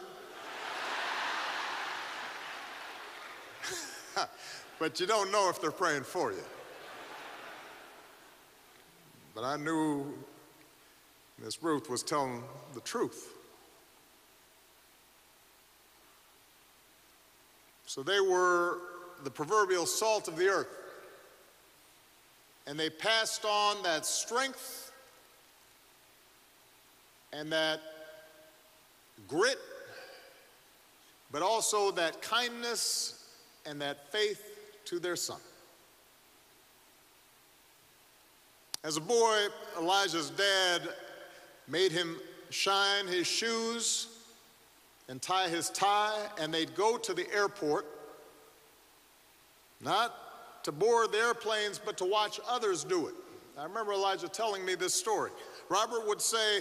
but you don't know if they're praying for you. But I knew Miss Ruth was telling the truth. So they were the proverbial salt of the earth. And they passed on that strength and that grit, but also that kindness and that faith to their son. As a boy, Elijah's dad made him shine his shoes and tie his tie, and they'd go to the airport, not to board the airplanes, but to watch others do it. I remember Elijah telling me this story. Robert would say,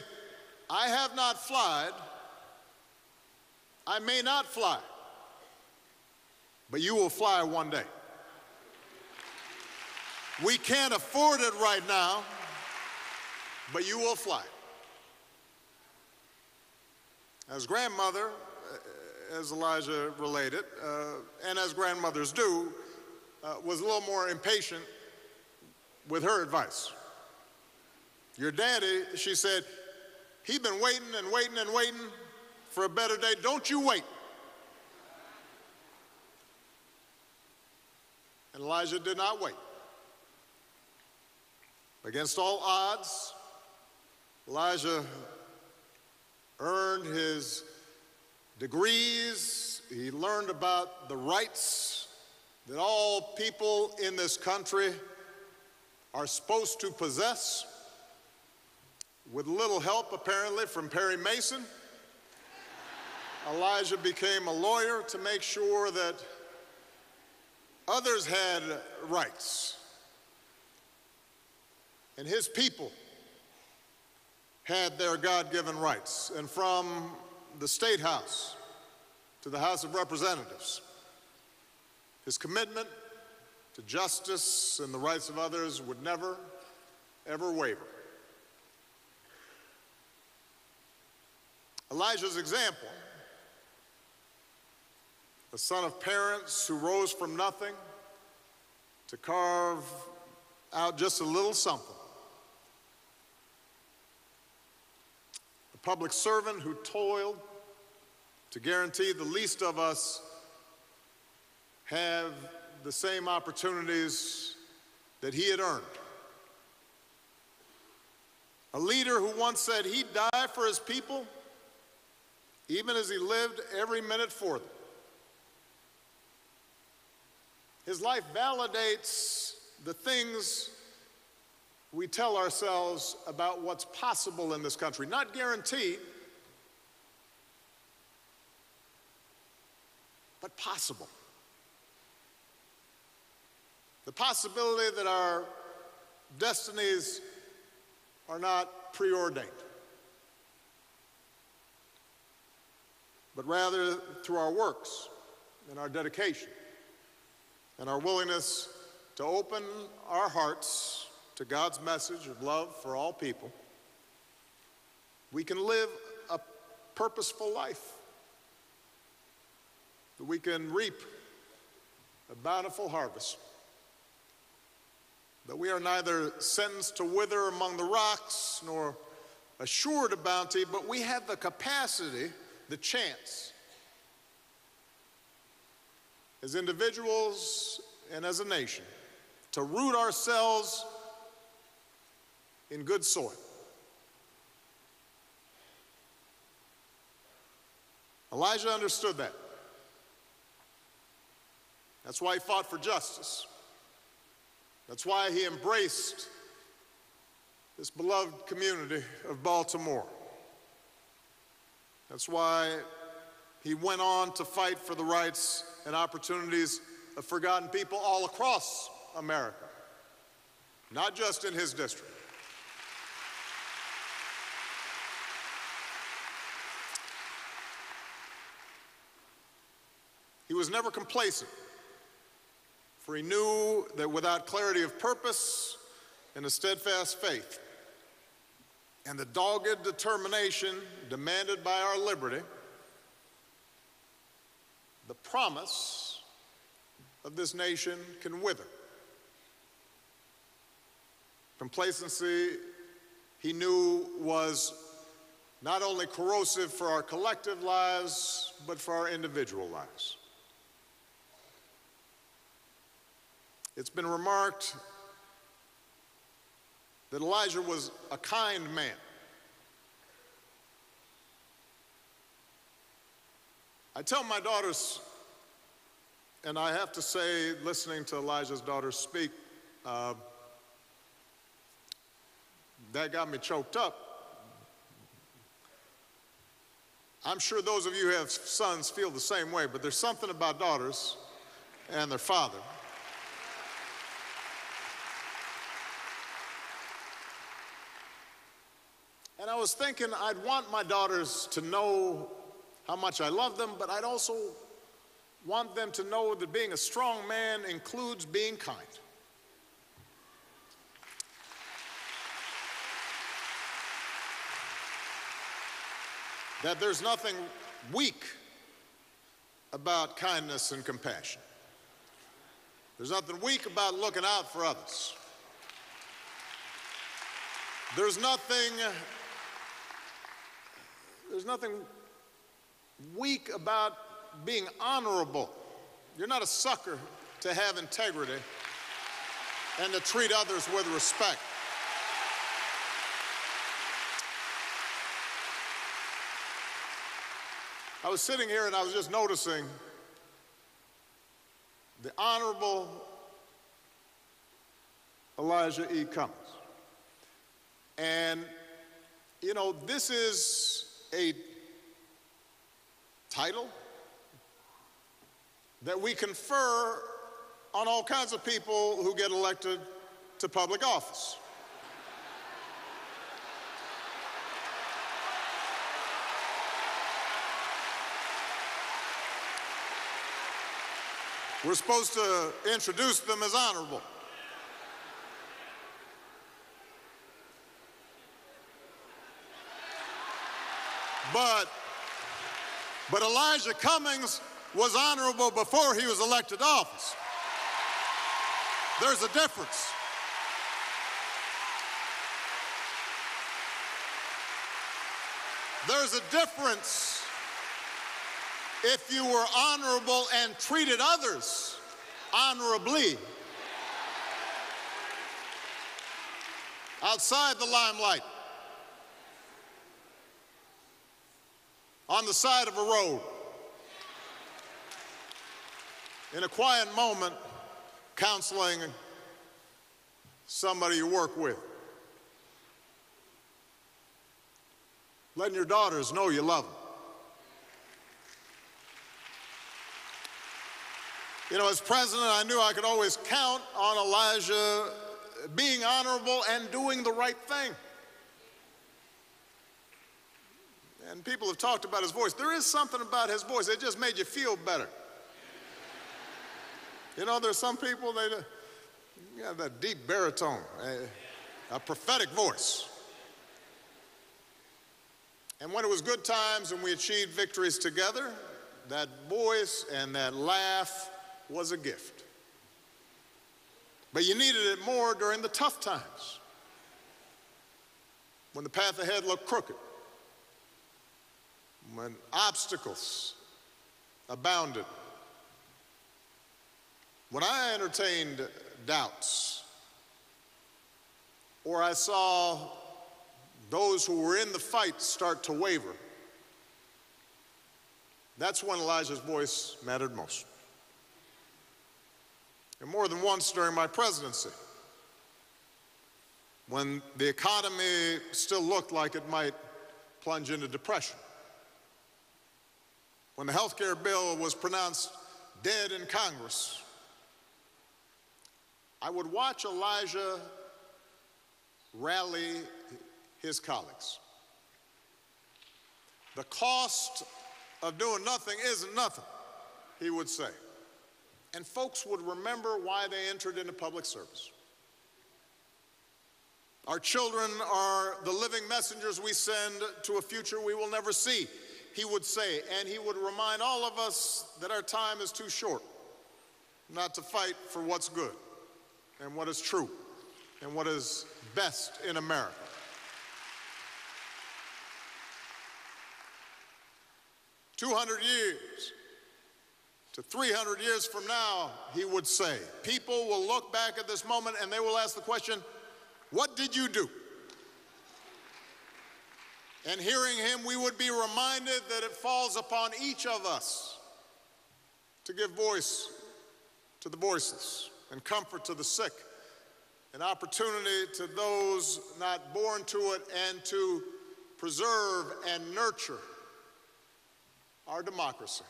I have not flied, I may not fly, but you will fly one day. We can't afford it right now, but you will fly. As grandmother, uh, as Elijah related, uh, and as grandmothers do, uh, was a little more impatient with her advice. Your daddy, she said, he'd been waiting and waiting and waiting for a better day. Don't you wait. And Elijah did not wait. Against all odds, Elijah earned his degrees. He learned about the rights that all people in this country are supposed to possess. With little help, apparently, from Perry Mason, Elijah became a lawyer to make sure that others had rights. And his people had their God given rights. And from the State House to the House of Representatives, his commitment to justice and the rights of others would never, ever waver. Elijah's example, a son of parents who rose from nothing to carve out just a little something public servant who toiled to guarantee the least of us have the same opportunities that he had earned. A leader who once said he'd die for his people, even as he lived every minute for them. His life validates the things we tell ourselves about what's possible in this country. Not guaranteed, but possible. The possibility that our destinies are not preordained, but rather through our works and our dedication and our willingness to open our hearts to God's message of love for all people, we can live a purposeful life. That we can reap a bountiful harvest. That we are neither sentenced to wither among the rocks nor assured of bounty, but we have the capacity, the chance, as individuals and as a nation, to root ourselves in good soil. Elijah understood that. That's why he fought for justice. That's why he embraced this beloved community of Baltimore. That's why he went on to fight for the rights and opportunities of forgotten people all across America, not just in his district. He was never complacent, for he knew that without clarity of purpose and a steadfast faith and the dogged determination demanded by our liberty, the promise of this nation can wither. Complacency, he knew, was not only corrosive for our collective lives, but for our individual lives. It's been remarked that Elijah was a kind man. I tell my daughters, and I have to say, listening to Elijah's daughters speak, uh, that got me choked up. I'm sure those of you who have sons feel the same way, but there's something about daughters and their father. Was thinking I'd want my daughters to know how much I love them, but I'd also want them to know that being a strong man includes being kind. That there's nothing weak about kindness and compassion. There's nothing weak about looking out for others. There's nothing there's nothing weak about being honorable. You're not a sucker to have integrity and to treat others with respect. I was sitting here and I was just noticing the Honorable Elijah E. Cummings. And, you know, this is a title that we confer on all kinds of people who get elected to public office. We're supposed to introduce them as honorable. But, but Elijah Cummings was honorable before he was elected to office. There's a difference. There's a difference if you were honorable and treated others honorably outside the limelight. On the side of a road in a quiet moment counseling somebody you work with. Letting your daughters know you love them. You know, as president, I knew I could always count on Elijah being honorable and doing the right thing. And people have talked about his voice. There is something about his voice that just made you feel better. You know, there's some people, they have that deep baritone, a, a prophetic voice. And when it was good times and we achieved victories together, that voice and that laugh was a gift. But you needed it more during the tough times, when the path ahead looked crooked when obstacles abounded, when I entertained doubts, or I saw those who were in the fight start to waver, that's when Elijah's voice mattered most. And more than once during my presidency, when the economy still looked like it might plunge into depression, when the health care bill was pronounced dead in Congress, I would watch Elijah rally his colleagues. The cost of doing nothing isn't nothing, he would say. And folks would remember why they entered into public service. Our children are the living messengers we send to a future we will never see he would say, and he would remind all of us that our time is too short not to fight for what's good and what is true and what is best in America. Two hundred years to 300 years from now, he would say, people will look back at this moment and they will ask the question, What did you do? And hearing him, we would be reminded that it falls upon each of us to give voice to the voiceless and comfort to the sick, an opportunity to those not born to it, and to preserve and nurture our democracy.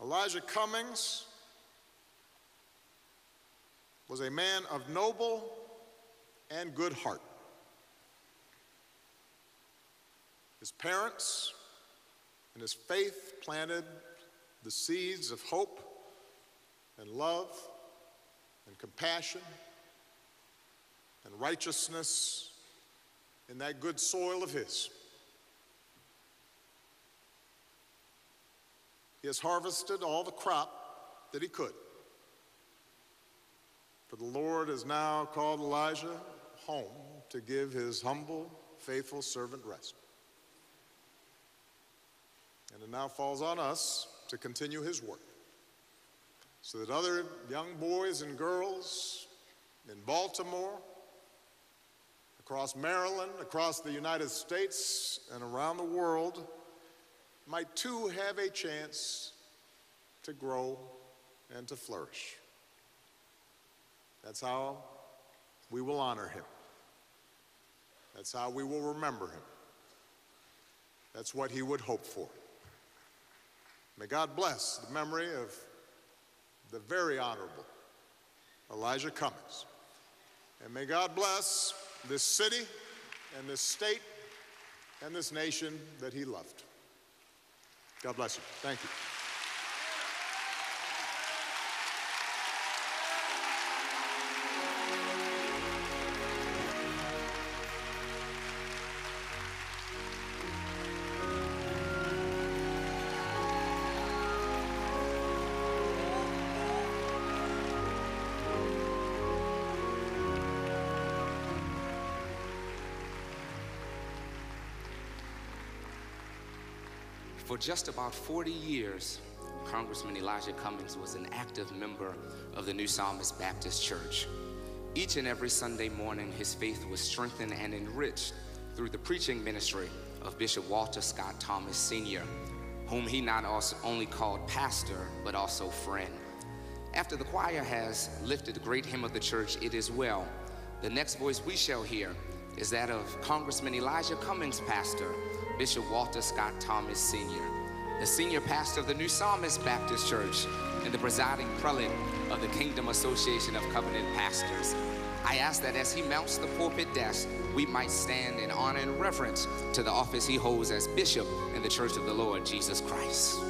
Elijah Cummings was a man of noble and good heart. His parents and his faith planted the seeds of hope and love and compassion and righteousness in that good soil of his. He has harvested all the crop that he could. For the Lord has now called Elijah home to give his humble, faithful servant rest. And it now falls on us to continue his work so that other young boys and girls in Baltimore, across Maryland, across the United States, and around the world might too have a chance to grow and to flourish. That's how we will honor him. That's how we will remember him. That's what he would hope for. May God bless the memory of the very honorable Elijah Cummings. And may God bless this city and this state and this nation that he loved. God bless you. Thank you. Just about 40 years, Congressman Elijah Cummings was an active member of the New Psalmist Baptist Church. Each and every Sunday morning, his faith was strengthened and enriched through the preaching ministry of Bishop Walter Scott Thomas Sr., whom he not only called pastor, but also friend. After the choir has lifted the great hymn of the church, It Is Well, the next voice we shall hear is that of Congressman Elijah Cummings, pastor, Bishop Walter Scott Thomas Sr., the senior pastor of the New Psalmist Baptist Church and the presiding prelate of the Kingdom Association of Covenant Pastors. I ask that as he mounts the pulpit desk, we might stand in honor and reverence to the office he holds as bishop in the Church of the Lord Jesus Christ.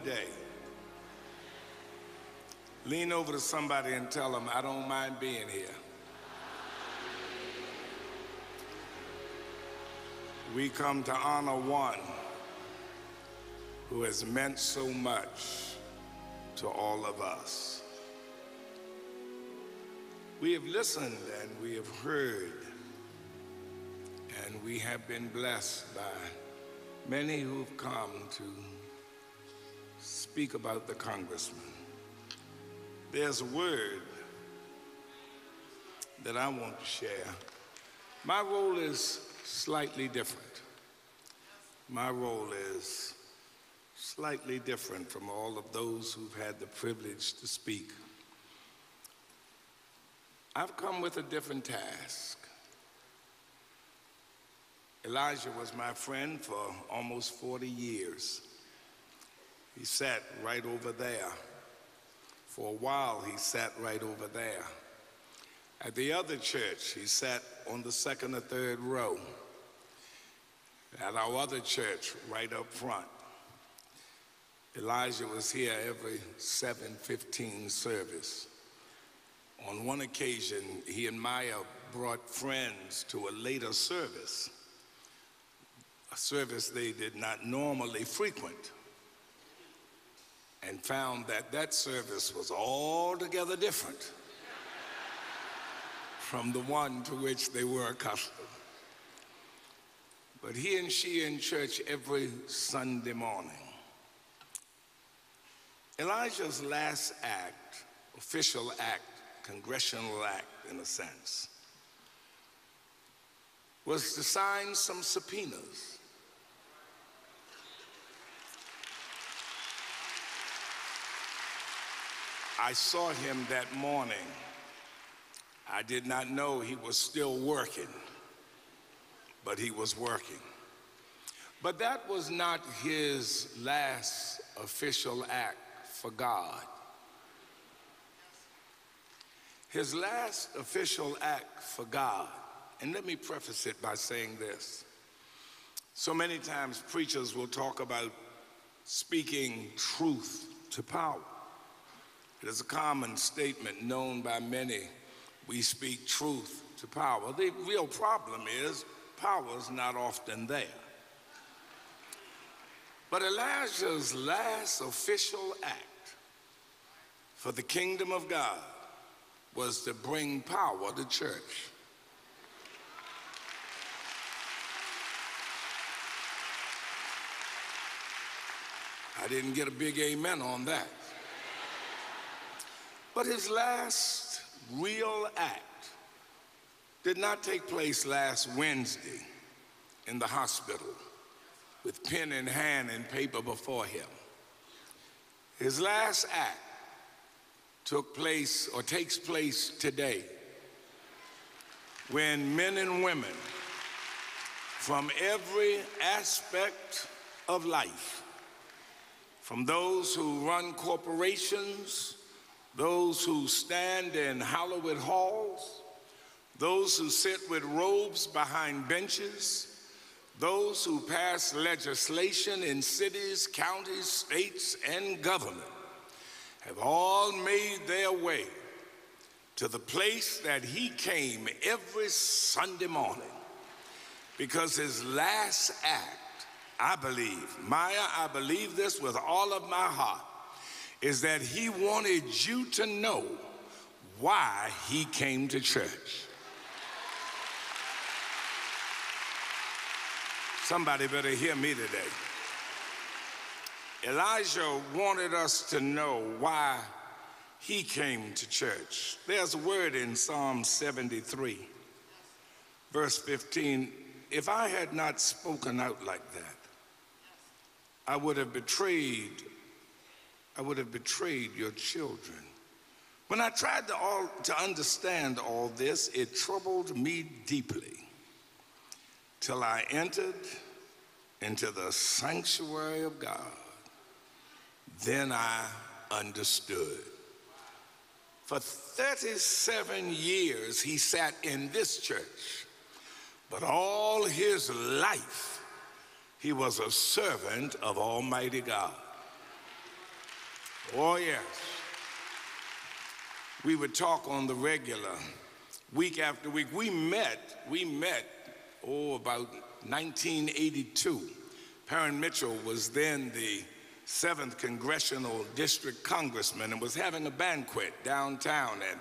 What a day. Lean over to somebody and tell them, I don't mind being here. We come to honor one who has meant so much to all of us. We have listened and we have heard, and we have been blessed by many who've come to speak about the congressman. There's a word that I want to share. My role is slightly different. My role is slightly different from all of those who've had the privilege to speak. I've come with a different task. Elijah was my friend for almost 40 years. He sat right over there. For a while, he sat right over there. At the other church, he sat on the second or third row. At our other church, right up front, Elijah was here every 715 service. On one occasion, he and Maya brought friends to a later service, a service they did not normally frequent, and found that that service was altogether different from the one to which they were accustomed. But he and she in church every Sunday morning. Elijah's last act, official act, congressional act in a sense, was to sign some subpoenas. I saw him that morning. I did not know he was still working, but he was working. But that was not his last official act for God. His last official act for God, and let me preface it by saying this. So many times preachers will talk about speaking truth to power. It is a common statement known by many. We speak truth to power. The real problem is power is not often there. But Elijah's last official act for the kingdom of God was to bring power to church. I didn't get a big amen on that. But his last real act did not take place last Wednesday in the hospital with pen in hand and paper before him. His last act took place or takes place today when men and women from every aspect of life, from those who run corporations, those who stand in Hollywood halls, those who sit with robes behind benches, those who pass legislation in cities, counties, states, and government have all made their way to the place that he came every Sunday morning. Because his last act, I believe, Maya, I believe this with all of my heart, is that he wanted you to know why he came to church. Somebody better hear me today. Elijah wanted us to know why he came to church. There's a word in Psalm 73, verse 15. If I had not spoken out like that, I would have betrayed, I would have betrayed your children. When I tried to, all, to understand all this, it troubled me deeply till I entered into the sanctuary of God. Then I understood. For 37 years, he sat in this church, but all his life, he was a servant of Almighty God. Oh, yes. We would talk on the regular, week after week. We met, we met, oh, about 1982. Parren Mitchell was then the 7th Congressional District Congressman and was having a banquet downtown. And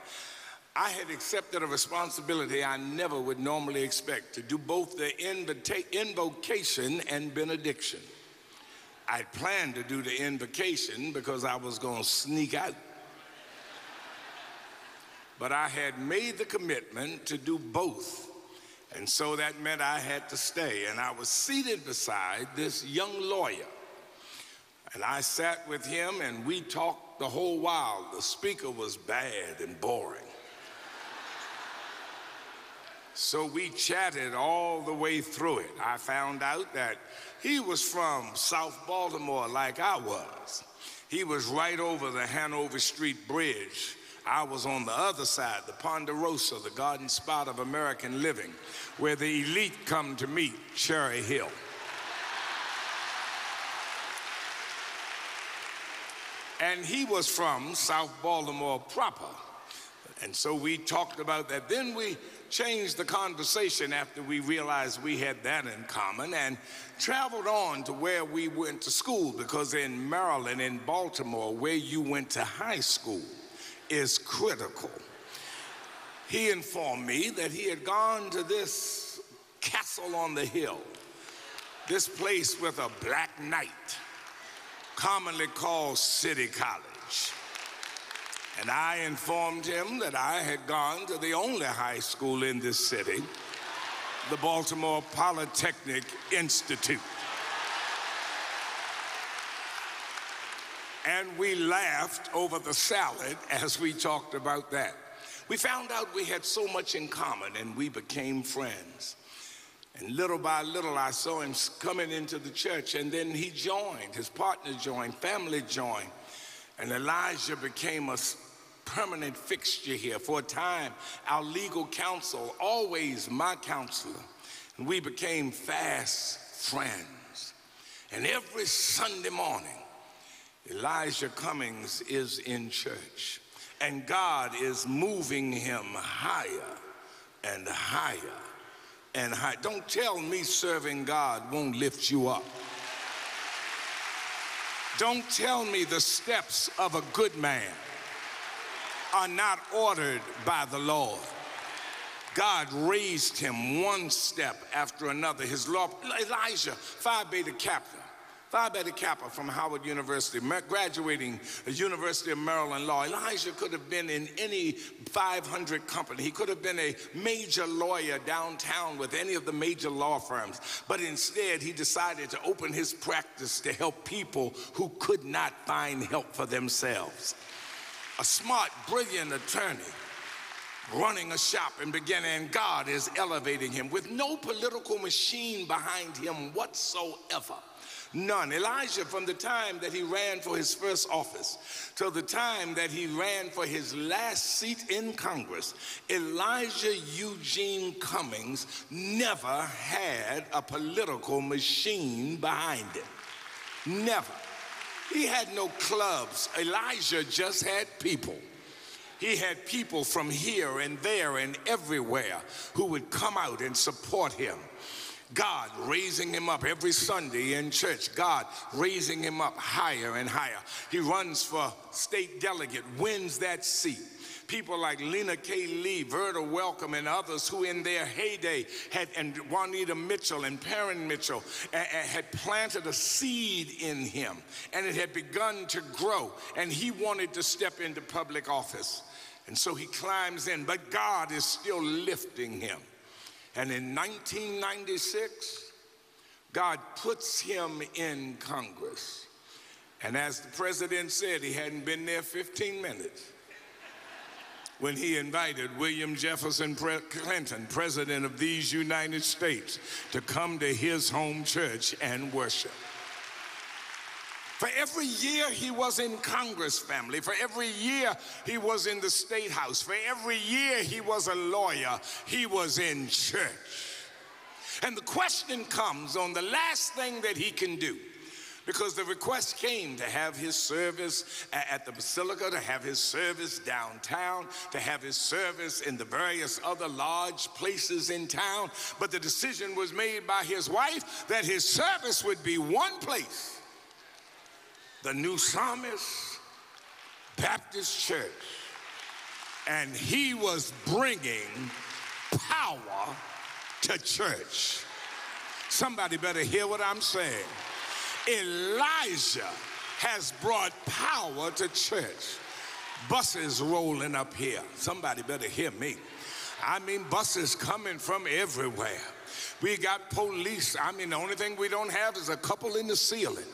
I had accepted a responsibility I never would normally expect to do both the invocation and benediction. I planned to do the invocation because I was going to sneak out. But I had made the commitment to do both. And so that meant I had to stay. And I was seated beside this young lawyer. And I sat with him and we talked the whole while. The speaker was bad and boring. So we chatted all the way through it. I found out that he was from South Baltimore, like I was. He was right over the Hanover Street Bridge. I was on the other side, the Ponderosa, the garden spot of American living, where the elite come to meet Cherry Hill. And he was from South Baltimore proper. And so we talked about that. Then we changed the conversation after we realized we had that in common and traveled on to where we went to school because in Maryland, in Baltimore, where you went to high school is critical. He informed me that he had gone to this castle on the hill, this place with a black knight, commonly called City College. And I informed him that I had gone to the only high school in this city, the Baltimore Polytechnic Institute. And we laughed over the salad as we talked about that. We found out we had so much in common and we became friends. And little by little, I saw him coming into the church, and then he joined, his partner joined, family joined. And Elijah became a permanent fixture here. For a time, our legal counsel, always my counselor, and we became fast friends. And every Sunday morning, Elijah Cummings is in church, and God is moving him higher and higher and higher. Don't tell me serving God won't lift you up. Don't tell me the steps of a good man are not ordered by the Lord. God raised him one step after another. His law, Elijah, Phi Beta Kappa, Phi Beta Kappa from Howard University, graduating University of Maryland Law. Elijah could have been in any 500 company. He could have been a major lawyer downtown with any of the major law firms. But instead, he decided to open his practice to help people who could not find help for themselves a smart, brilliant attorney running a shop and beginning, God is elevating him with no political machine behind him whatsoever. None. Elijah, from the time that he ran for his first office till the time that he ran for his last seat in Congress, Elijah Eugene Cummings never had a political machine behind him. Never. He had no clubs. Elijah just had people. He had people from here and there and everywhere who would come out and support him. God raising him up every Sunday in church. God raising him up higher and higher. He runs for state delegate, wins that seat people like Lena K. Lee, Verda Welcome, and others who in their heyday had, and Juanita Mitchell and Parren Mitchell, had planted a seed in him and it had begun to grow and he wanted to step into public office. And so he climbs in, but God is still lifting him. And in 1996, God puts him in Congress. And as the president said, he hadn't been there 15 minutes when he invited William Jefferson Clinton, President of these United States, to come to his home church and worship. For every year he was in Congress, family. For every year he was in the State House. For every year he was a lawyer. He was in church. And the question comes on the last thing that he can do because the request came to have his service at the Basilica, to have his service downtown, to have his service in the various other large places in town. But the decision was made by his wife that his service would be one place the New Psalmist Baptist Church. And he was bringing power to church. Somebody better hear what I'm saying. Elijah has brought power to church. Buses rolling up here. Somebody better hear me. I mean, buses coming from everywhere. We got police. I mean, the only thing we don't have is a couple in the ceiling.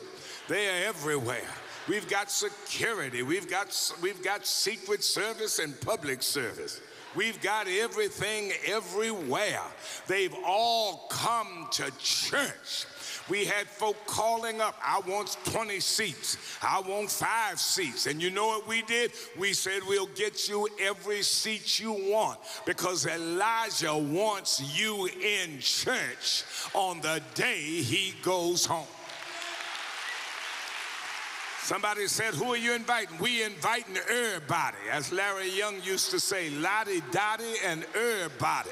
They are everywhere. We've got security. We've got we've got secret service and public service. We've got everything everywhere. They've all come to church. We had folk calling up, I want 20 seats. I want five seats. And you know what we did? We said, we'll get you every seat you want because Elijah wants you in church on the day he goes home. Somebody said, Who are you inviting? We inviting everybody. As Larry Young used to say, Lottie Dottie and everybody.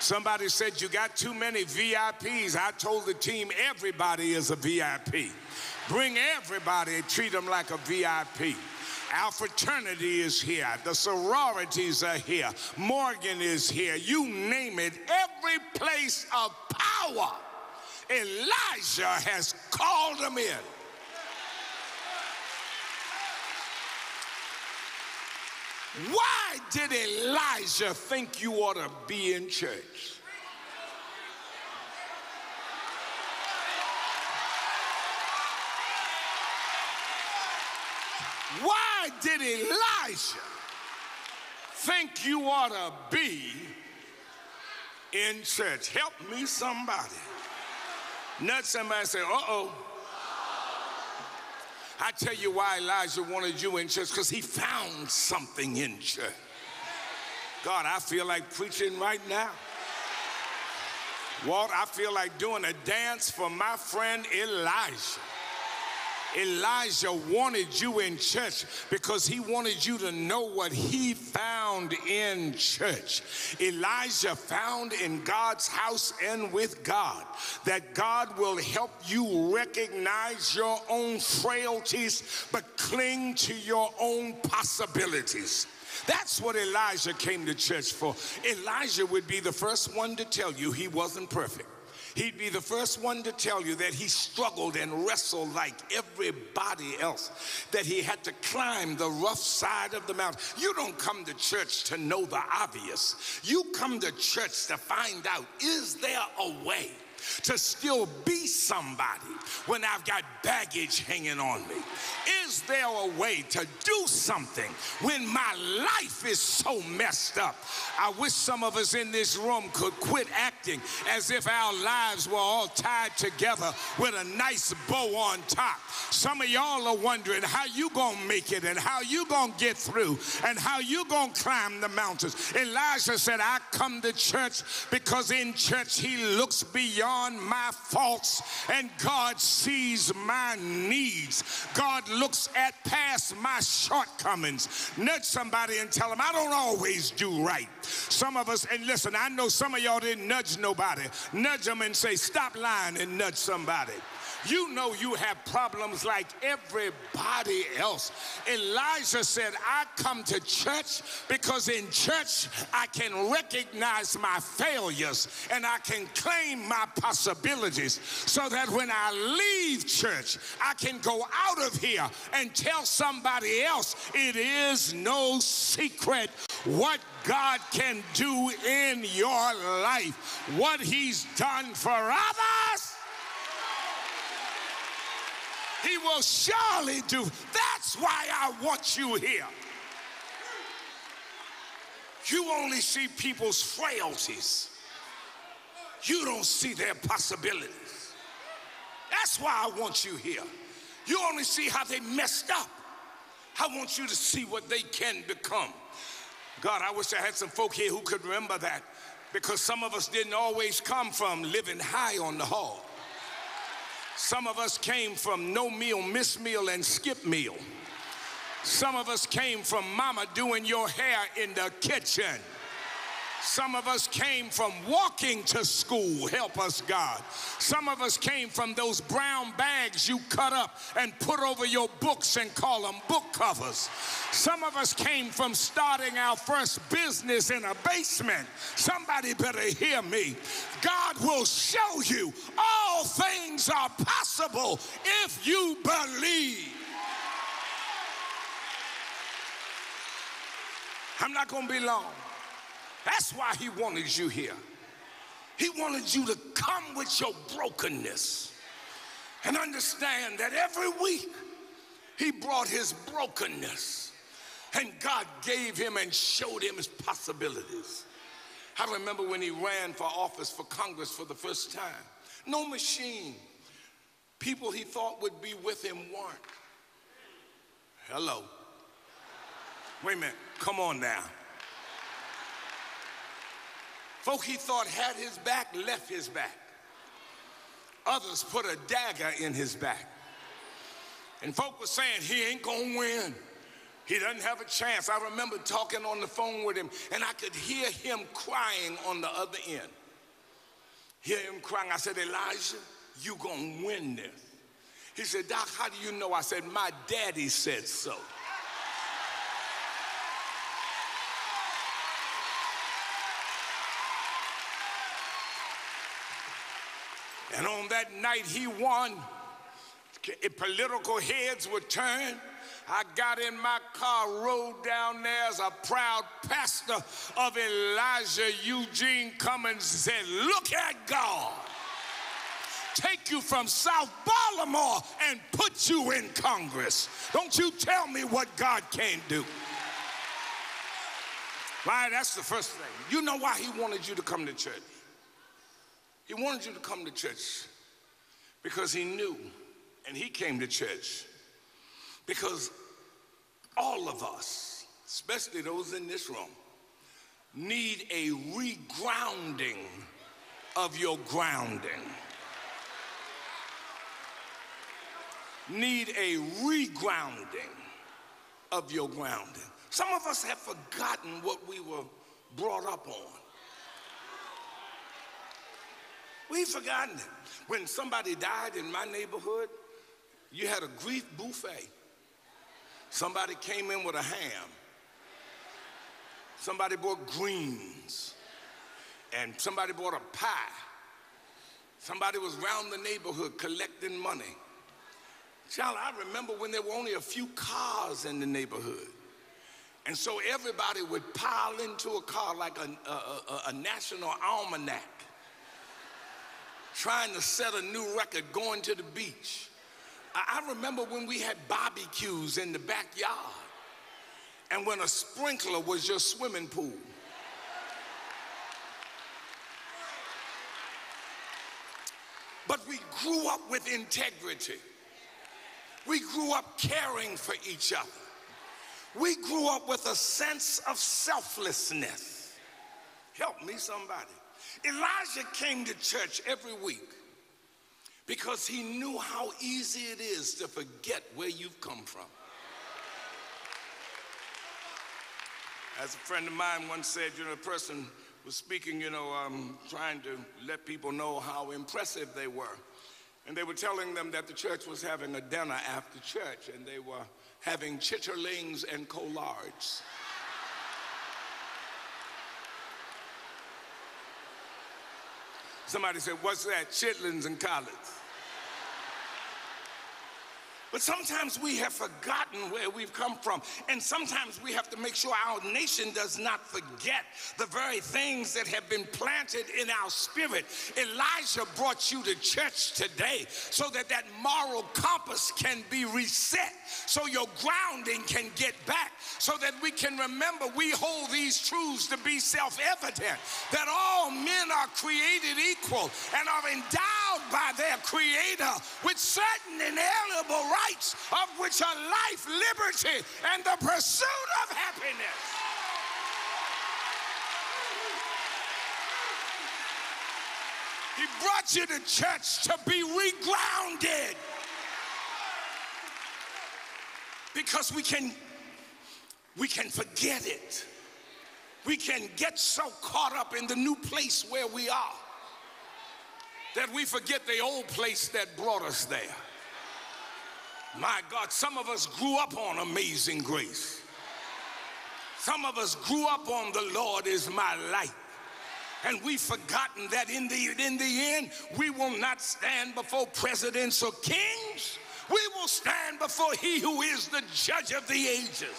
Somebody said, You got too many VIPs. I told the team, Everybody is a VIP. Bring everybody, treat them like a VIP. Our fraternity is here. The sororities are here. Morgan is here. You name it. Every place of power, Elijah has called them in. Why did Elijah think you ought to be in church? Why did Elijah think you ought to be in church? Help me, somebody. Not somebody say, uh oh. I tell you why Elijah wanted you in church, because he found something in church. God, I feel like preaching right now. Walt, I feel like doing a dance for my friend Elijah. Elijah wanted you in church because he wanted you to know what he found in church. Elijah found in God's house and with God that God will help you recognize your own frailties but cling to your own possibilities. That's what Elijah came to church for. Elijah would be the first one to tell you he wasn't perfect. He'd be the first one to tell you that he struggled and wrestled like everybody else, that he had to climb the rough side of the mountain. You don't come to church to know the obvious, you come to church to find out is there a way? To still be somebody when I've got baggage hanging on me? Is there a way to do something when my life is so messed up? I wish some of us in this room could quit acting as if our lives were all tied together with a nice bow on top. Some of y'all are wondering how you gonna make it and how you gonna get through and how you gonna climb the mountains. Elijah said, I come to church because in church he looks beyond my faults and God sees my needs. God looks at past my shortcomings. Nudge somebody and tell them, I don't always do right. Some of us, and listen, I know some of y'all didn't nudge nobody. Nudge them and say, stop lying and nudge somebody. You know you have problems like everybody else. Elijah said, I come to church because in church I can recognize my failures and I can claim my possibilities so that when I leave church, I can go out of here and tell somebody else it is no secret what God can do in your life, what He's done for others he will surely do. That's why I want you here. You only see people's frailties. You don't see their possibilities. That's why I want you here. You only see how they messed up. I want you to see what they can become. God, I wish I had some folk here who could remember that because some of us didn't always come from living high on the hog. Some of us came from no meal, miss meal, and skip meal. Some of us came from mama doing your hair in the kitchen. Some of us came from walking to school, help us, God. Some of us came from those brown bags you cut up and put over your books and call them book covers. Some of us came from starting our first business in a basement. Somebody better hear me. God will show you all things are possible if you believe. I'm not going to be long. That's why he wanted you here. He wanted you to come with your brokenness and understand that every week he brought his brokenness and God gave him and showed him his possibilities. I remember when he ran for office for Congress for the first time. No machine. People he thought would be with him weren't. Hello. Wait a minute. Come on now. Folk he thought had his back left his back. Others put a dagger in his back. And folk were saying he ain't gonna win. He doesn't have a chance. I remember talking on the phone with him, and I could hear him crying on the other end. Hear him crying. I said, Elijah, you gonna win this. He said, Doc, how do you know? I said, my daddy said so. And on that night he won. Political heads were turned. I got in my car, rode down there as a proud pastor of Elijah Eugene Cummings said, Look at God. Take you from South Baltimore and put you in Congress. Don't you tell me what God can't do. Why, that's the first thing. You know why he wanted you to come to church? He wanted you to come to church because he knew, and he came to church because all of us, especially those in this room, need a regrounding of your grounding. Need a regrounding of your grounding. Some of us have forgotten what we were brought up on. We've forgotten it. When somebody died in my neighborhood, you had a grief buffet. Somebody came in with a ham. Somebody brought greens. And somebody brought a pie. Somebody was around the neighborhood collecting money. Child, I remember when there were only a few cars in the neighborhood. And so everybody would pile into a car like a, a, a, a national almanac trying to set a new record going to the beach. I, remember when we had barbecues in the backyard and when a sprinkler was your swimming pool. But we grew up with integrity. We grew up caring for each other. We grew up with a sense of selflessness. Help me, somebody. Elijah came to church every week because he knew how easy it is to forget where you've come from. As a friend of mine once said, you know, a person was speaking, you know, um, trying to let people know how impressive they were. And they were telling them that the church was having a dinner after church and they were having chitterlings and collards. Somebody said, What's that? Chitlins and collards. But sometimes we have forgotten where we've come from. And sometimes we have to make sure our nation does not forget the very things that have been planted in our spirit. Elijah brought you to church today so that that moral compass can be reset, so your grounding can get back, so that we can remember we hold these truths to be self evident that all men are created equal and are endowed by their creator with certain inalienable rights rights, of which are life, liberty, and the pursuit of happiness. He brought you to church to be regrounded. Because we can we can forget it. We can get so caught up in the new place where we are that we forget the old place that brought us there. My God, some of us grew up on amazing grace. Some of us grew up on the Lord is my light. And we've forgotten that in the, in the end, we will not stand before presidents or kings. We will stand before he who is the judge of the ages.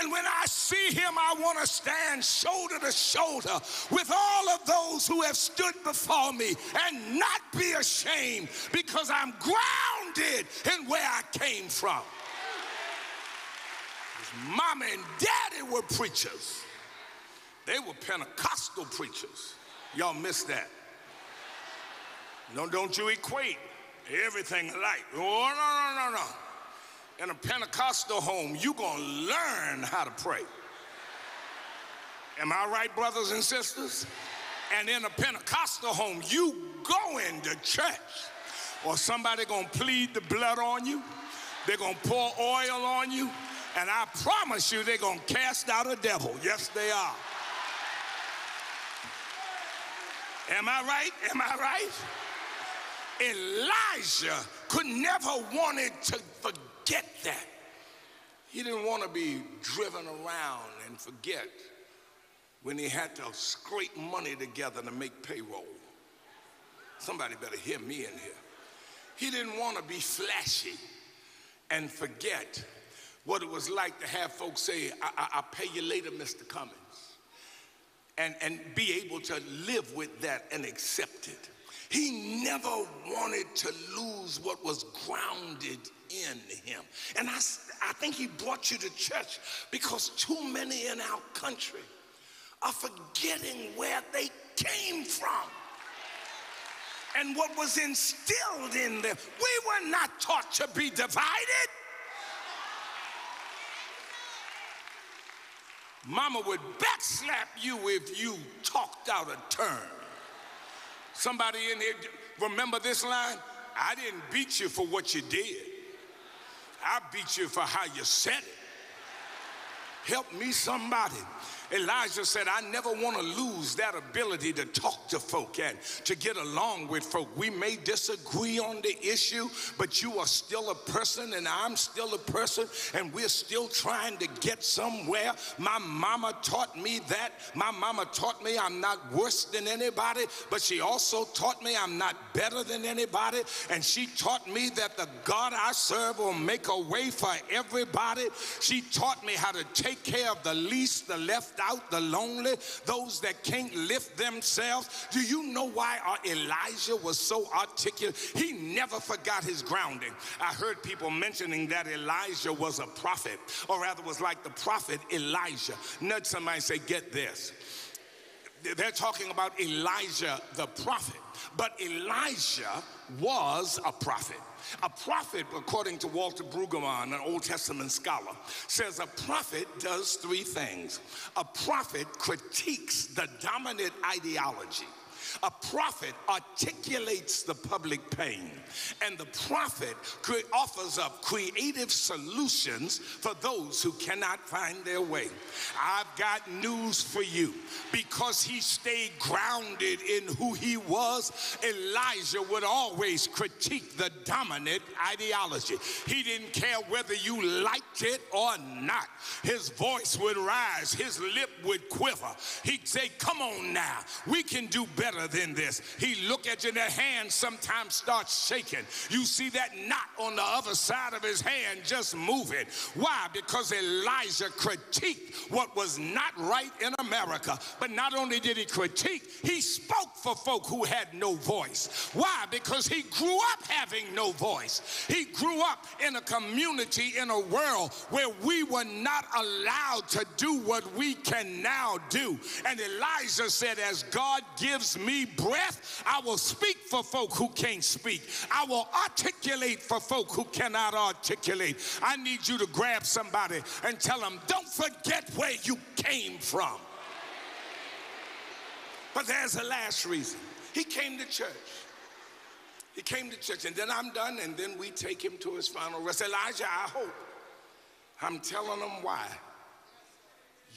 And when I see him, I want to stand shoulder to shoulder with all of those who have stood before me and not be ashamed because I'm grounded in where I came from. His mama and daddy were preachers. They were Pentecostal preachers. Y'all missed that. No, don't you equate everything alike. Oh, no, no, no, no in a Pentecostal home, you're going to learn how to pray. Am I right, brothers and sisters? And in a Pentecostal home, you go into church, or somebody to plead the blood on you. They're to pour oil on you. And I promise you, they're to cast out a devil. Yes, they are. Am I right? Am I right? Elijah could never wanted to forget that. He didn't want to be driven around and forget when he had to scrape money together to make payroll. Somebody better hear me in here. He didn't want to be flashy and forget what it was like to have folks say, I- will pay you later, Mr. Cummings, and, and be able to live with that and accept it. He never wanted to lose what was grounded in him. And I, I think he brought you to church because too many in our country are forgetting where they came from and what was instilled in them. We were not taught to be divided. Mama would backslap you if you talked out a turn. Somebody in here, remember this line? I didn't beat you for what you did. I beat you for how you said it. Help me, somebody. Elijah said, I never want to lose that ability to talk to folk and to get along with folk. We may disagree on the issue, but you are still a person and I'm still a person and we're still trying to get somewhere. My mama taught me that. My mama taught me I'm not worse than anybody, but she also taught me I'm not better than anybody. And she taught me that the God I serve will make a way for everybody. She taught me how to take care of the least, the left left out, the lonely, those that can't lift themselves. Do you know why our Elijah was so articulate? He never forgot his grounding. I heard people mentioning that Elijah was a prophet, or rather was like the prophet Elijah. Nudge somebody say, get this. They're talking about Elijah the prophet, but Elijah was a prophet. A prophet, according to Walter Brueggemann, an Old Testament scholar, says a prophet does three things. A prophet critiques the dominant ideology. A prophet articulates the public pain, and the prophet offers up creative solutions for those who cannot find their way. I've got news for you. Because he stayed grounded in who he was, Elijah would always critique the dominant ideology. He didn't care whether you liked it or not. His voice would rise, his lip would quiver. He'd say, Come on now, we can do better than this. He look at you and that hand sometimes starts shaking. You see that knot on the other side of his hand just moving. Why? Because Elijah critiqued what was not right in America. But not only did he critique, he spoke for folk who had no voice. Why? Because he grew up having no voice. He grew up in a community, in a world where we were not allowed to do what we can now do. And Elijah said, As God gives me breath, I will speak for folk who can't speak. I will articulate for folk who cannot articulate. I need you to grab somebody and tell them, don't forget where you came from. But there's a last reason. He came to church. He came to church, and then I'm done, and then we take him to his final rest. Elijah, I hope I'm telling them why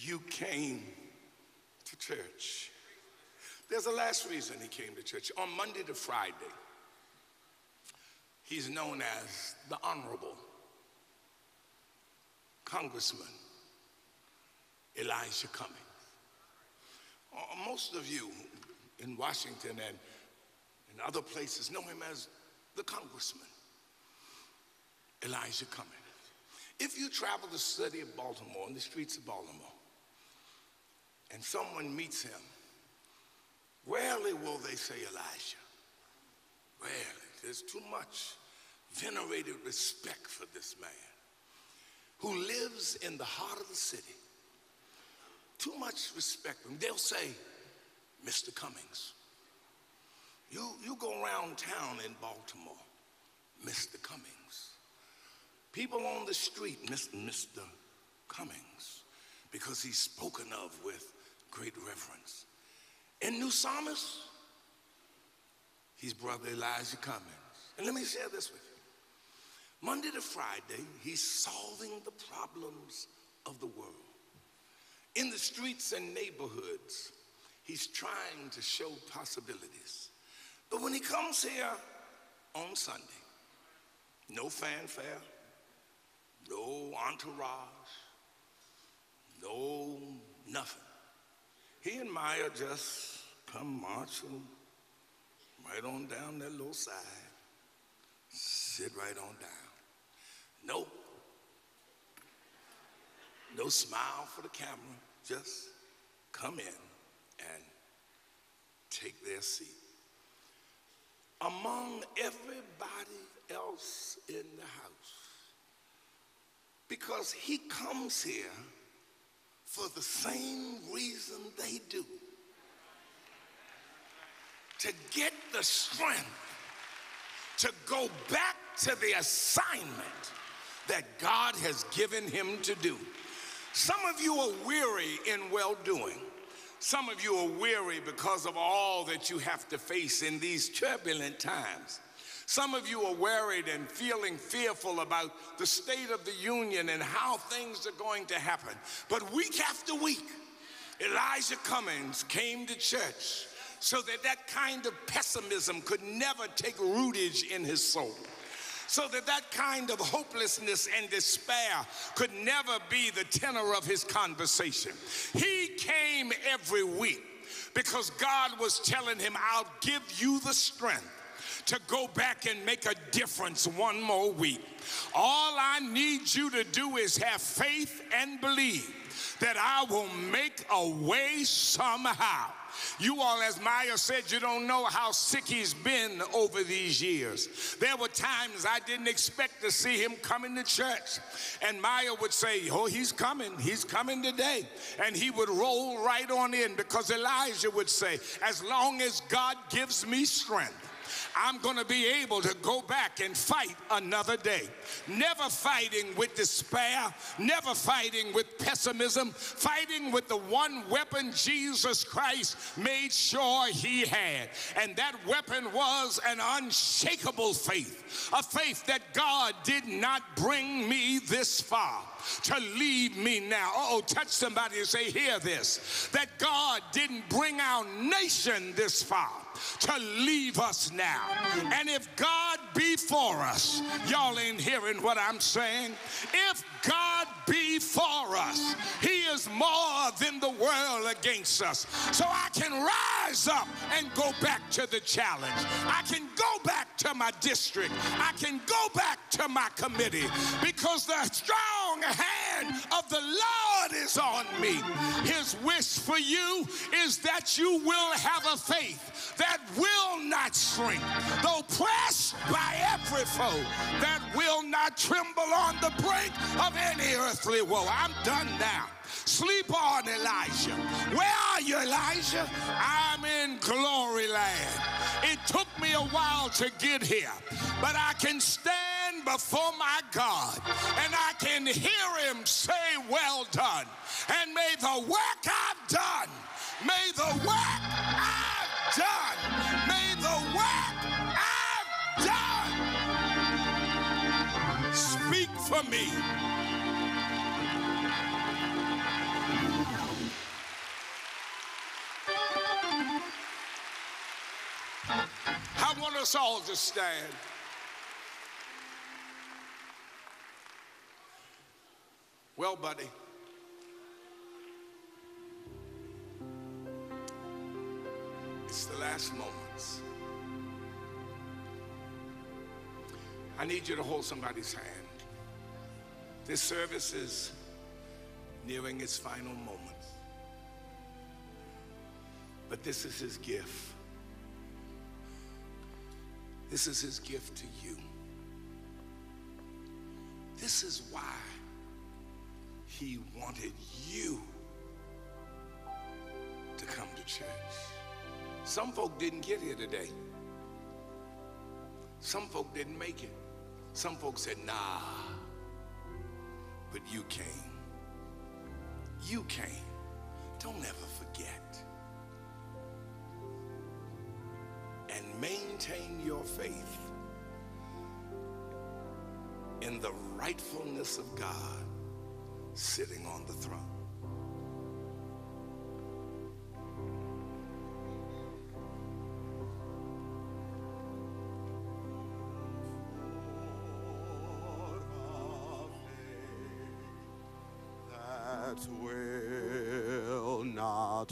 you came to church. There's a last reason he came to church. On Monday to Friday, he's known as the Honorable Congressman Elijah Cummings. Uh, Most of you in Washington and in other places know him as the Congressman Elijah Cummings. If you travel the city of Baltimore, in the streets of Baltimore, and someone meets him, rarely will they say Elijah. Rarely. There's too much venerated respect for this man who lives in the heart of the city. Too much respect. They'll say, Mr. Cummings. You, you go around town in Baltimore, Mr. Cummings. People on the street. Mr. Cummings, because he's spoken of with great reverence. In New Psalmist, he's Brother Elijah Cummings. And let me share this with you. Monday to Friday, he's solving the problems of the world. In the streets and neighborhoods, he's trying to show possibilities. But when he comes here on Sunday, no fanfare, no entourage, no nothing. He and Maya just come marching right on down that little side, sit right on down. No, no smile for the camera, just come in and take their seat. Among everybody else in the house, because he comes here for the same reason they do to get the strength to go back to the assignment that God has given him to do. Some of you are weary in well doing. Some of you are weary because of all that you have to face in these turbulent times. Some of you are worried and feeling fearful about the state of the union and how things are going to happen. But week after week, Elijah Cummings came to church so that that kind of pessimism could never take rootage in his soul. So that that kind of hopelessness and despair could never be the tenor of his conversation. He came every week because God was telling him, I'll give you the strength to go back and make a difference one more week. All I need you to do is have faith and believe that I will make a way somehow. You all, as Maya said, you don't know how sick he's been over these years. There were times I didn't expect to see him coming to church. And Maya would say, Oh, he's coming. He's coming today. And he would roll right on in because Elijah would say, As long as God gives me strength, I'm going to be able to go back and fight another day. Never fighting with despair, never fighting with pessimism, fighting with the one weapon Jesus Christ made sure he had. And that weapon was an unshakable faith, a faith that God did not bring me this far to leave me now. Oh, touch somebody and say, Hear this. That God didn't bring our nation this far to leave us now. And if God be for us, y'all ain't hearing what I'm saying. If God be for us, He is more than the world against us. So I can rise up and go back to the challenge. I can go back to my district. I can go back to my committee because the strong hand of the Lord is on me. His wish for you is that you will have a faith that will not shrink, though pressed by every foe, that will not tremble on the brink of any earthly woe. I'm done now. Sleep on, Elijah. Where are you, Elijah? I'm in glory land. It took me a while to get here, but I can stand before my God and I can hear him say, Well done. And may the work I've done, May the work I've done, may the work I've done speak for me. I want us all to stand. Well, buddy. It's the last moments. I need you to hold somebody's hand. This service is nearing its final moments. But this is his gift. This is his gift to you. This is why he wanted you to come to church. Some folk didn't get here today. Some folk didn't make it. Some folks said, nah, but you came. You came. Don't ever forget. And maintain your faith in the rightfulness of God sitting on the throne.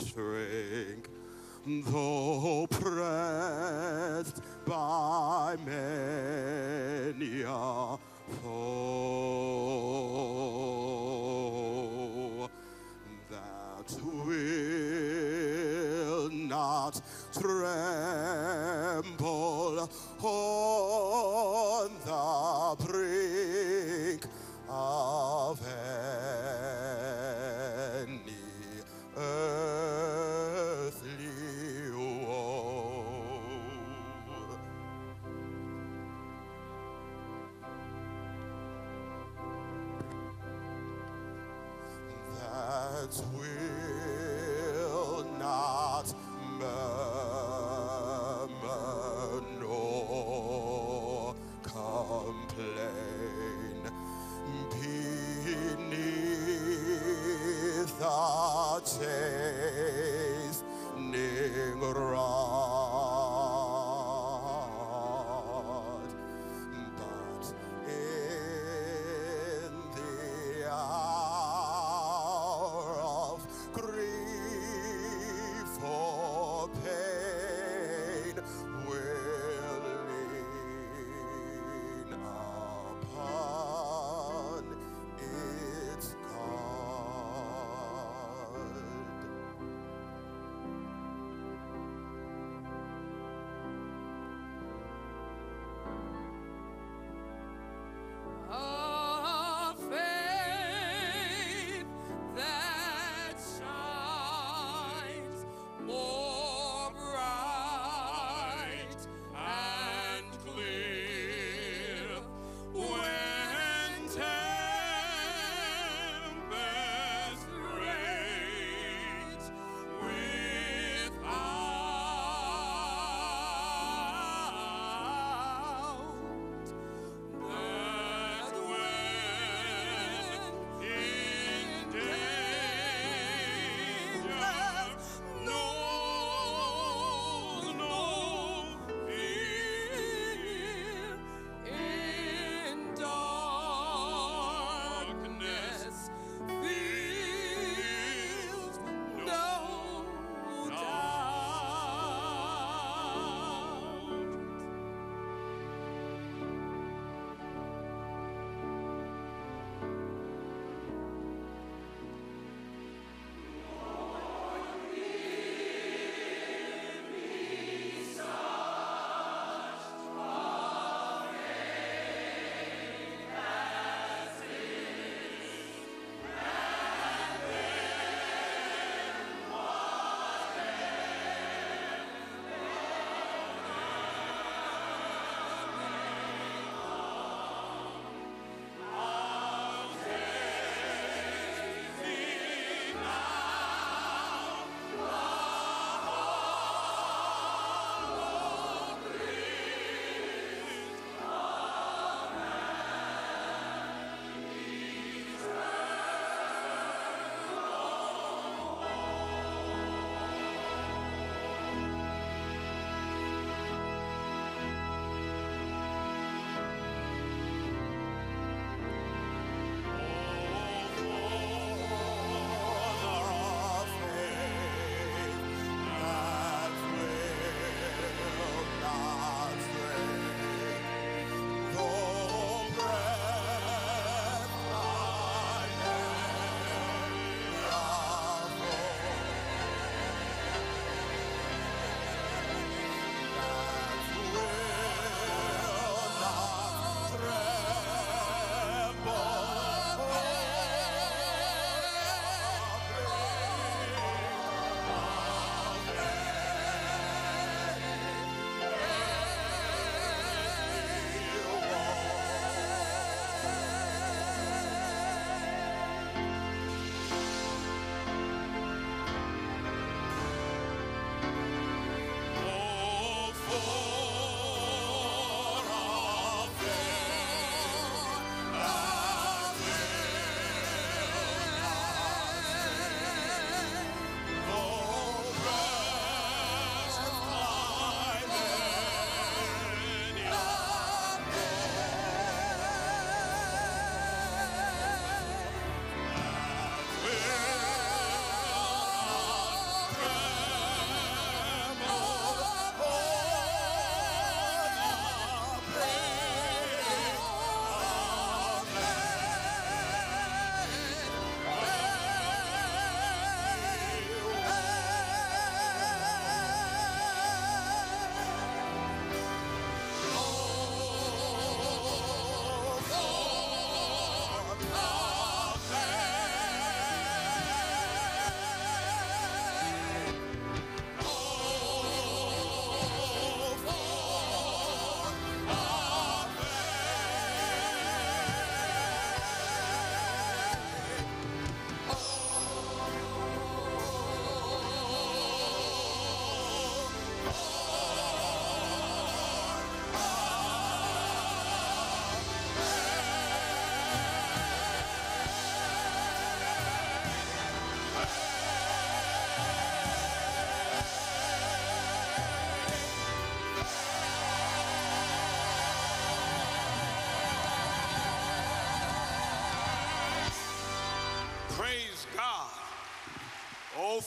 Shrink, though pressed by many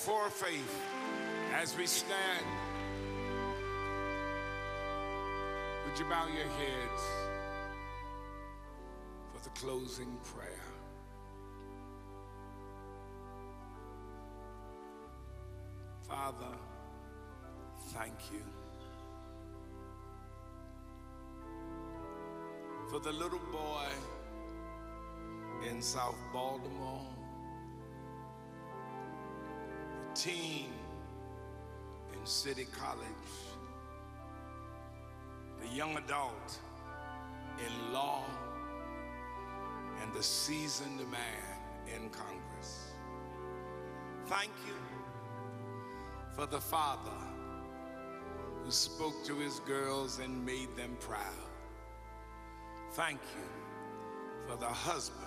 for faith as we stand. Would you bow your heads for the closing prayer? Father, thank you for the little boy in South Baltimore, teen in City College, the young adult in law, and the seasoned man in Congress. Thank you for the father who spoke to his girls and made them proud. Thank you for the husband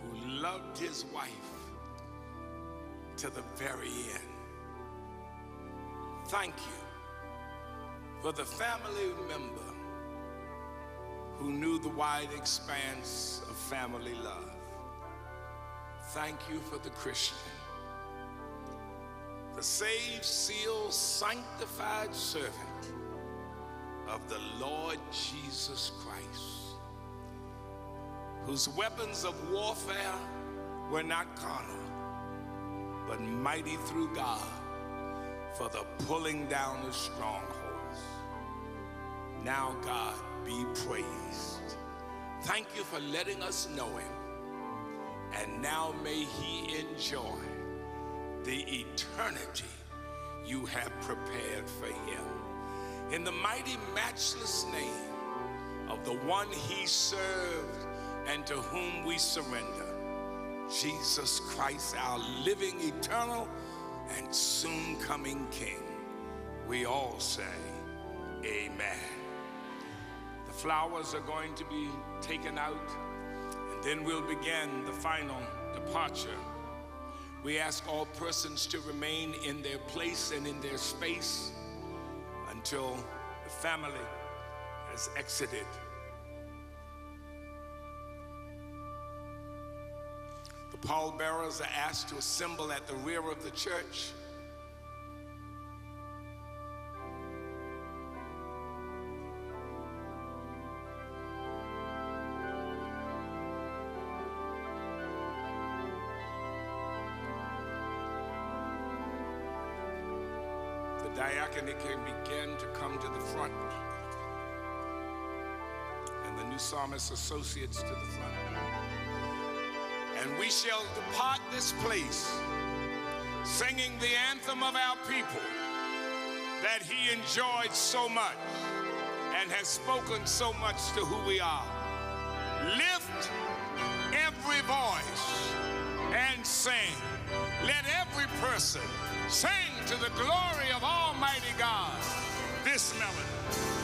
who loved his wife to the very end. Thank you for the family member who knew the wide expanse of family love. Thank you for the Christian, the saved, sealed, sanctified servant of the Lord Jesus Christ, whose weapons of warfare were not carnal, but mighty through God for the pulling down of strongholds. Now, God, be praised. Thank you for letting us know him. And now may he enjoy the eternity you have prepared for him. In the mighty, matchless name of the one he served and to whom we surrender, Jesus Christ, our living, eternal, and soon coming King, we all say, Amen. The flowers are going to be taken out, and then we'll begin the final departure. We ask all persons to remain in their place and in their space until the family has exited. Pallbearers are asked to assemble at the rear of the church. The diaconate can begin to come to the front, and the new psalmist associates to the front. And we shall depart this place singing the anthem of our people that he enjoyed so much and has spoken so much to who we are. Lift every voice and sing. Let every person sing to the glory of Almighty God this melody.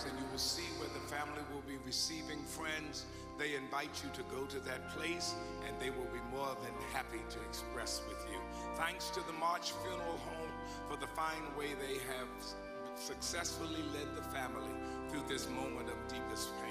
Programs and you will see where the family will be receiving friends. They invite you to go to that place and they will be more than happy to express with you. Thanks to the March Funeral Home for the fine way they have successfully led the family through this moment of deepest pain